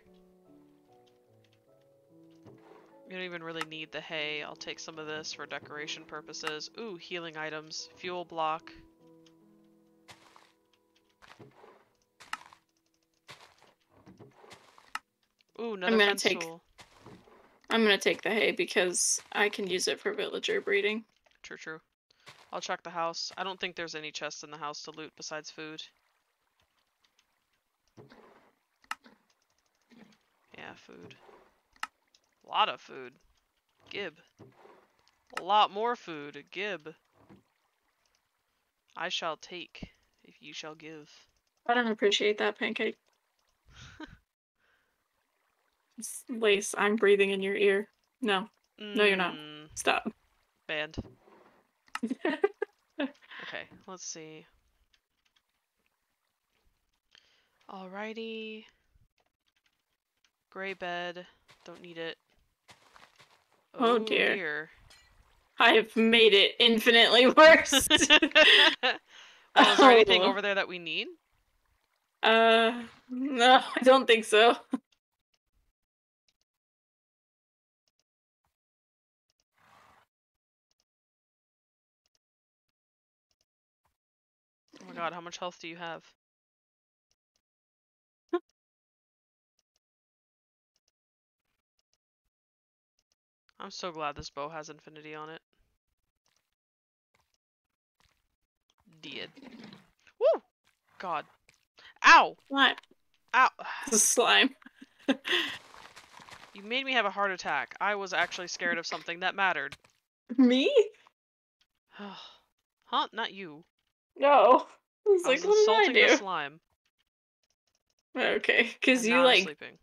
We don't even really need the hay. I'll take some of this for decoration purposes. Ooh, healing items. Fuel block. Ooh, another I'm gonna take- tool. I'm gonna take the hay because I can use it for villager breeding. True, true. I'll check the house. I don't think there's any chests in the house to loot besides food. Yeah, food. A lot of food. Gib. A lot more food. Gib. I shall take if you shall give. I don't appreciate that pancake. Lace, I'm breathing in your ear. No, No, you're not. Mm, stop. Banned. Okay, let's see. Alrighty. Gray bed. Don't need it. Oh, dear. I have made it infinitely worse. oh, is there anything Oh. over there that we need? uh, no, I don't think so. God, how much health do you have? I'm so glad this bow has infinity on it. Did. Woo! God. Ow! What? Ow! It's slime. You made me have a heart attack. I was actually scared of something that mattered. Me? huh? Not you. No. I was I like, was what insulting did I the do? slime. Okay, because you like sleeping.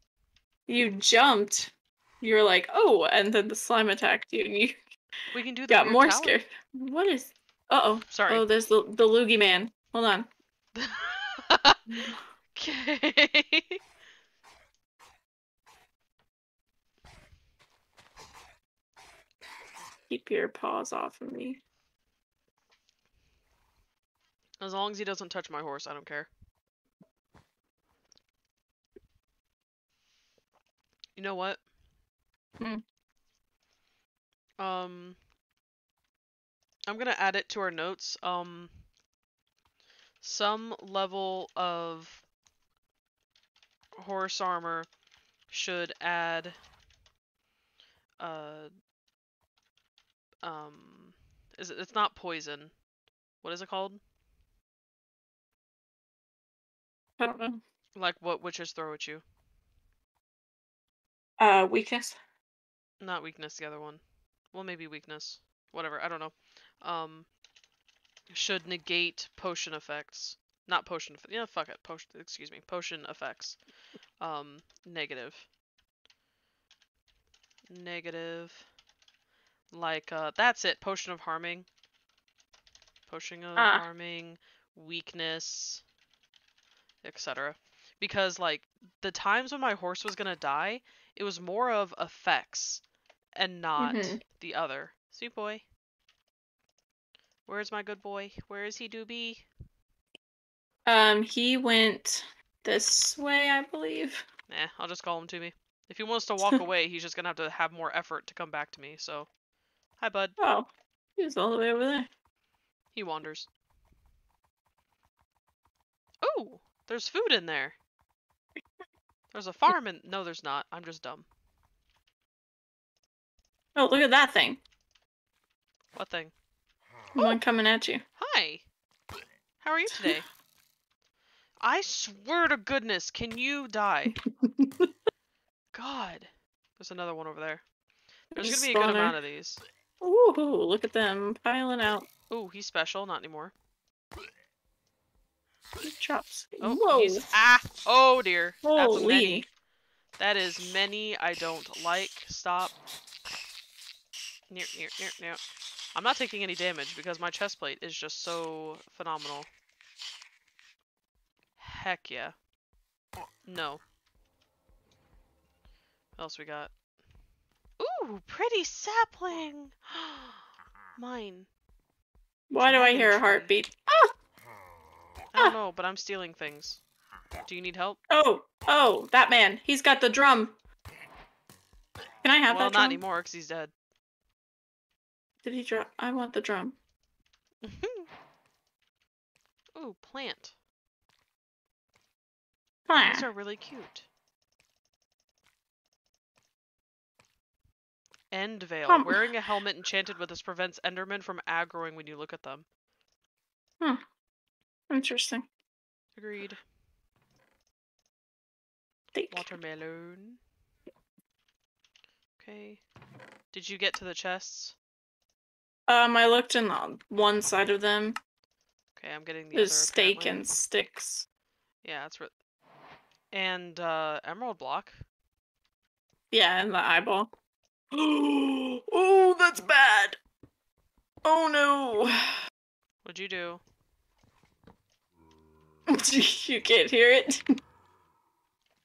you jumped. You were like, oh, and then the slime attacked you, and you We can do the got more tower. scared. What is? Uh oh. Sorry. Oh, there's the the loogie man. Hold on. okay. Keep your paws off of me. As long as he doesn't touch my horse, I don't care. You know what? Hmm. Um I'm going to add it to our notes. Um some level of horse armor should add uh um is it, it's not poison. What is it called? I don't know. Like what witches throw at you? Uh, weakness. Not weakness, the other one. Well, maybe weakness. Whatever, I don't know. Um, should negate potion effects. Not potion. Yeah, fuck it. Potion. Excuse me. Potion effects. Um, negative. Negative. Like, uh, that's it. Potion of harming. Potion of Ah. harming, weakness, etc. Because, like, the times when my horse was gonna die, it was more of effects and not Mhm. the other. Sweet boy. Where's my good boy? Where is he, Doobie? Um, he went this way, I believe. Nah, I'll just call him to me. If he wants to walk away, he's just gonna have to have more effort to come back to me, so. Hi, bud. Oh, he was all the way over there. He wanders. Ooh, there's food in there. There's a farm in. No, there's not. I'm just dumb. Oh, look at that thing. What thing? One coming at you. Hi. How are you today? I swear to goodness, can you die? God. There's another one over there. There's gonna be a good amount of these. Ooh, look at them piling out. Ooh, he's special, not anymore. Chops. Oh, Whoa. ah. Oh dear. That's many. That is many I don't like. Stop. Near, near, near, near. I'm not taking any damage because my chest plate is just so phenomenal. Heck yeah. No. What else we got? Ooh, pretty sapling. Mine. Why do I hear a heartbeat? Ah! I don't know, but I'm stealing things. Do you need help? Oh, oh, that man. He's got the drum. Can I have well, that not drum? anymore because he's dead. Did he drop? I want the drum. Ooh, plant. These are really cute. End veil. Um. Wearing a helmet enchanted with this prevents Endermen from aggroing when you look at them. Interesting. Agreed. Think. Watermelon. Okay. Did you get to the chests? Um, I looked in the one side of them. Okay, I'm getting the There's other steak apparently. and sticks. Yeah, that's right. And uh emerald block. Yeah, and the eyeball. oh, that's bad. Oh no. What'd you do? you can't hear it.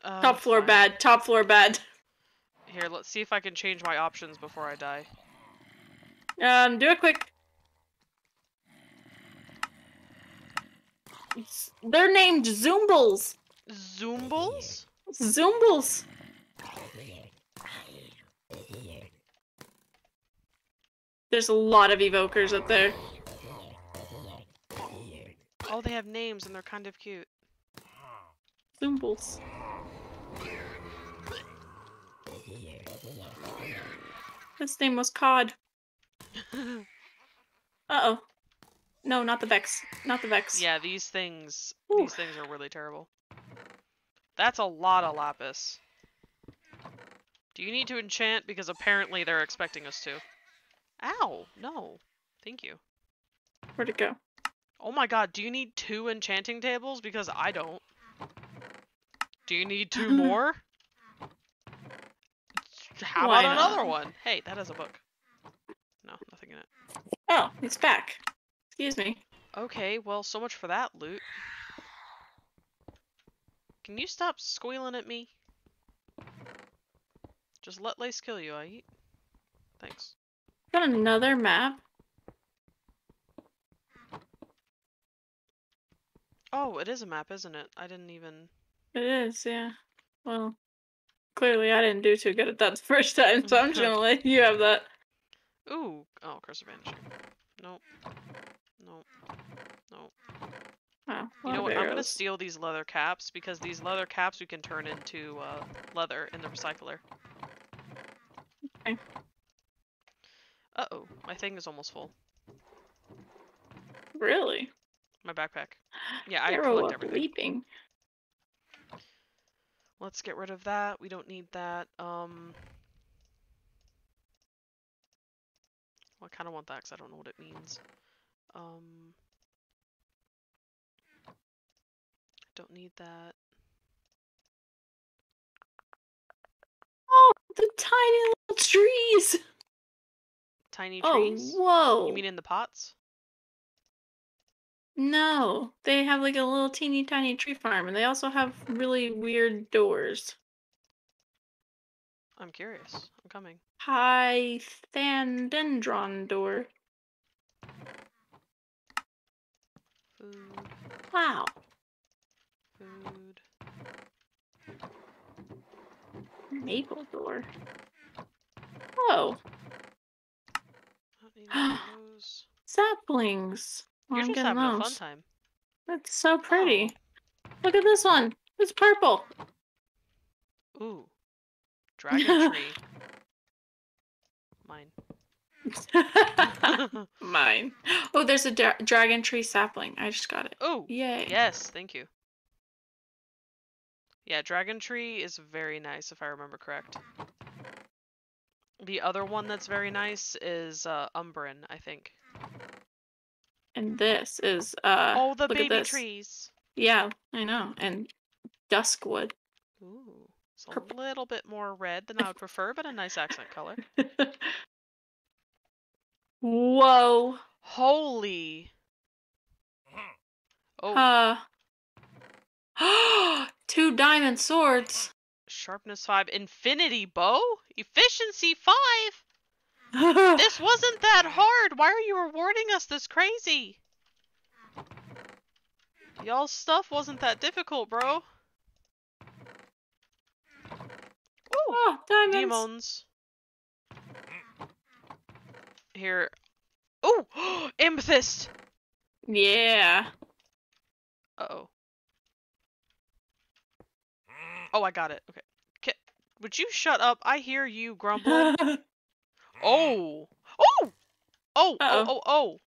Uh, Top floor fine. bad. Top floor bad. Here, let's see if I can change my options before I die. Um, do it quick. It's- They're named Zoombles. Zoombles? Zoombles. There's a lot of evokers up there. Oh, they have names and they're kind of cute. Zoombles. His name was Cod. Uh oh. No, not the Vex. Not the Vex. yeah, these things Ooh. these things are really terrible. That's a lot of lapis. Do you need to enchant? Because apparently they're expecting us to. Ow! No. Thank you. Where'd it go? Oh my god, do you need two enchanting tables? Because I don't. Do you need two more? How Why about not? another one? Hey, that has a book. No, nothing in it. Oh, it's back. Excuse me. Okay, well, so much for that loot. Can you stop squealing at me? Just let Lace kill you, I eat. Thanks. Got another map. Oh, it is a map, isn't it? I didn't even... It is, yeah. Well, clearly I didn't do too good at that the first time, so I'm just gonna let you have that. Ooh! Oh, Curse of Vanishing. Nope. Nope. Nope. Wow. You know what? I'm gonna steal these leather caps because these leather caps we can turn into uh, leather in the recycler. Okay. Uh oh, my thing is almost full. Really? My backpack. Yeah, I collect everything. leaping. Let's get rid of that. We don't need that. Um. Well, I kind of want that because I don't know what it means. Um. Don't need that. Oh, the tiny little trees. Tiny trees? Oh, trees. whoa. You mean in the pots? No, they have like a little teeny tiny tree farm, and they also have really weird doors. I'm curious. I'm coming. Pythadendron door. Food. Wow. Food. Maple door. Whoa. Not need any of those. Saplings. You're I'm just getting having a fun time. That's so pretty. Oh. Look at this one. It's purple. Ooh. Dragon tree. Mine. Mine. Oh, there's a dra- dragon tree sapling. I just got it. oh, Yay. yes, thank you. Yeah, dragon tree is very nice if I remember correct. The other one that's very nice is uh, Umbrin, I think. And this is uh oh, the look at baby trees. Yeah, I know. And duskwood. Ooh, it's a Purple. little bit more red than I would prefer, but a nice accent color. Whoa. Holy. Oh, Uh two diamond swords. sharpness 5. Infinity bow? Efficiency 5? This wasn't that hard. Why are you rewarding us this crazy? Y'all's stuff wasn't that difficult, bro. Ooh, oh, diamonds. demons. Here. Ooh, amethyst. Yeah. Uh oh. Oh, I got it. Okay. K would you shut up? I hear you grumble. Oh. oh. Oh. Oh. Uh-oh. Oh. Oh. Oh.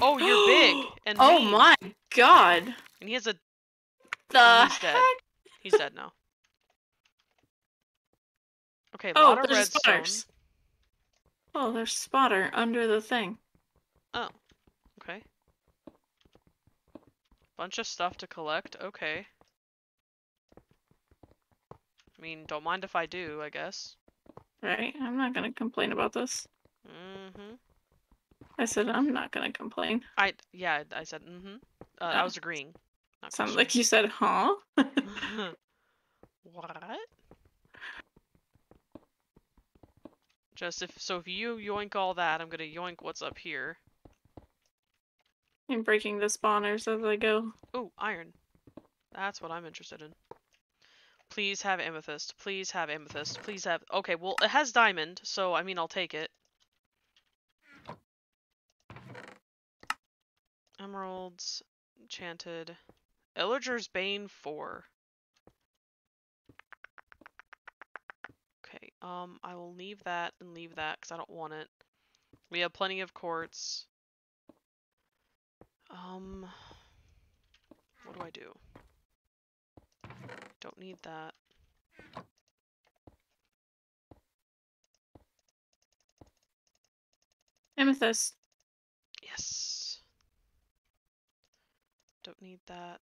Oh, you're big and oh mean. my god. And he has a. The Oh, he's dead. heck? He's dead now. Okay, a Oh, lot of redstone. spotters. Oh, there's spotter under the thing. Oh. Okay. Bunch of stuff to collect. Okay. I mean, don't mind if I do, I guess. Right? I'm not gonna complain about this. Mm-hmm. I said I'm not gonna complain. I yeah, I said mm-hmm. Uh, I Oh. was agreeing. Not Sounds like you said, huh? what? Just if so, if you yoink all that, I'm gonna yoink what's up here. I'm breaking the spawners as I go. Oh, iron. That's what I'm interested in. Please have amethyst. Please have amethyst. Please have. Okay, well, it has diamond, so I mean, I'll take it. Emeralds, enchanted. Illager's Bane 4. Okay, um, I will leave that and leave that because I don't want it. We have plenty of quartz. Um, what do I do? Don't need that. Amethyst. Yes. Don't need that.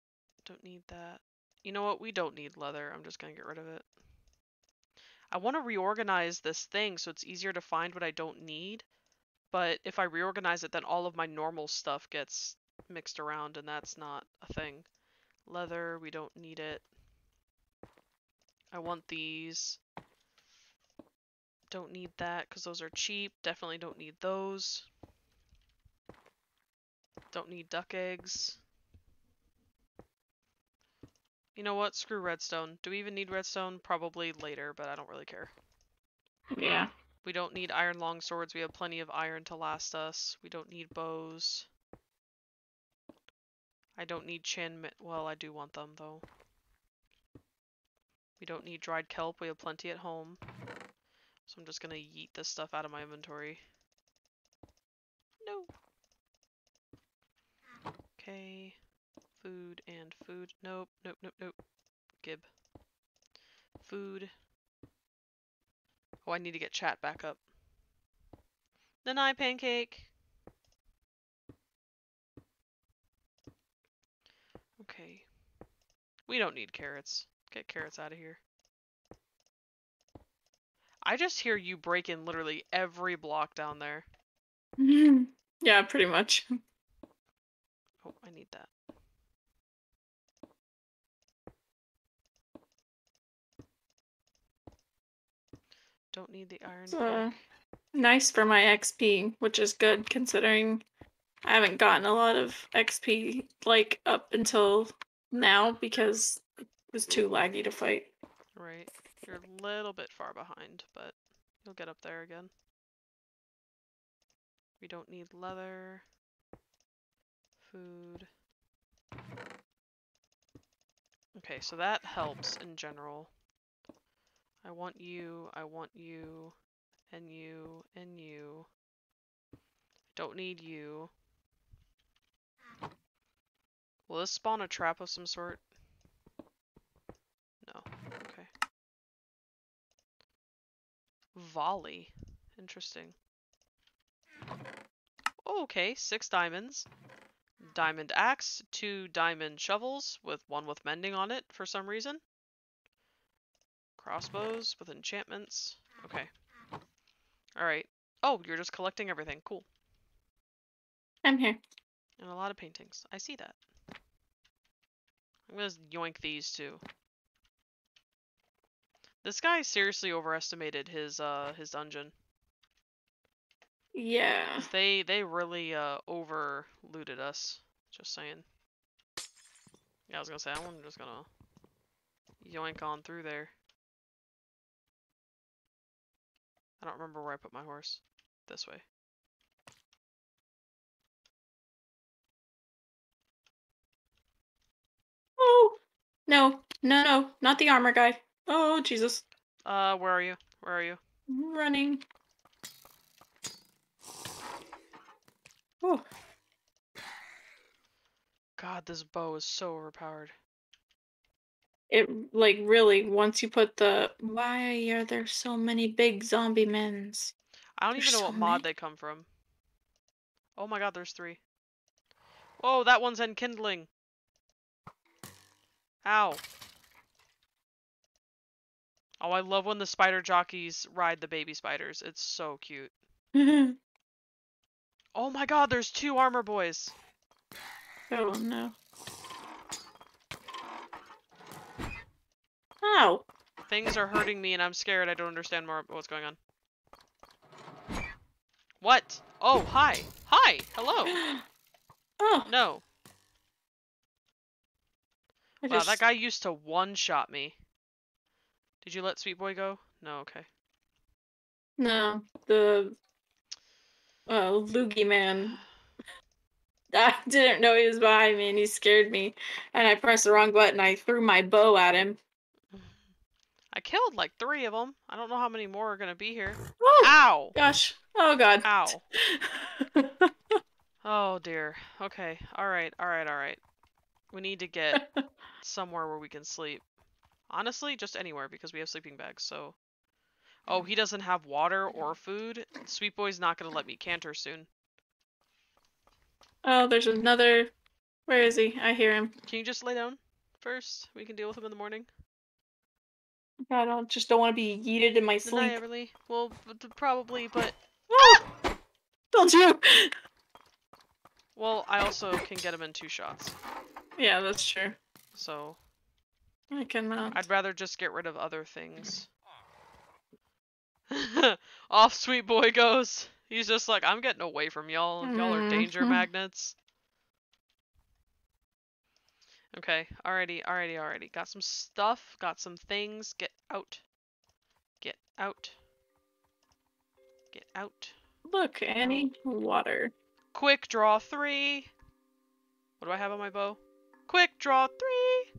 Don't need that. You know what? We don't need leather. I'm just gonna get rid of it. I want to reorganize this thing so it's easier to find what I don't need. But if I reorganize it, then all of my normal stuff gets mixed around, and that's not a thing. Leather, we don't need it. I want these. Don't need that because those are cheap. Definitely don't need those. Don't need duck eggs. You know what? Screw redstone. Do we even need redstone? Probably later, but I don't really care. Yeah. We don't need iron long swords. We have plenty of iron to last us. We don't need bows. I don't need chin. Well, I do want them though. We don't need dried kelp. We have plenty at home. So I'm just gonna yeet this stuff out of my inventory. No. Okay. Food and food. Nope, nope, nope, nope. Gib. Food. Oh, I need to get chat back up. Nanai pancake. Okay. We don't need carrots. Get carrots out of here. I just hear you breaking literally every block down there. yeah, pretty much. Oh, I need that. Don't need the iron. Nice for my XP, which is good considering I haven't gotten a lot of XP like up until now because was too laggy to fight. Right. You're a little bit far behind, but you'll get up there again. We don't need leather. Food. Okay, so that helps in general. I want you, I want you, and you, and you. Don't need you. Will this spawn a trap of some sort? No. Okay. Volley. Interesting. Oh, okay, six diamonds. Diamond axe, two diamond shovels with one with mending on it for some reason. Crossbows with enchantments. Okay. Alright. Oh, you're just collecting everything. Cool. I'm here. And a lot of paintings. I see that. I'm gonna yoink these too. This guy seriously overestimated his uh his dungeon. Yeah. They they really uh over looted us. Just saying. Yeah, I was gonna say I'm just gonna yoink on through there. I don't remember where I put my horse. This way. Oh no, no, no, not the armor guy. Oh Jesus, Uh, where are you? Where are you? I'm running. Oh, God, this bow is so overpowered. it like really once you put the why are there so many big zombie men's? I don't There's even know so what mod many. they come from. Oh my god, there's three. Whoa, that one's enkindling. Ow. Oh, I love when the spider jockeys ride the baby spiders. It's so cute. Oh my god, there's two armor boys. oh no. Ow. Things are hurting me and I'm scared. I don't understand more what's going on. What? Oh, hi. Hi. Hello. Oh, No. I Wow, just, that guy used to one-shot me. Did you let Sweet Boy go? No, okay. No, the uh, Loogie man. I didn't know he was behind me and he scared me. And I pressed the wrong button. I threw my bow at him. I killed like three of them. I don't know how many more are gonna be here. Oh, Ow! gosh. Oh, God. Ow. Oh dear. Okay. Alright, alright, alright. We need to get somewhere where we can sleep. Honestly, just anywhere because we have sleeping bags, so. Oh, he doesn't have water or food. Sweet Boy's not gonna let me canter soon. oh, there's another. Where is he? I hear him. Can you just lay down first? We can deal with him in the morning. I don't just don't want to be yeeted in my Good night, sleep. Everly. Well, probably, but Ah! Don't you? well, I also can get him in two shots. Yeah, that's true. So I cannot. I'd rather just get rid of other things. Off Sweet Boy goes. He's just like, I'm getting away from y'all. Y'all are danger Mhm. magnets. Okay, alrighty, alrighty, alrighty. Got some stuff, got some things. Get out. Get out. Get out. Look, Annie, water. Quick draw three. What do I have on my bow? Quick draw three.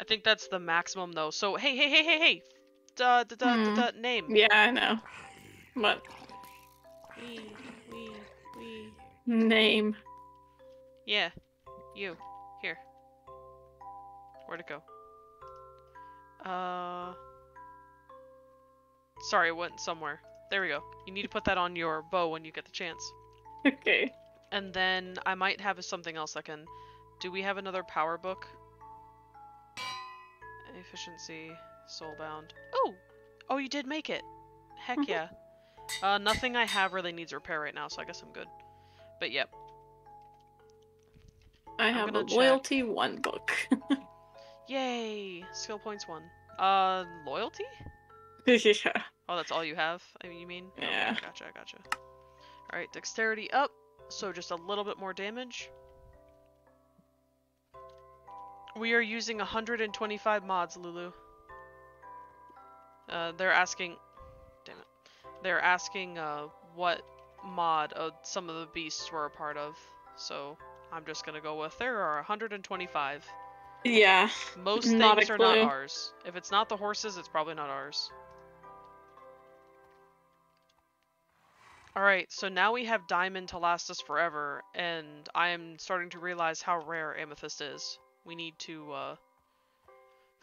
I think that's the maximum though. So hey, hey, hey, hey, hey. Da da da da, Hmm. da name. Yeah, I know. What Wee, wee, wee. name? Yeah, you. Here. Where'd it go? Uh. Sorry, it went somewhere. There we go. You need to put that on your bow when you get the chance. Okay. And then I might have something else I can. Do we have another power book? Efficiency, soulbound. Oh! Oh, you did make it! Heck Mhm. yeah. Uh, nothing I have really needs repair right now, so I guess I'm good. But yep. I I'm have a check. loyalty one book. Yay! Skill points one. Uh, loyalty? yeah. Oh, that's all you have? I mean, you mean? Okay, Yeah. gotcha, gotcha. Alright, dexterity up, so just a little bit more damage. We are using 125 mods, Lulu. Uh, they're asking... Damn it. They're asking, uh, what mod uh, some of the beasts were a part of. So, I'm just gonna go with there are 125. Yeah. Most Not things are not ours. If it's not the horses, it's probably not ours. Alright, so now we have diamond to last us forever, and I am starting to realize how rare amethyst is. We need to, uh,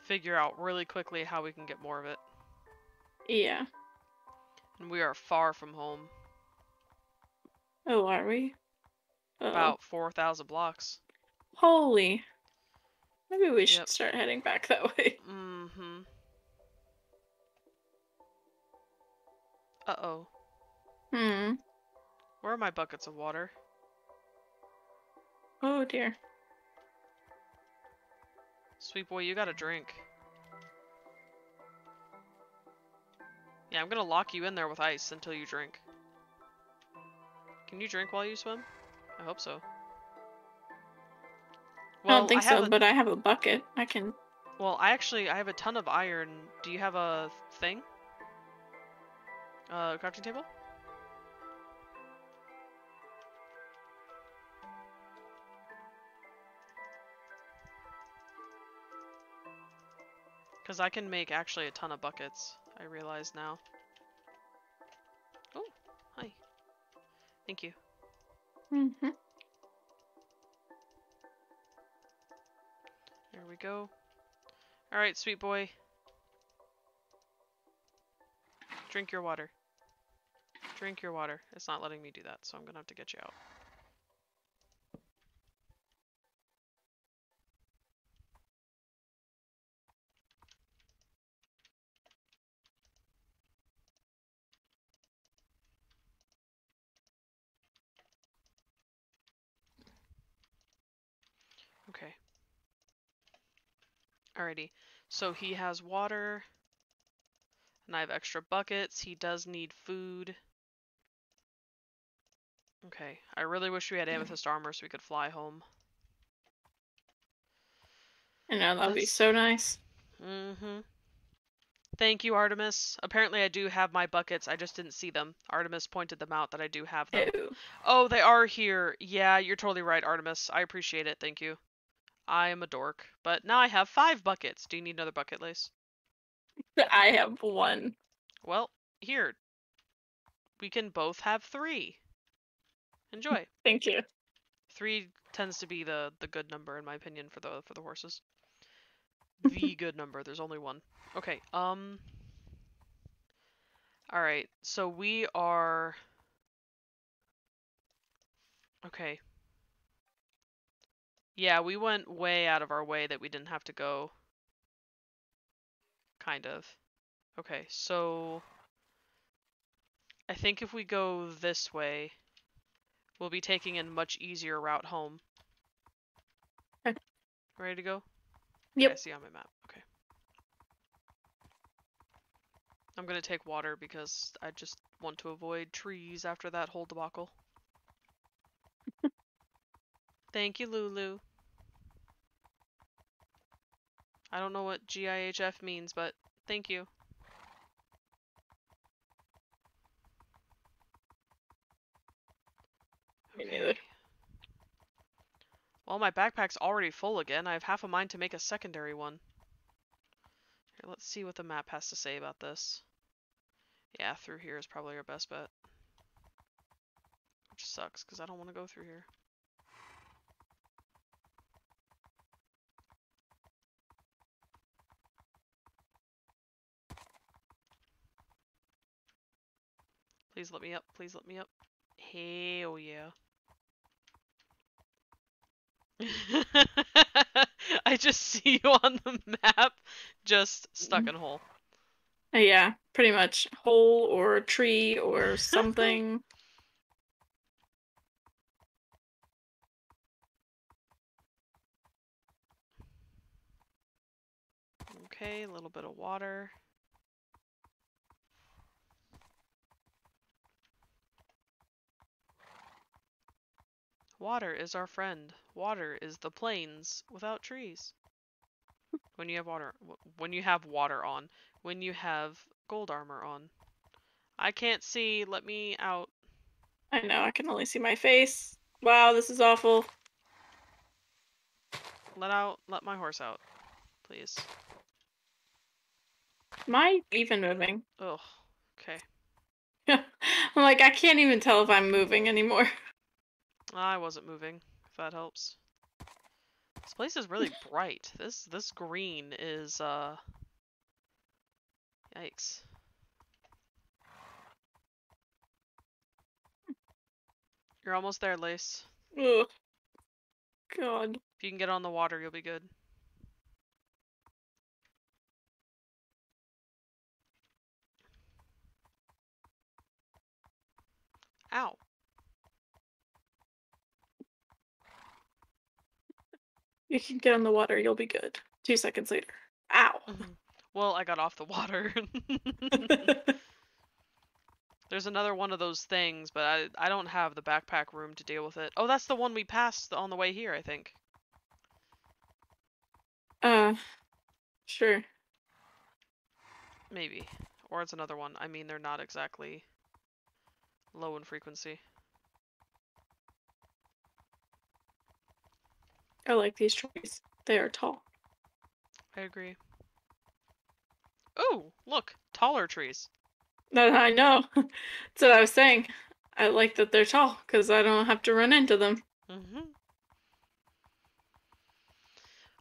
figure out really quickly how we can get more of it. Yeah. And we are far from home. Oh, are we? Uh-oh. About 4,000 blocks. Holy. Maybe we should Yep. start heading back that way. Mm-hmm. Uh-oh. Hmm. Where are my buckets of water? Oh dear. Sweet boy, you gotta drink. Yeah, I'm gonna lock you in there with ice until you drink. Can you drink while you swim? I hope so. I don't think have so, a- but I have a bucket. I can. Well, I actually I have a ton of iron. Do you have a thing? Uh, crafting table? Because I can make actually a ton of buckets. I realize now. Oh, hi. Thank you. Mm-hmm. There we go. Alright, sweet boy. Drink your water. Drink your water. It's not letting me do that, so I'm gonna have to get you out. Alrighty. So he has water. And I have extra buckets. He does need food. Okay. I really wish we had amethyst armor so we could fly home. I know that would be so nice. Mm-hmm. Thank you, Artemis. Apparently I do have my buckets. I just didn't see them. Artemis pointed them out that I do have them. Ew. Oh, they are here. Yeah, you're totally right, Artemis. I appreciate it. Thank you. I am a dork. But now I have five buckets. Do you need another bucket, Lace? I have one. Well, here. We can both have three. Enjoy. Thank you. Three tends to be the the good number in my opinion for the for the horses. The good number. There's only one. Okay. Um. All right. So we are. Okay. Yeah, we went way out of our way that we didn't have to go. Kind of. Okay, so I think if we go this way, we'll be taking a much easier route home. Okay. Ready to go? Yep. I see on my map. Okay. I'm gonna take water because I just want to avoid trees after that whole debacle. Thank you, Lulu. I don't know what GIHF means, but thank you. Me neither. Well, my backpack's already full again. I have half a mind to make a secondary one. Here, let's see what the map has to say about this. Yeah, through here is probably our best bet. Which sucks, because I don't want to go through here. Please let me up. Please let me up. Hell yeah. I just see you on the map, just stuck in a hole. Yeah, pretty much. Hole or a tree or something. Okay, a little bit of water. Water is our friend. Water is the plains without trees. When you have water, when you have water on, when you have gold armor on. I can't see. Let me out. I know, I can only see my face. Wow, this is awful. Let out. Let my horse out, please. Am I even moving? Ugh. Okay. I'm like, I can't even tell if I'm moving anymore. I wasn't moving. If that helps. This place is really bright. This this green is uh. Yikes. You're almost there, Lace. Ugh. God. If you can get on the water, you'll be good. Ow. You can get on the water, you'll be good. Two seconds later. Ow. Well, I got off the water. There's another one of those things, but I I don't have the backpack room to deal with it. Oh, that's the one we passed on the way here, I think. uh, sure. Maybe. Or it's another one. I mean, they're not exactly low in frequency. I like these trees. They are tall. I agree. Oh, look, taller trees. No, I know. That's what I was saying. I like that they're tall because I don't have to run into them. Mm-hmm.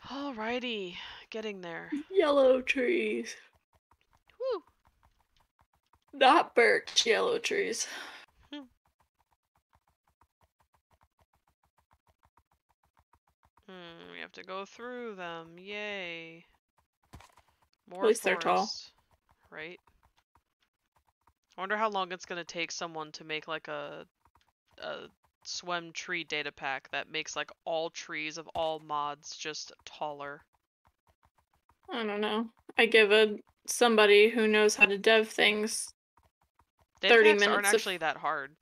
Alrighty, getting there. Yellow trees. Woo! Not birch, yellow trees. Have to go through them. Yay. More least they're tall. Right? I wonder how long it's gonna take someone to make like a a SWEM tree data pack that makes like all trees of all mods just taller. I don't know. I give a somebody who knows how to dev things. Dev 30 packs aren't minutes of- actually that hard.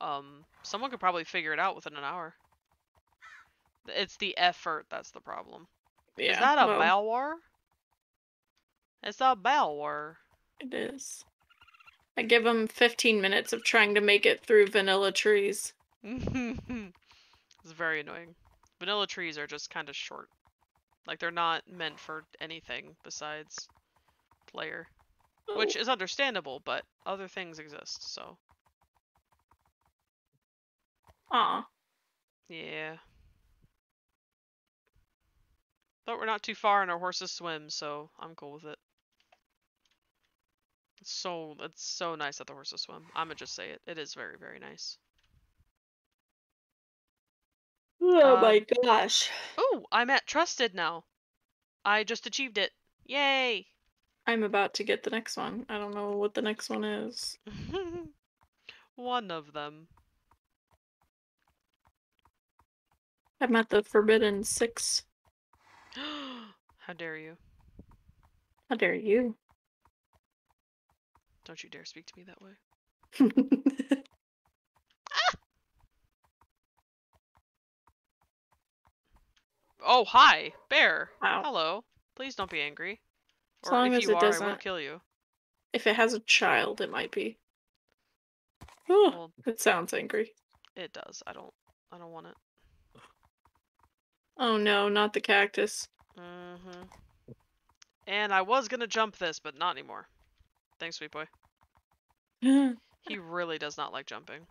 Um, someone could probably figure it out within an hour. It's the effort that's the problem. Yeah, Is that a well, malware? It's a malware. It is. I give them 15 minutes of trying to make it through vanilla trees. it's very annoying. Vanilla trees are just kind of short. Like they're not meant for anything besides player, which Oh, is understandable, but other things exist, so aw. yeah. But we're not too far and our horses swim, so I'm cool with it. It's so it's so nice that the horses swim. I'ma just say it. It is very, very nice. Oh Uh, my gosh. Oh, I'm at trusted now. I just achieved it. Yay! I'm about to get the next one. I don't know what the next one is. One of them. I'm at the Forbidden Six. How dare you? How dare you? Don't you dare speak to me that way. Oh, hi, bear. Hello. Please don't be angry. As Or long if as you it are, I will doesn't- kill you. if it has a child, it might be. Oh, Well, it sounds angry. it does. I don't. I don't want it. Oh no, not the cactus. Mm-hmm. And I was gonna jump this, but not anymore. Thanks, sweet boy. He really does not like jumping.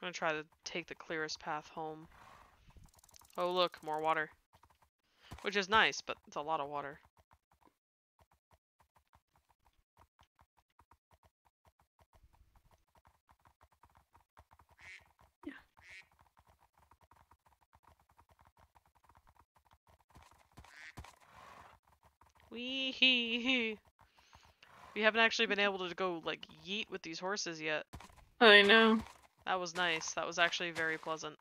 I'm gonna try to take the clearest path home. Oh look, more water. Which is nice, but it's a lot of water. Wee We haven't actually been able to go like yeet with these horses yet. I know. That was nice. That was actually very pleasant.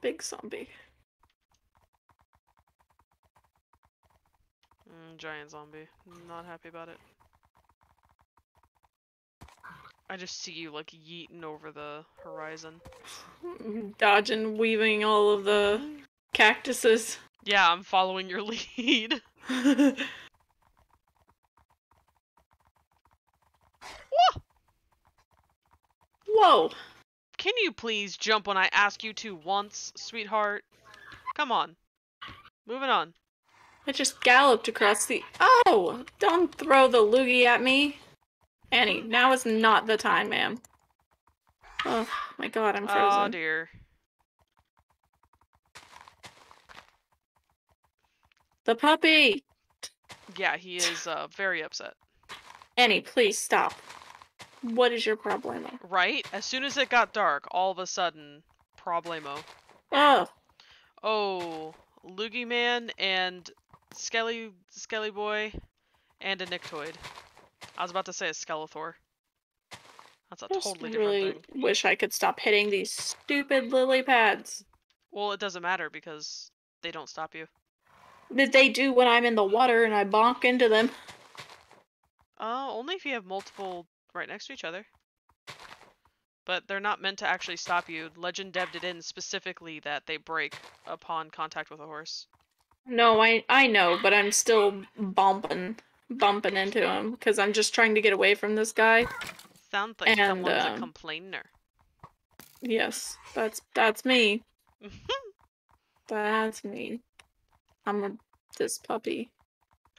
Big zombie. Mm, giant zombie. Not happy about it. I just see you like yeeting over the horizon. Dodging, weaving all of the cactuses. Yeah, I'm following your lead. Whoa! Whoa! Can you please jump when I ask you to once, sweetheart? Come on. Moving on. I just galloped across the. Oh! Don't throw the loogie at me! Annie, now is not the time, ma'am. Oh my god, I'm frozen. Oh frozen. dear. The puppy! Yeah, he is uh, very upset. Annie, please stop. What is your problem? Right? As soon as it got dark, all of a sudden, problemo. Oh, Oh, Loogie Man and Skelly Skelly Boy and a Nictoid. I was about to say a Skeletor. That's a I just totally different really thing. wish I could stop hitting these stupid lily pads. Well, it doesn't matter because they don't stop you. That they do when I'm in the water and I bonk into them. Uh, only if you have multiple right next to each other. But they're not meant to actually stop you. Legend devved it in specifically that they break upon contact with a horse. No, I I know, but I'm still bumping bumping into him because I'm just trying to get away from this guy. Sounds like And, someone's a um, complainer. Yes, that's that's me. That's me. I'm a, this puppy.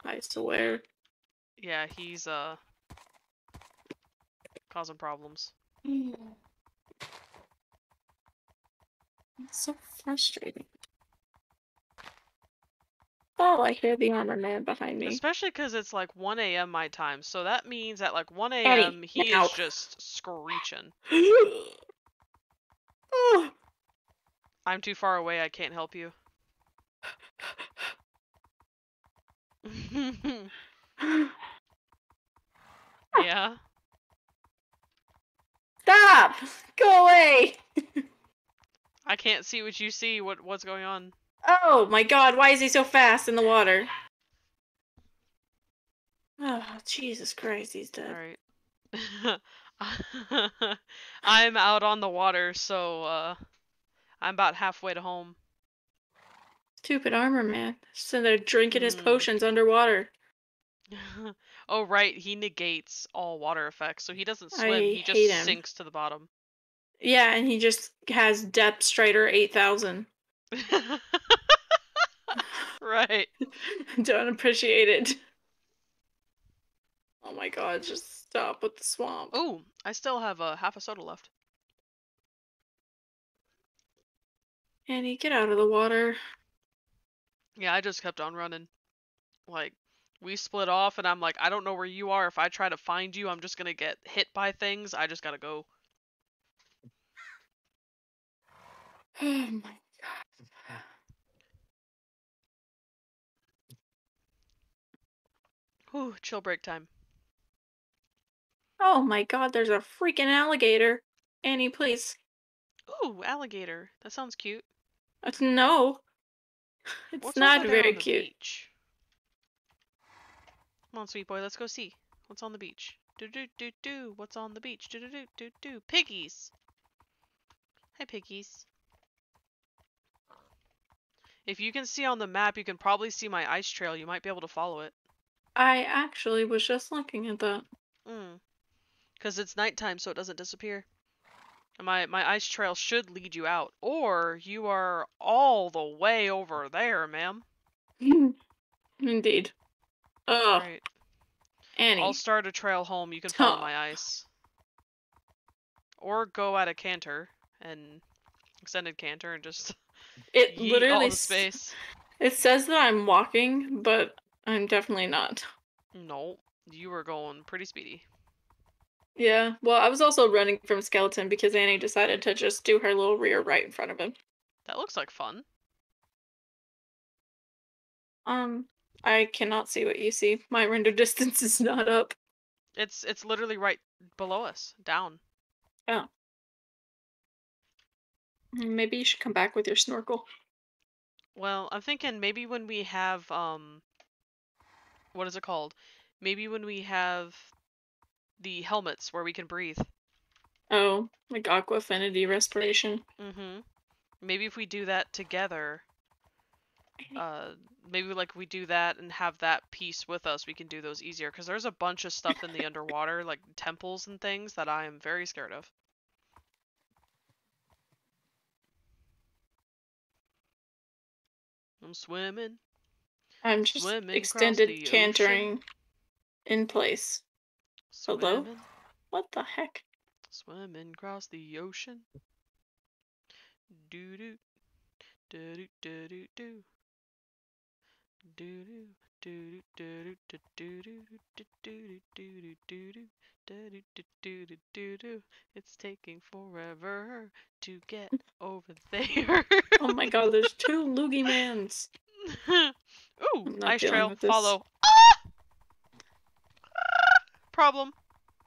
I swear. yeah, he's uh causing problems. It's so frustrating. Oh, I hear the armor man behind me. Especially because it's like 1 a.m. my time, so that means at like 1 a.m. he now. is just screeching. I'm too far away, I can't help you. yeah. stop! Go away! I can't see what you see. What what's going on? Oh my god, why is he so fast in the water? Oh, Jesus Christ, he's dead. All right. I'm out on the water, so uh, I'm about halfway to home. Stupid armor man. Sitting there drinking his Mm. potions underwater. oh right, he negates all water effects, so he doesn't swim. I he just sinks to the bottom. Yeah, and he just has Depth Strider 8000. right. Don't appreciate it. Oh my god, just stop with the swamp. Ooh, I still have a half a soda left. Annie, get out of the water. Yeah, I just kept on running. Like, we split off, and I'm like, I don't know where you are. If I try to find you, I'm just gonna get hit by things. I just gotta go. Oh my god. Whew, chill break time. Oh my god, there's a freaking alligator. Annie, please. Ooh, alligator. That sounds cute. Uh, No. It's What's not over there on very cute. Beach? Come on, sweet boy, let's go see. What's on the beach? Do do do do. What's on the beach? Do do do do do. Piggies. Hi, piggies. If you can see on the map, you can probably see my ice trail. You might be able to follow it. I actually was just looking at that. Mm. Cause it's nighttime, so it doesn't disappear. My my ice trail should lead you out, or you are all the way over there, ma'am. Indeed. Oh, Right. Annie. I'll start a trail home. You can follow Oh. my ice. Or go at a canter and extended canter and just it literally the space. It says that I'm walking, but I'm definitely not. No, you were going pretty speedy. Yeah. Well, I was also running from skeleton because Annie decided to just do her little rear right in front of him. That looks like fun. Um, I cannot see what you see. My render distance is not up. It's it's literally right below us, down. Oh. Maybe you should come back with your snorkel. Well, I'm thinking maybe when we have um what is it called? Maybe when we have the helmets where we can breathe. Oh, like aqua affinity respiration. Mm-hmm. Maybe if we do that together, uh, maybe like we do that and have that piece with us, we can do those easier. Because there's a bunch of stuff in the underwater, like temples and things, that I am very scared of. I'm swimming. I'm just Swimming extended the ocean. cantering in place. Hello? Swimming, What the heck? swimming across the ocean. Doo doo, doo doo doo doo doo. Doo doo doo doo doo doo doo doo doo doo doo doo doo. Da doo doo doo doo doo doo. It's taking forever to get over there. Oh my god, there's two loogie mans. Ooh, I'm not ice dealing trail, follow. Ah! Problem.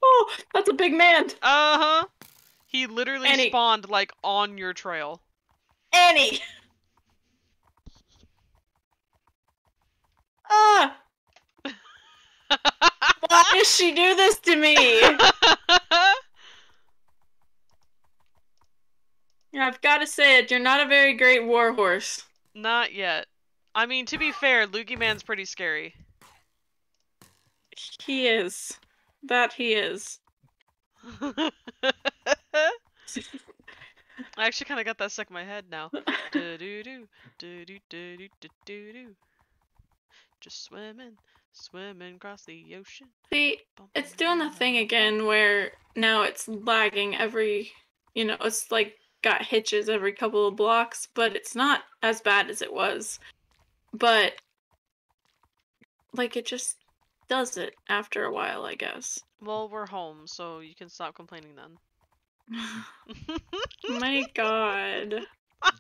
Oh, that's a big man. Uh huh. He literally Annie. spawned like on your trail. Annie. Ah, why does she do this to me? I've got to say it. You're not a very great warhorse. Not yet. I mean, to be fair, Loogie Man's pretty scary. He is. That he is. I actually kind of got that stuck in my head now. Do do do do do do do do do. Just swimming, swimming across the ocean. See, it's doing the thing again where now it's lagging every, you know, it's like got hitches every couple of blocks, but it's not as bad as it was. But like it just does it after a while, I guess. Well, we're home, so you can stop complaining then. My god.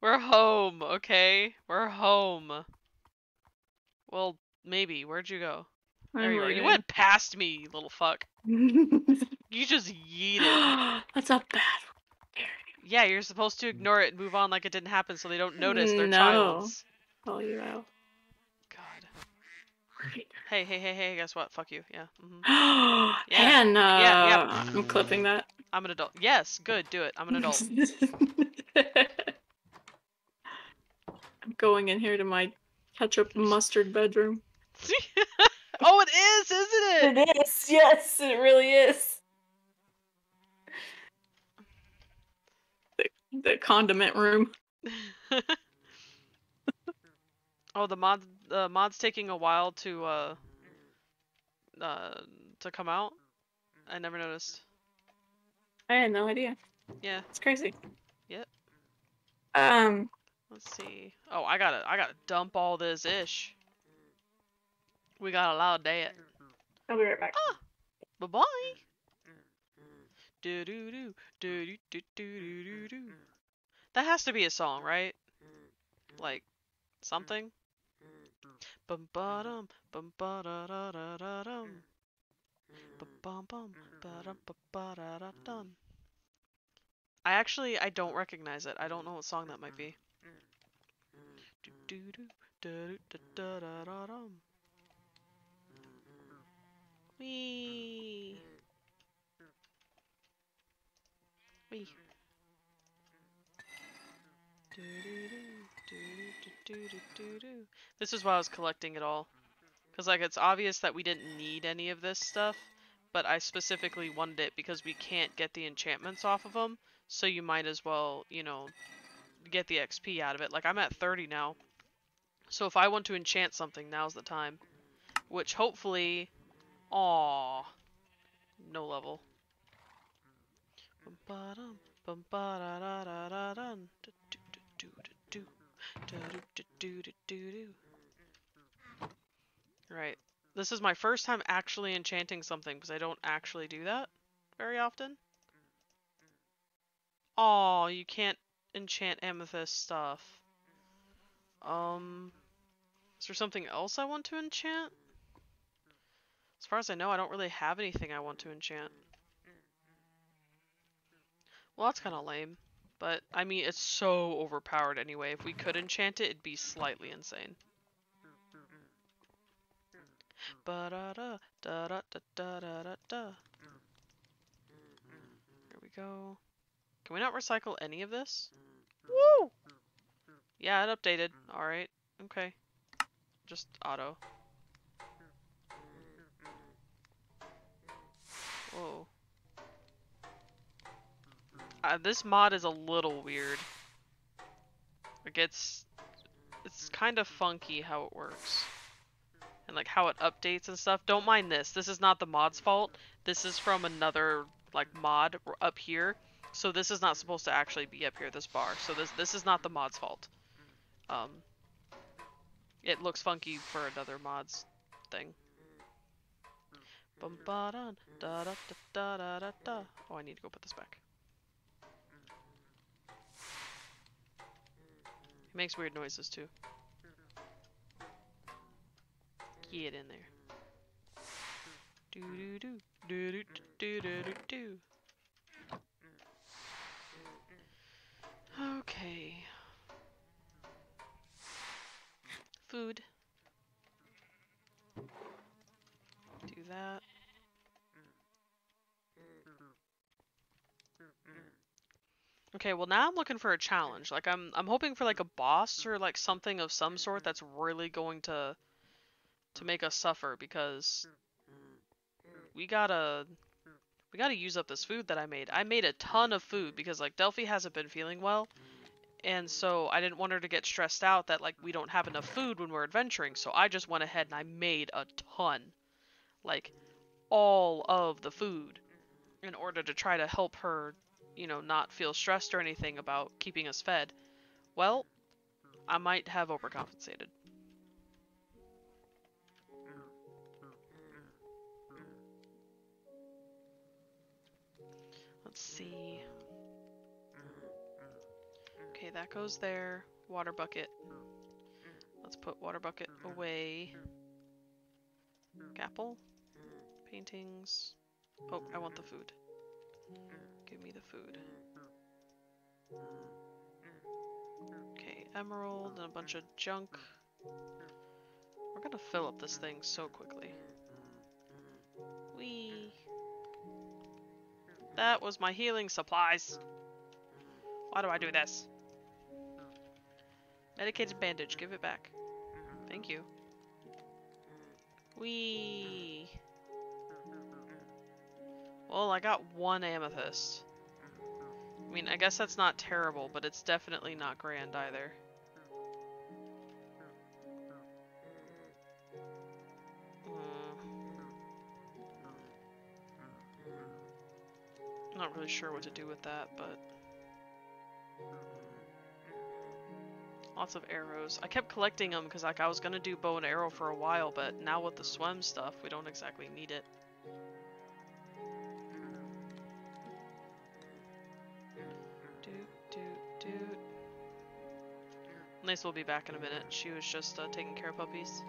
We're home, okay? We're home. Well, maybe. Where'd you go? There you are. You went past me, you little fuck. You just yeeted. That's a bad. Yeah, you're supposed to ignore it and move on like it didn't happen so they don't notice their No. child's. Call you out. Hey, hey, hey, hey, guess what? Fuck you. Yeah. hmm Yeah. Hannah. Yeah, yeah. I'm clipping that. I'm an adult. Yes, good, do it. I'm an adult. I'm going in here to my ketchup mustard bedroom. oh, it is, isn't it? It is, yes, it really is. The, the condiment room. oh, the mod the mod's taking a while to uh uh to come out. I never noticed. I had no idea. Yeah, It's crazy. Yep. Um, let's see. Oh, I gotta I gotta dump all this ish. We got a lot of that. I'll be right back. Bye bye. Do do do do do do do do do. That has to be a song, right? Like something. Bum ba dum mm-hmm. bum ba da da da da dum. Mm-hmm. Bum bum bum mm-hmm. ba dum ba ba da da dum. I actually I don't recognize it. I don't know what song that might be. Do do do da do da da da da dum. Wee. Wee. Do-do-do-do-do-do-do-do. This is why I was collecting it all. Because, like, it's obvious that we didn't need any of this stuff, but I specifically wanted it because we can't get the enchantments off of them, so you might as well, you know, get the XP out of it. Like, I'm at 30 now, so if I want to enchant something, now's the time. Which, hopefully... Aw, No level. Right. This is my first time actually enchanting something because I don't actually do that very often. Oh, you can't enchant amethyst stuff. Um, is there something else I want to enchant? As far as I know, I don't really have anything I want to enchant. Well, that's kind of lame. But, I mean, it's so overpowered anyway. If we could enchant it, it'd be slightly insane. Ba da da da da da da da da. There we go. Can we not recycle any of this? Woo! Yeah, it updated. Alright. Okay. Just auto. Whoa. Uh, this mod is a little weird. It gets... it's kind of funky how it works. And like how it updates and stuff. Don't mind this. This is not the mod's fault. This is from another like mod up here. So this is not supposed to actually be up here this bar. So this this is not the mod's fault. Um it looks funky for another mod's thing. Oh, I need to go put this back. Makes weird noises too. Get in there. Do do do do do do do do do. Okay. Food. Do that. Okay, well now I'm looking for a challenge. Like I'm I'm hoping for like a boss or like something of some sort that's really going to to make us suffer because we gotta we gotta use up this food that I made. I made a ton of food because like Delphi hasn't been feeling well. And so I didn't want her to get stressed out that like we don't have enough food when we're adventuring. So I just went ahead and I made a ton. Like all of the food in order to try to help her, you know, not feel stressed or anything about keeping us fed. Well, I might have overcompensated. Let's see. Okay, that goes there. Water bucket. Let's put water bucket away. Apple. Paintings. Oh, I want the food. Give me the food. Okay, emerald and a bunch of junk. We're gonna fill up this thing so quickly. Whee! That was my healing supplies. Why do I do this? Medicated bandage, give it back. Thank you. Whee! Well, I got one amethyst. I mean, I guess that's not terrible, but it's definitely not grand either. Hmm. Not really sure what to do with that, but... Lots of arrows. I kept collecting them because like I was gonna do bow and arrow for a while, but now with the SWEM stuff, we don't exactly need it. Nice will be back in a minute. She was just uh, taking care of puppies.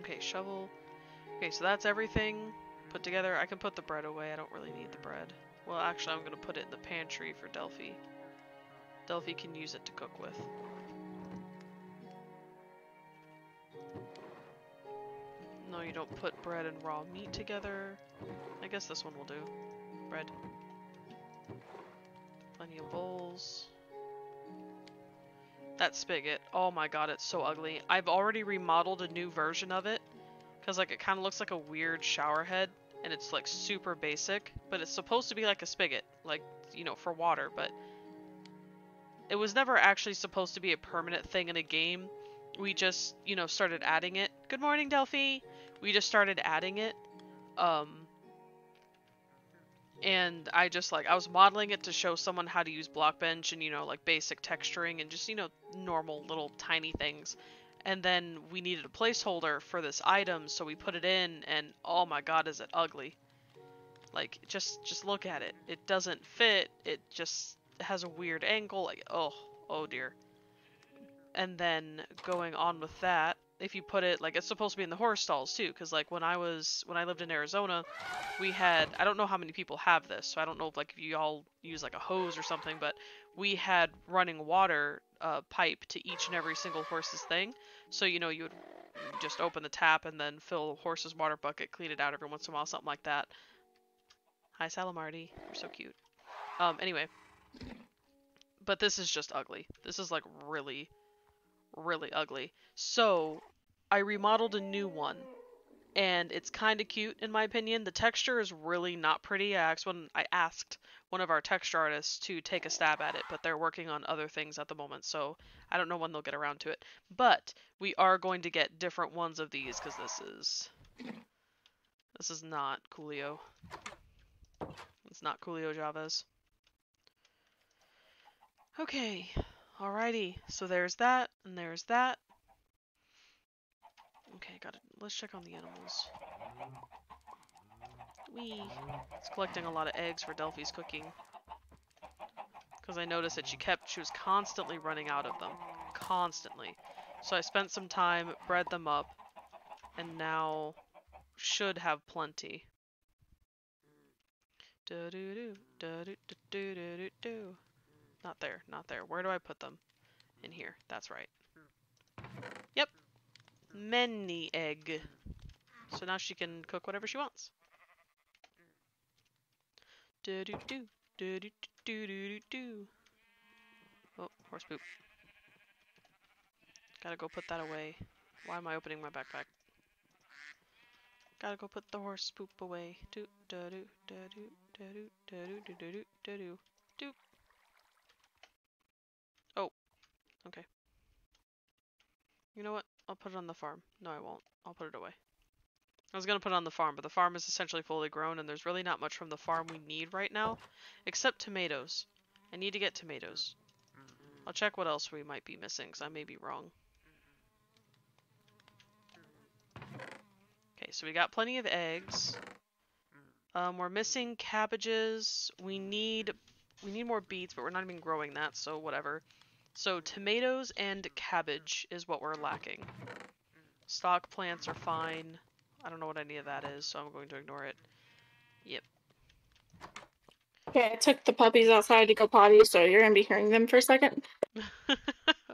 Okay, shovel. Okay, so that's everything put together. I can put the bread away. I don't really need the bread. Well, actually, I'm going to put it in the pantry for Delphi. Delphi can use it to cook with. No, you don't put bread and raw meat together. I guess this one will do. Bread. Plenty of bowls. That spigot. Oh my god, it's so ugly. I've already remodeled a new version of it. Because like it kind of looks like a weird shower head. And it's like super basic. But it's supposed to be like a spigot. Like, you know, for water. But it was never actually supposed to be a permanent thing in a game. We just, you know, started adding it. Good morning, Delphi! We just started adding it. Um, and I just like I was modeling it to show someone how to use Blockbench and you know like basic texturing and just you know normal little tiny things. And then we needed a placeholder for this item, so we put it in and oh my god is it ugly. Like just just look at it. It doesn't fit. It just has a weird angle like oh oh dear. And then going on with that, if you put it like it's supposed to be in the horse stalls too because like when i was when i lived in arizona we had i don't know how many people have this so i don't know if like if you all use like a hose or something but we had running water uh, pipe to each and every single horse's thing. So you know you would just open the tap and then fill horse's water bucket clean it out every once in a while something like that. Hi salamardi. You're so cute. Um anyway. But this is just ugly. This is like really really ugly. So I remodeled a new one and it's kind of cute in my opinion. The texture is really not pretty. I asked when I asked one of our texture artists to take a stab at it, but they're working on other things at the moment, so I don't know when they'll get around to it. But we are going to get different ones of these because this is this is not Coolio. It's not Coolio Javas. Okay, Alrighty, so there's that, and there's that. Okay, got it. Let's check on the animals. Wee. It's collecting a lot of eggs for Delphi's cooking. Because I noticed that she kept, she was constantly running out of them. Constantly. So I spent some time, bred them up, and now should have plenty. Do do do do do do do do do. Not there, not there. Where do I put them? In here, that's right. Many egg. So now she can cook whatever she wants. Do do do do do do do do do. Oh, horse poop. Gotta go put that away. Why am I opening my backpack? Gotta go put the horse poop away. Do do do do do do do do do do do do do. Okay. You know what? I'll put it on the farm. No, I won't. I'll put it away. I was going to put it on the farm, but the farm is essentially fully grown, and there's really not much from the farm we need right now, except tomatoes. I need to get tomatoes. I'll check what else we might be missing, because I may be wrong. Okay, so we got plenty of eggs. Um, we're missing cabbages. We need we need more beets, but we're not even growing that, so whatever. So tomatoes and cabbage is what we're lacking. Stock plants are fine. I don't know what any of that is, so I'm going to ignore it. Yep. Okay, I took the puppies outside to go potty, so you're gonna be hearing them for a second.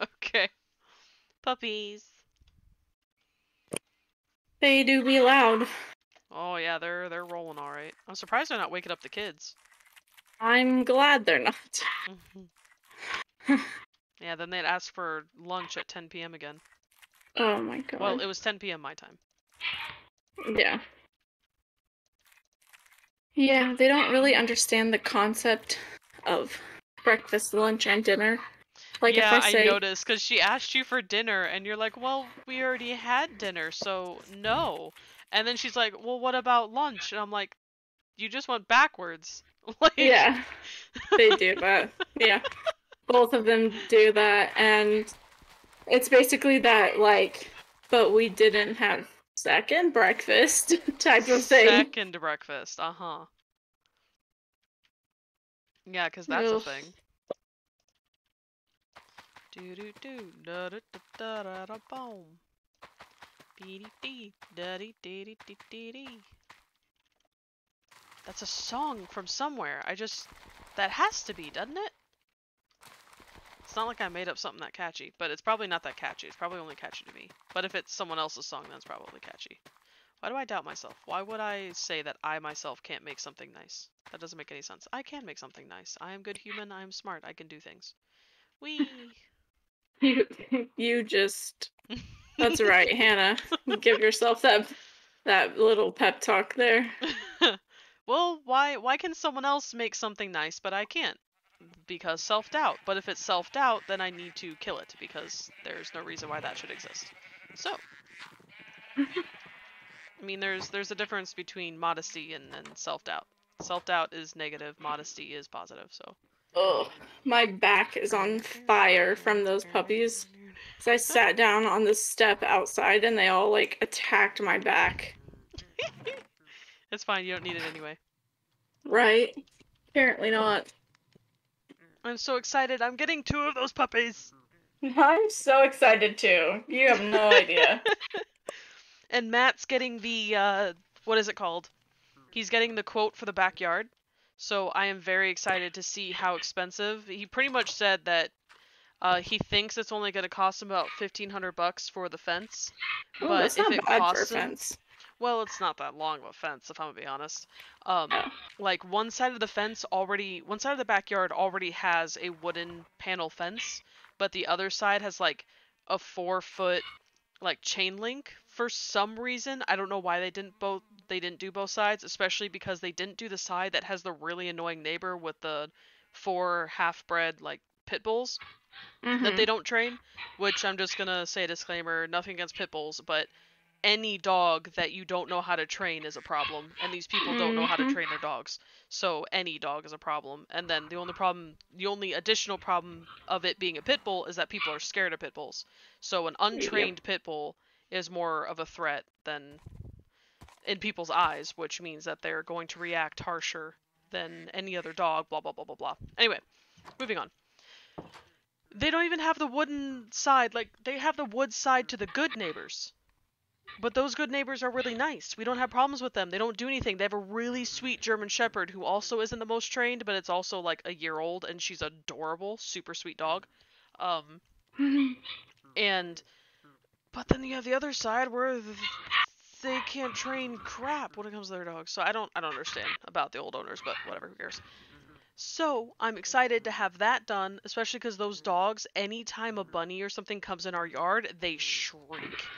okay. Puppies. They do be loud. Oh yeah, they're they're rolling all right. I'm surprised they're not waking up the kids. I'm glad they're not. Mm-hmm. yeah, then they'd ask for lunch at 10 p.m. again. Oh my god. Well, it was 10 p.m. my time. Yeah. Yeah, they don't really understand the concept of breakfast, lunch, and dinner. Like yeah, if I say, I noticed because she asked you for dinner, and you're like, "Well, we already had dinner, so no." And then she's like, "Well, what about lunch?" And I'm like, "You just went backwards." like... Yeah, they do that. yeah, both of them do that, and it's basically that like, but we didn't have second breakfast type of thing. Second breakfast, uh huh. Yeah, because that's Oof. a thing. Do do do da da da da da boom. Dee dee da dee dee dee dee dee. That's a song from somewhere. I just that has to be, doesn't it? It's not like I made up something that catchy, but it's probably not that catchy. It's probably only catchy to me. But if it's someone else's song, then it's probably catchy. Why do I doubt myself? Why would I say that I myself can't make something nice? That doesn't make any sense. I can make something nice. I am good human. I am smart. I can do things. We. You you just That's right, Hannah. Give yourself that that little pep talk there. well, why why can someone else make something nice but I can't? Because self-doubt. But if it's self-doubt, then I need to kill it because there's no reason why that should exist. So, I mean, there's there's a difference between modesty and, and self-doubt. Self-doubt is negative, modesty is positive, so. Oh, my back is on fire from those puppies. So I sat down on the step outside and they all like attacked my back. it's fine, you don't need it anyway. Right? Apparently not. I'm so excited. I'm getting two of those puppies. I'm so excited too. You have no idea. and Matt's getting the uh what is it called? He's getting the quote for the backyard. So I am very excited to see how expensive. He pretty much said that uh, he thinks it's only going to cost him about fifteen hundred bucks for the fence. Ooh, but that's if not it bad costs for a fence. Well, it's not that long of a fence, if I'm gonna be honest. Um, like one side of the fence already, one side of the backyard already has a wooden panel fence, but the other side has like a four foot like chain link for some reason. I don't know why they didn't both they didn't do both sides, especially because they didn't do the side that has the really annoying neighbor with the four half bred like pit bulls mm-hmm. that they don't train. Which I'm just gonna say a disclaimer, nothing against pit bulls, but any dog that you don't know how to train is a problem, and these people don't know how to mm-hmm. train their dogs. So any dog is a problem. And then the only problem, the only additional problem of it being a pit bull is that people are scared of pit bulls. So an untrained pit bull is more of a threat than in people's eyes, which means that they're going to react harsher than any other dog. Blah blah blah blah blah. Anyway, moving on. They don't even have the wooden side. Like they have the wood side to the good neighbors. But those good neighbors are really nice. We don't have problems with them. They don't do anything. They have a really sweet German Shepherd who also isn't the most trained, but it's also like a year old, and she's adorable, super sweet dog. Um, and but then you have the other side where they can't train crap when it comes to their dogs. So I don't I don't understand about the old owners, but whatever, who cares. So I'm excited to have that done, especially because those dogs, anytime a bunny or something comes in our yard, they shriek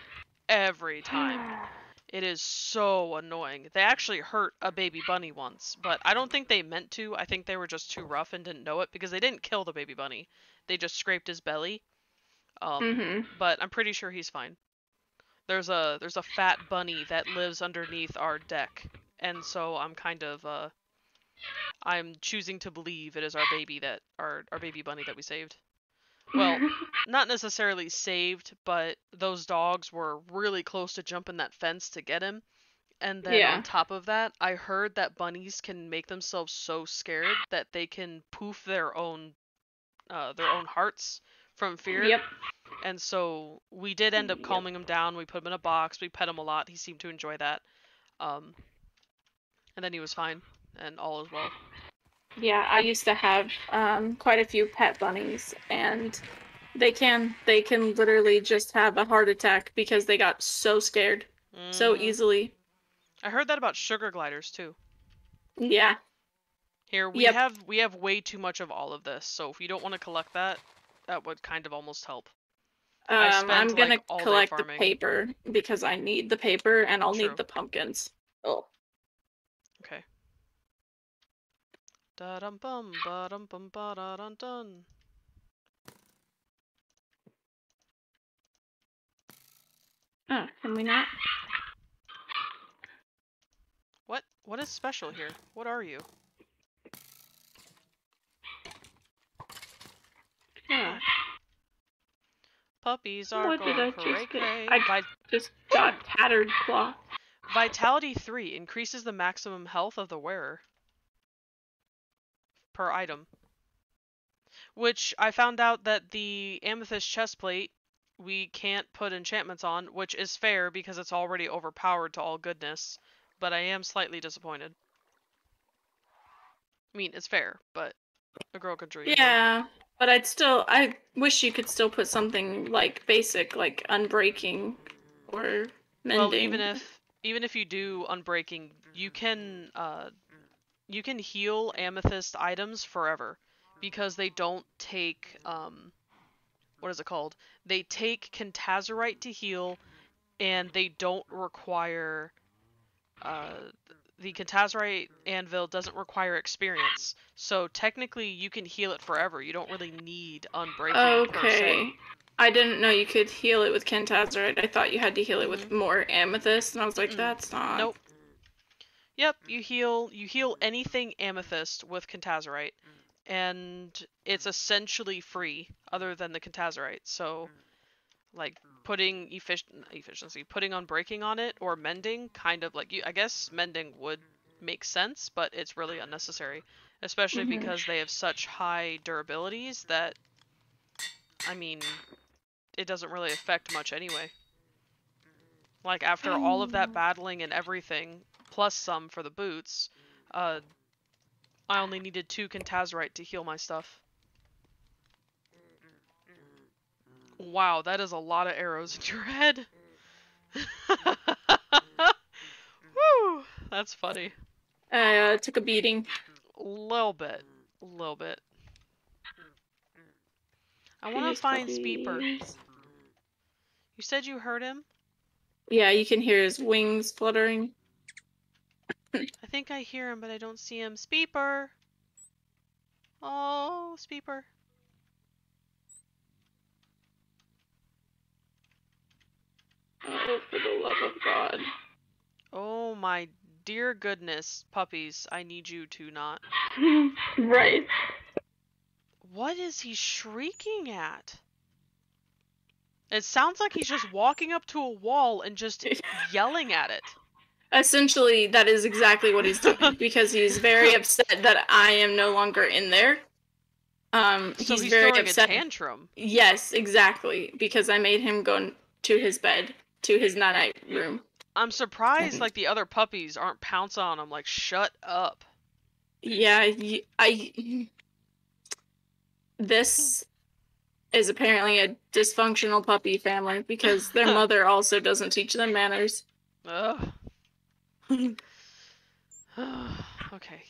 every time. It is so annoying. They actually hurt a baby bunny once, but I don't think they meant to. I think they were just too rough and didn't know it because they didn't kill the baby bunny. They just scraped his belly. Um, mm-hmm. but I'm pretty sure he's fine. There's a there's a fat bunny that lives underneath our deck, and so I'm kind of uh, I'm choosing to believe it is our baby that our our baby bunny that we saved well, not necessarily saved, but those dogs were really close to jumping that fence to get him. And then yeah. on top of that, I heard that bunnies can make themselves so scared that they can poof their own uh, their own hearts from fear. Yep. And so we did end up Yep. calming him down. We put him in a box. We pet him a lot. He seemed to enjoy that. Um, and then he was fine, and all is well. Yeah, I used to have um, quite a few pet bunnies, and they can they can literally just have a heart attack because they got so scared so Mhm. easily. I heard that about sugar gliders too. Yeah. Here we Yep. have we have way too much of all of this. So if you don't want to collect that, that would kind of almost help. Um, I'm gonna like, collect the paper because I need the paper and I'll True. need the pumpkins. Oh. Okay. Da dum bum ba dum bum ba da dun dun. Oh, can we not? What what is special here? What are you? Yeah. Puppies are What did I going just cray get? cray. I- Vi- Just got tattered cloth. Vitality 3 increases the maximum health of the wearer per item. Which I found out that the amethyst chestplate we can't put enchantments on, which is fair because it's already overpowered to all goodness, but I am slightly disappointed. I mean, it's fair, but a girl could dream. Yeah, but I'd still I wish you could still put something like basic, like unbreaking or mending. Well, even if even if you do unbreaking, you can uh you can heal amethyst items forever because they don't take um what is it called? They take Cantazarite to heal and they don't require uh the Cantazarite anvil doesn't require experience. So technically you can heal it forever. You don't really need unbreaking. Okay. I didn't know you could heal it with Cantazarite. I thought you had to heal it with more amethyst, and I was like, Mm-mm. that's not. Nope. Yep, you heal you heal anything amethyst with Cantazarite, mm. and it's mm. essentially free other than the Cantazarite. So, mm. like putting effic- efficiency, putting on breaking on it or mending, kind of like you. I guess mending would mm-hmm. make sense, but it's really unnecessary, especially Mhm. because they have such high durabilities that, I mean, it doesn't really affect much anyway. Like after all of that Um. battling and everything, plus some for the boots, uh, I only needed two Cantazarite to heal my stuff. Wow, that is a lot of arrows in your head. Woo, that's funny. I uh, took a beating. A little bit, a little bit. I want to find Speedbird. puppies. You said you heard him? Yeah, you can hear his wings fluttering. I think I hear him, but I don't see him. Speeper! Oh, Speeper. Oh, for the love of God. Oh my dear goodness, puppies, I need you to not. right. What is he shrieking at? It sounds like he's just walking up to a wall and just yelling at it. Essentially, that is exactly what he's doing because he's very upset that I am no longer in there. Um, So he's, he's, very upset. a tantrum. Yes, exactly, because I made him go to his bed, to his night room. I'm surprised like the other puppies aren't pouncing on him like shut up. Yeah, I. This is apparently a dysfunctional puppy family because their mother also doesn't teach them manners. Ugh. okay.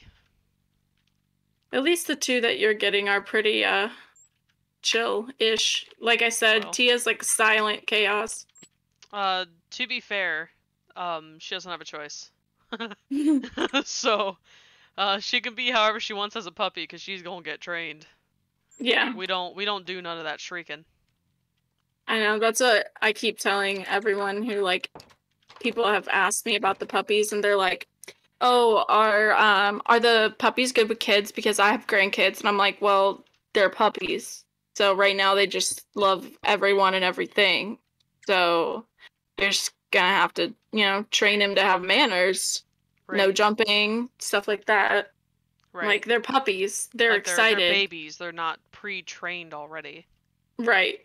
At least the two that you're getting are pretty uh chill-ish. Like I said, Well. Tia's like silent chaos. Uh to be fair, um she doesn't have a choice. so uh she can be however she wants as a puppy cuz she's going to get trained. yeah, We don't we don't do none of that shrieking. I know. That's what I keep telling everyone who like people have asked me about the puppies and they're like, "Oh, are um are the puppies good with kids because I have grandkids?" And I'm like, "Well, they're puppies. So right now they just love everyone and everything. So they're just going to have to, you know, train them to have manners, no jumping, stuff like that. right. Like they're puppies. They're Like, excited. They're, babies. They're not pre-trained already. Right.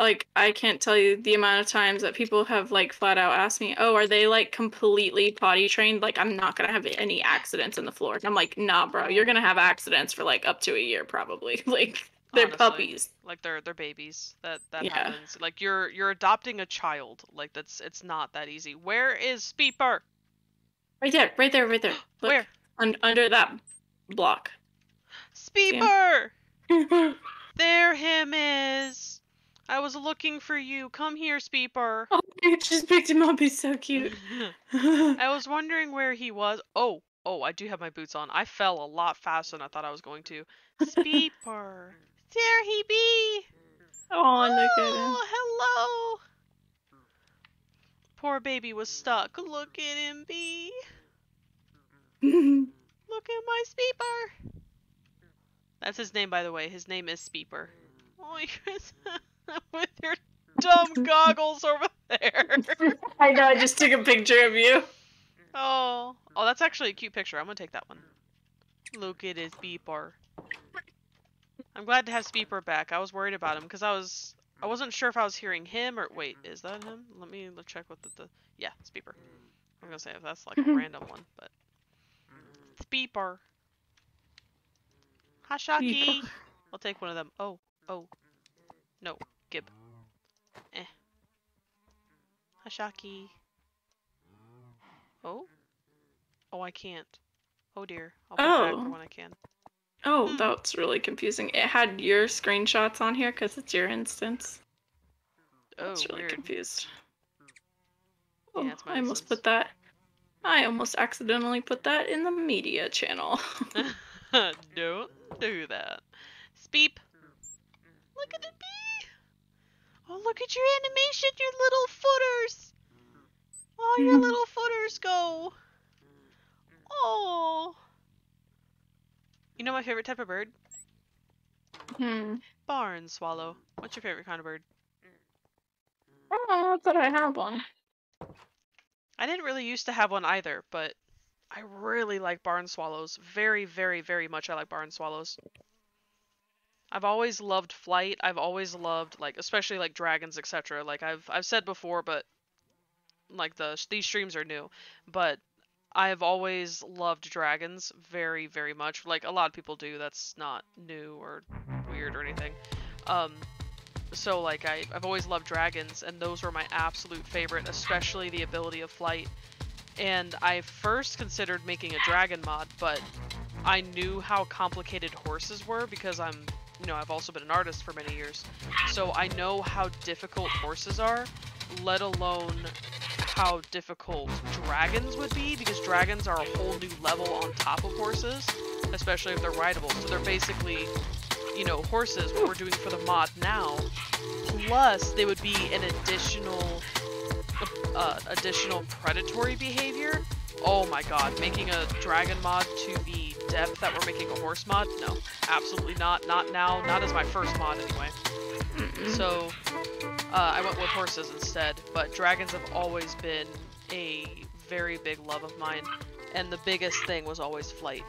Like I can't tell you the amount of times that people have like flat out asked me, "Oh, are they like completely potty trained? Like I'm not gonna have any accidents in the floor." And I'm like, "Nah, bro, you're gonna have accidents for like up to a year probably. like they're Honestly. puppies." Like they're they're babies. That that Yeah. happens. Like you're you're adopting a child. Like that's it's not that easy. Where is Speeper? Right there, right there, right there. Look, Where? Un- under that block. Speeper! There him is. I was looking for you. Come here, Speeper. oh, I just picked him up. He's so cute. I was wondering where he was. Oh, oh, I do have my boots on. I fell a lot faster than I thought I was going to. Speeper. there he be. oh, look at him. Oh, hello. Poor baby was stuck. Look at him be. Look at my Speeper. That's his name, by the way. His name is Speeper. Oh, you're with your dumb goggles over there. I know. I just took a picture of you. Oh, oh, that's actually a cute picture. I'm gonna take that one. Look at his beeper. I'm glad to have Speeper back. I was worried about him because I was I wasn't sure if I was hearing him or wait, is that him? Let me check with the, the yeah, Speeper. I'm gonna say if that's like a mm-hmm. random one, but Speeper. Hashaki. I'll take one of them. Oh, oh, no, Gib. Eh. Hashaki. Oh? Oh, I can't. Oh dear. I'll put back Oh. for when I can. Oh, Hmm. that's really confusing. It had your screenshots on here because it's your instance. Oh, That's really weird. confused. Oh, it's my I almost put that. I almost accidentally put that in the media channel. Don't do that. Speep. Look at the bee. Oh, look at your animation, your little footers. Oh, your Mhm. little footers go. Oh. You know my favorite type of bird? hmm. Barn swallow. What's your favorite kind of bird? Oh, I thought I had one. I didn't really used to have one either, but I really like barn swallows. Very, very, very much I like barn swallows. I've always loved flight. I've always loved like especially like dragons, etc. Like I've I've said before, but like the these streams are new, but I've always loved dragons very, very much. Like a lot of people do. That's not new or weird or anything. Um, so like I, I've always loved dragons, and those were my absolute favorite, especially the ability of flight. And I first considered making a dragon mod, but I knew how complicated horses were because I'm, you know, I've also been an artist for many years. So I know how difficult horses are, let alone how difficult dragons would be because dragons are a whole new level on top of horses, especially if they're rideable. So they're basically, you know, horses, what we're doing for the mod now, plus they would be an additional uh, additional predatory behavior. Oh my god, making a dragon mod to the depth that we're making a horse mod? No, absolutely not. Not now. Not as my first mod anyway. So uh, I went with horses instead, but dragons have always been a very big love of mine, and the biggest thing was always flight.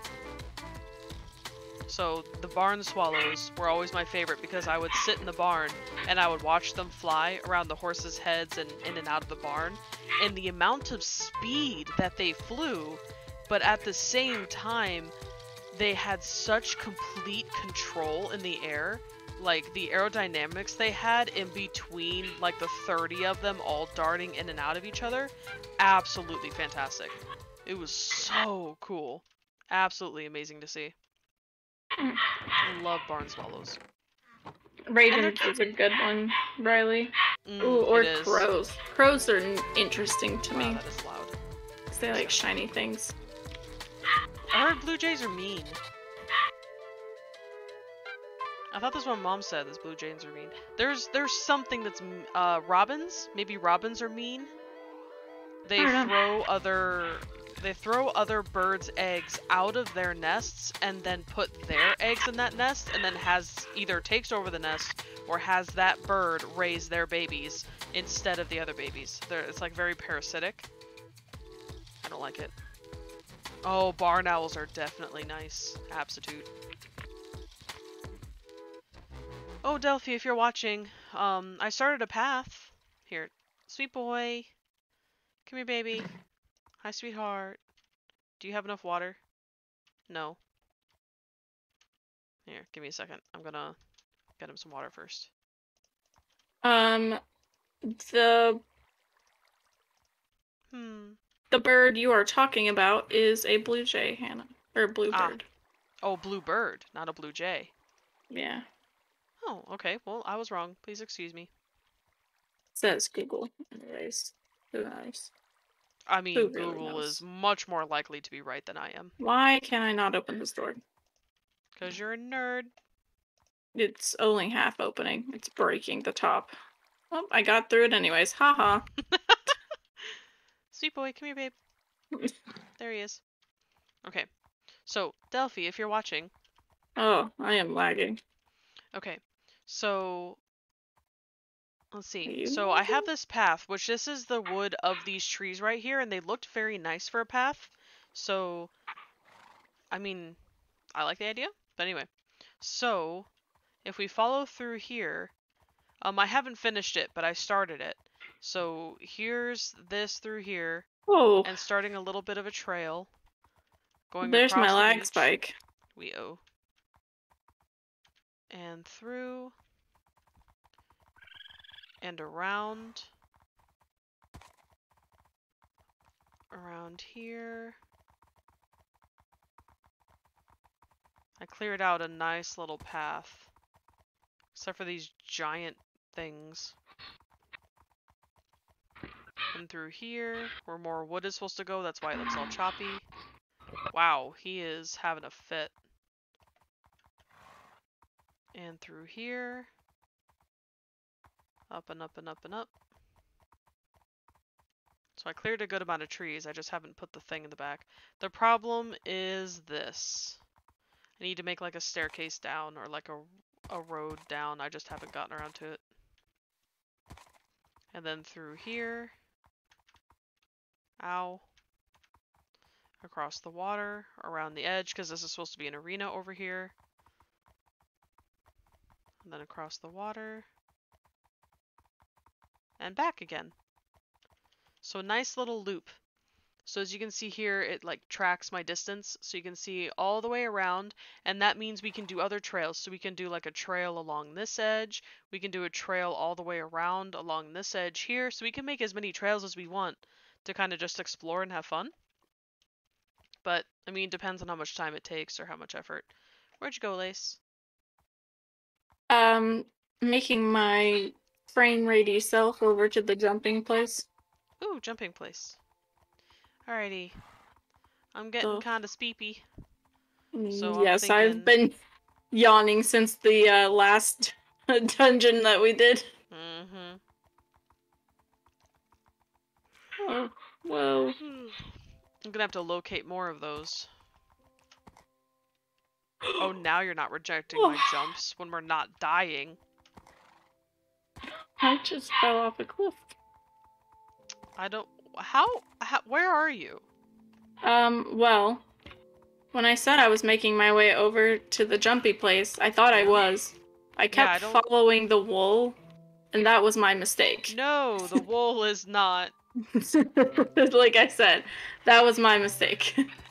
So the barn swallows were always my favorite because I would sit in the barn and I would watch them fly around the horses' heads and in and out of the barn, and the amount of speed that they flew, but at the same time, they had such complete control in the air like the aerodynamics they had in between like the 30 of them all darting in and out of each other absolutely fantastic it was so cool absolutely amazing to see i love barn swallows Ravens is a good one, Riley. Mm, Ooh, or crows. Crows are interesting to wow, me. that is loud 'cause they like shiny things. I heard blue jays are mean I thought that's what mom said. This blue jays are mean. There's there's something that's uh robins. Maybe robins are mean. They don't know. throw other they throw other birds' eggs out of their nests and then put their eggs in that nest and then has either takes over the nest or has that bird raise their babies instead of the other babies. They're, it's like very parasitic. I don't like it. Oh, barn owls are definitely nice. Absolute. Oh, Delphi, if you're watching, um, I started a path. Here, sweet boy. Come here, baby. Hi, sweetheart. Do you have enough water? No. Here, give me a second. I'm gonna get him some water first. Um, the Hmm. The bird you are talking about is a blue jay, Hannah, or Ah. bluebird. Oh, blue bird, not a blue jay. Yeah, Oh, okay. Well, I was wrong. Please excuse me. says Google. Anyways, who knows? I mean, really Google knows? is much more likely to be right than I am. Why can I not open this door? Because you're a nerd. It's only half opening. It's breaking the top. Oh, I got through it anyways. Haha. Sweet boy, come here, babe. There he is. Okay. So, Delphi, if you're watching. oh, I am lagging. Okay. So, let's see. So, I have this path, which this is the wood of these trees right here, and they looked very nice for a path. So, I mean, I like the idea. But anyway. So, if we follow through here, um, I haven't finished it, but I started it. So, here's this through here. Oh, and starting a little bit of a trail. Going there's my the lag spike. We oh. And through. And around. Around here. I cleared out a nice little path. Except for these giant things. And through here, where more wood is supposed to go, that's why it looks all choppy. Wow, he is having a fit. And through here. Up and up and up and up. So I cleared a good amount of trees, I just haven't put the thing in the back. The problem is this. I need to make like a staircase down or like a, a road down, I just haven't gotten around to it. And then through here. Ow across the water, around the edge, because this is supposed to be an arena over here. And then across the water. And back again. So a nice little loop. So as you can see here, it like tracks my distance. So you can see all the way around, and that means we can do other trails. So we can do like a trail along this edge. We can do a trail all the way around along this edge here. So we can make as many trails as we want to kind of just explore and have fun. But, I mean, depends on how much time it takes or how much effort. Where'd you go, Lace? Um, making my frame ready self over to the jumping place. Ooh, jumping place. Alrighty. I'm getting So- kinda speepy. So yes, thinking- I've been yawning since the uh, last dungeon that we did. Mm-hmm. Oh, whoa. I'm gonna have to locate more of those. Oh, now you're not rejecting my jumps when we're not dying. I just fell off a cliff. I don't... How? how where are you? Um, well, when I said I was making my way over to the jumpy place, I thought I was. I I kept don't- following the wool, and that was my mistake. No, the wool is not... like I said, that was my mistake.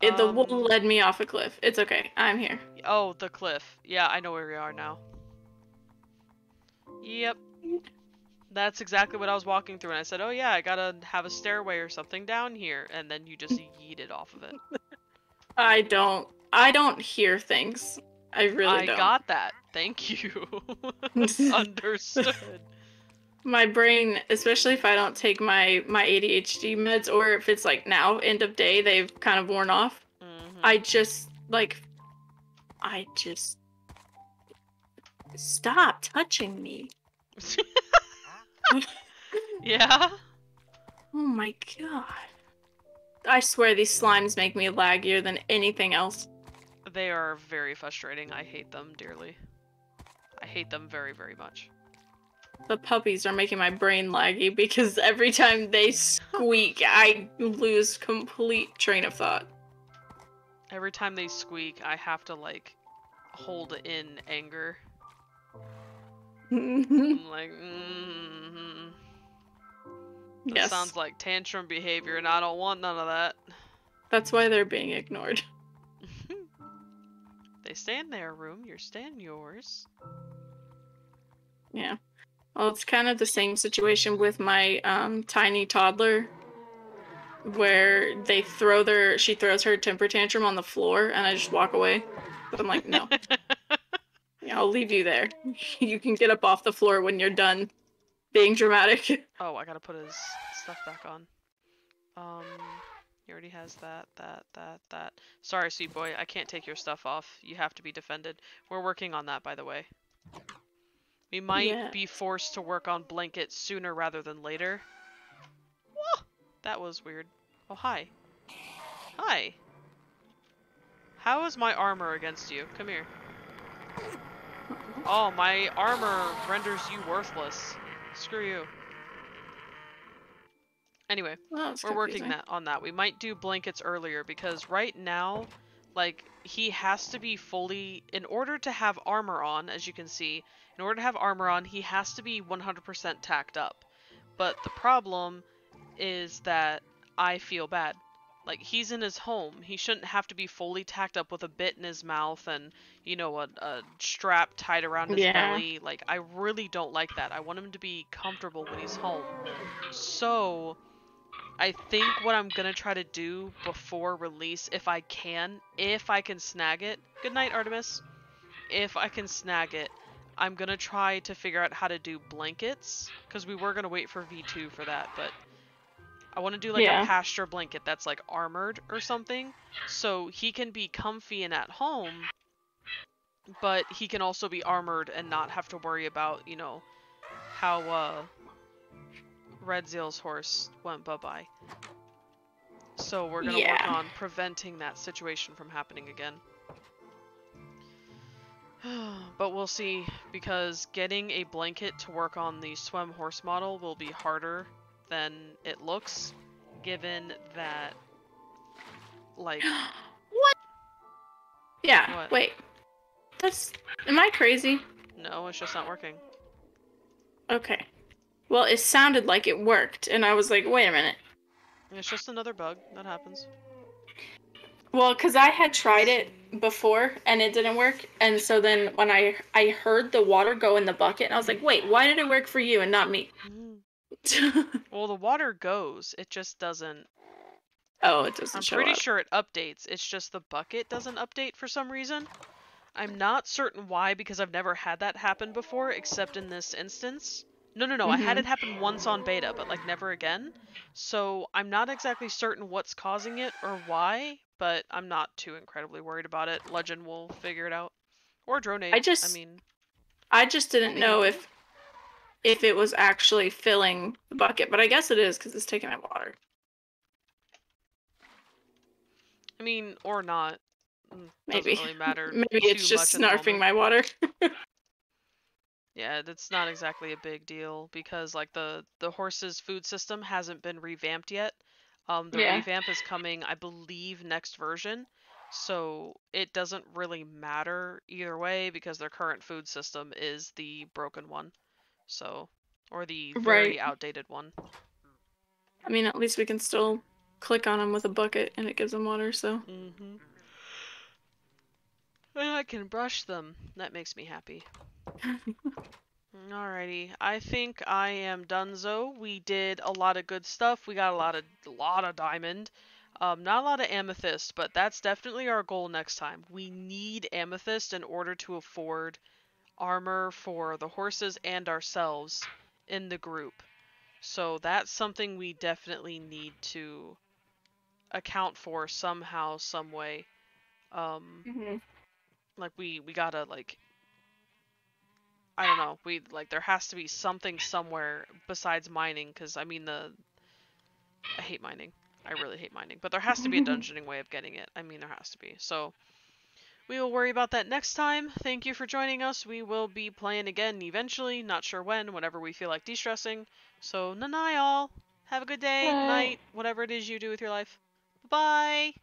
It, the wool Um, led me off a cliff. It's okay. I'm here. Oh, the cliff. Yeah, I know where we are now. Yep. That's exactly what I was walking through, and I said, oh yeah, I gotta have a stairway or something down here, and then you just yeeted off of it. I don't. I don't hear things. I really I don't. I got that. Thank you. Understood. My brain, especially if I don't take my my ADHD meds, or if it's like now end of day, they've kind of worn off. Mhm. I just like, I just stop touching me. yeah? Oh my god. I swear these slimes make me laggier than anything else. They are very frustrating. I hate them dearly. I hate them very, very much. The puppies are making my brain laggy because every time they squeak, I lose complete train of thought. Every time they squeak, I have to, like, hold in anger. I'm like, mm-hmm. That yes. sounds like tantrum behavior, and I don't want none of that. That's why they're being ignored. they stay in their room, you're staying in yours. Yeah. Well, it's kind of the same situation with my um, tiny toddler, where they throw their she throws her temper tantrum on the floor, and I just walk away. But I'm like, no, yeah, I'll leave you there. You can get up off the floor when you're done being dramatic. oh, I gotta put his stuff back on. Um, he already has that, that, that, that. Sorry, sweet boy, I can't take your stuff off. You have to be defended. We're working on that, by the way. We might Yeah. be forced to work on blankets sooner rather than later. Whoa, that was weird. Oh, hi. Hi. How is my armor against you? Come here. Oh, my armor renders you worthless. Screw you. Anyway, Well, we're working that on that. We might do blankets earlier because right now, like he has to be fully in order to have armor on, as you can see, in order to have armor on, he has to be 100% tacked up. But the problem is that I feel bad. Like he's in his home. He shouldn't have to be fully tacked up with a bit in his mouth and, you know, a, a strap tied around his Yeah. belly. Like I really don't like that. I want him to be comfortable when he's home. So, I think what I'm gonna try to do before release, if I can, if I can snag it. Good night, Artemis. If I can snag it, I'm gonna try to figure out how to do blankets because we were gonna wait for V2 for that, but I want to do like Yeah. a pasture blanket that's like armored or something, so he can be comfy and at home, but he can also be armored and not have to worry about you know how uh Red Zeal's horse went bye bye. So we're gonna work on preventing that situation from happening again. but we'll see because getting a blanket to work on the SWEM horse model will be harder than it looks, given that like what? Yeah. What? Wait. That's. Am I crazy? no, it's just not working. Okay. Well, it sounded like it worked, and I was like, wait a minute. It's just another bug that happens. Well, because I had tried it before and it didn't work, and so then when I I heard the water go in the bucket, and I was like, wait, why did it work for you and not me? Mm. Well, the water goes, it just doesn't oh, it doesn't I'm pretty up. sure it updates. It's just the bucket doesn't update for some reason. I'm not certain why because I've never had that happen before except in this instance. No, no, no. I had Mhm. it happen once on beta, but like never again. So I'm not exactly certain what's causing it or why, but I'm not too incredibly worried about it. Legend will figure it out. Or drone. I just- I mean, I just didn't know if if it was actually filling the bucket, but I guess it is because it's taking out water. I mean, or not. Mm, Maybe. Doesn't really matter. Maybe it's just much at the snarfing my water. Yeah, that's not exactly a big deal because like the the horse's food system hasn't been revamped yet. Um, the Yeah. revamp is coming, I believe, next version. So it doesn't really matter either way because their current food system is the broken one. So, or the very Right. outdated one. I mean, at least we can still click on them with a bucket and it gives them water. So Mm-hmm. And I can brush them. That makes me happy. Alrighty, I think I am donezo. We did a lot of good stuff. We got a lot of a lot of diamond. Um, not a lot of amethyst, but that's definitely our goal next time. We need amethyst in order to afford armor for the horses and ourselves in the group. So that's something we definitely need to account for somehow, some way. Um, like we we gotta like I don't know. We like there has to be something somewhere besides mining because I mean the I hate mining. I really hate mining, but there has to be a dungeoning way of getting it. I mean there has to be. So we will worry about that next time. Thank you for joining us. We will be playing again eventually, not sure when, whenever we feel like de-stressing. So nanai all. Have a good day, Bye. night, whatever it is you do with your life. Bye.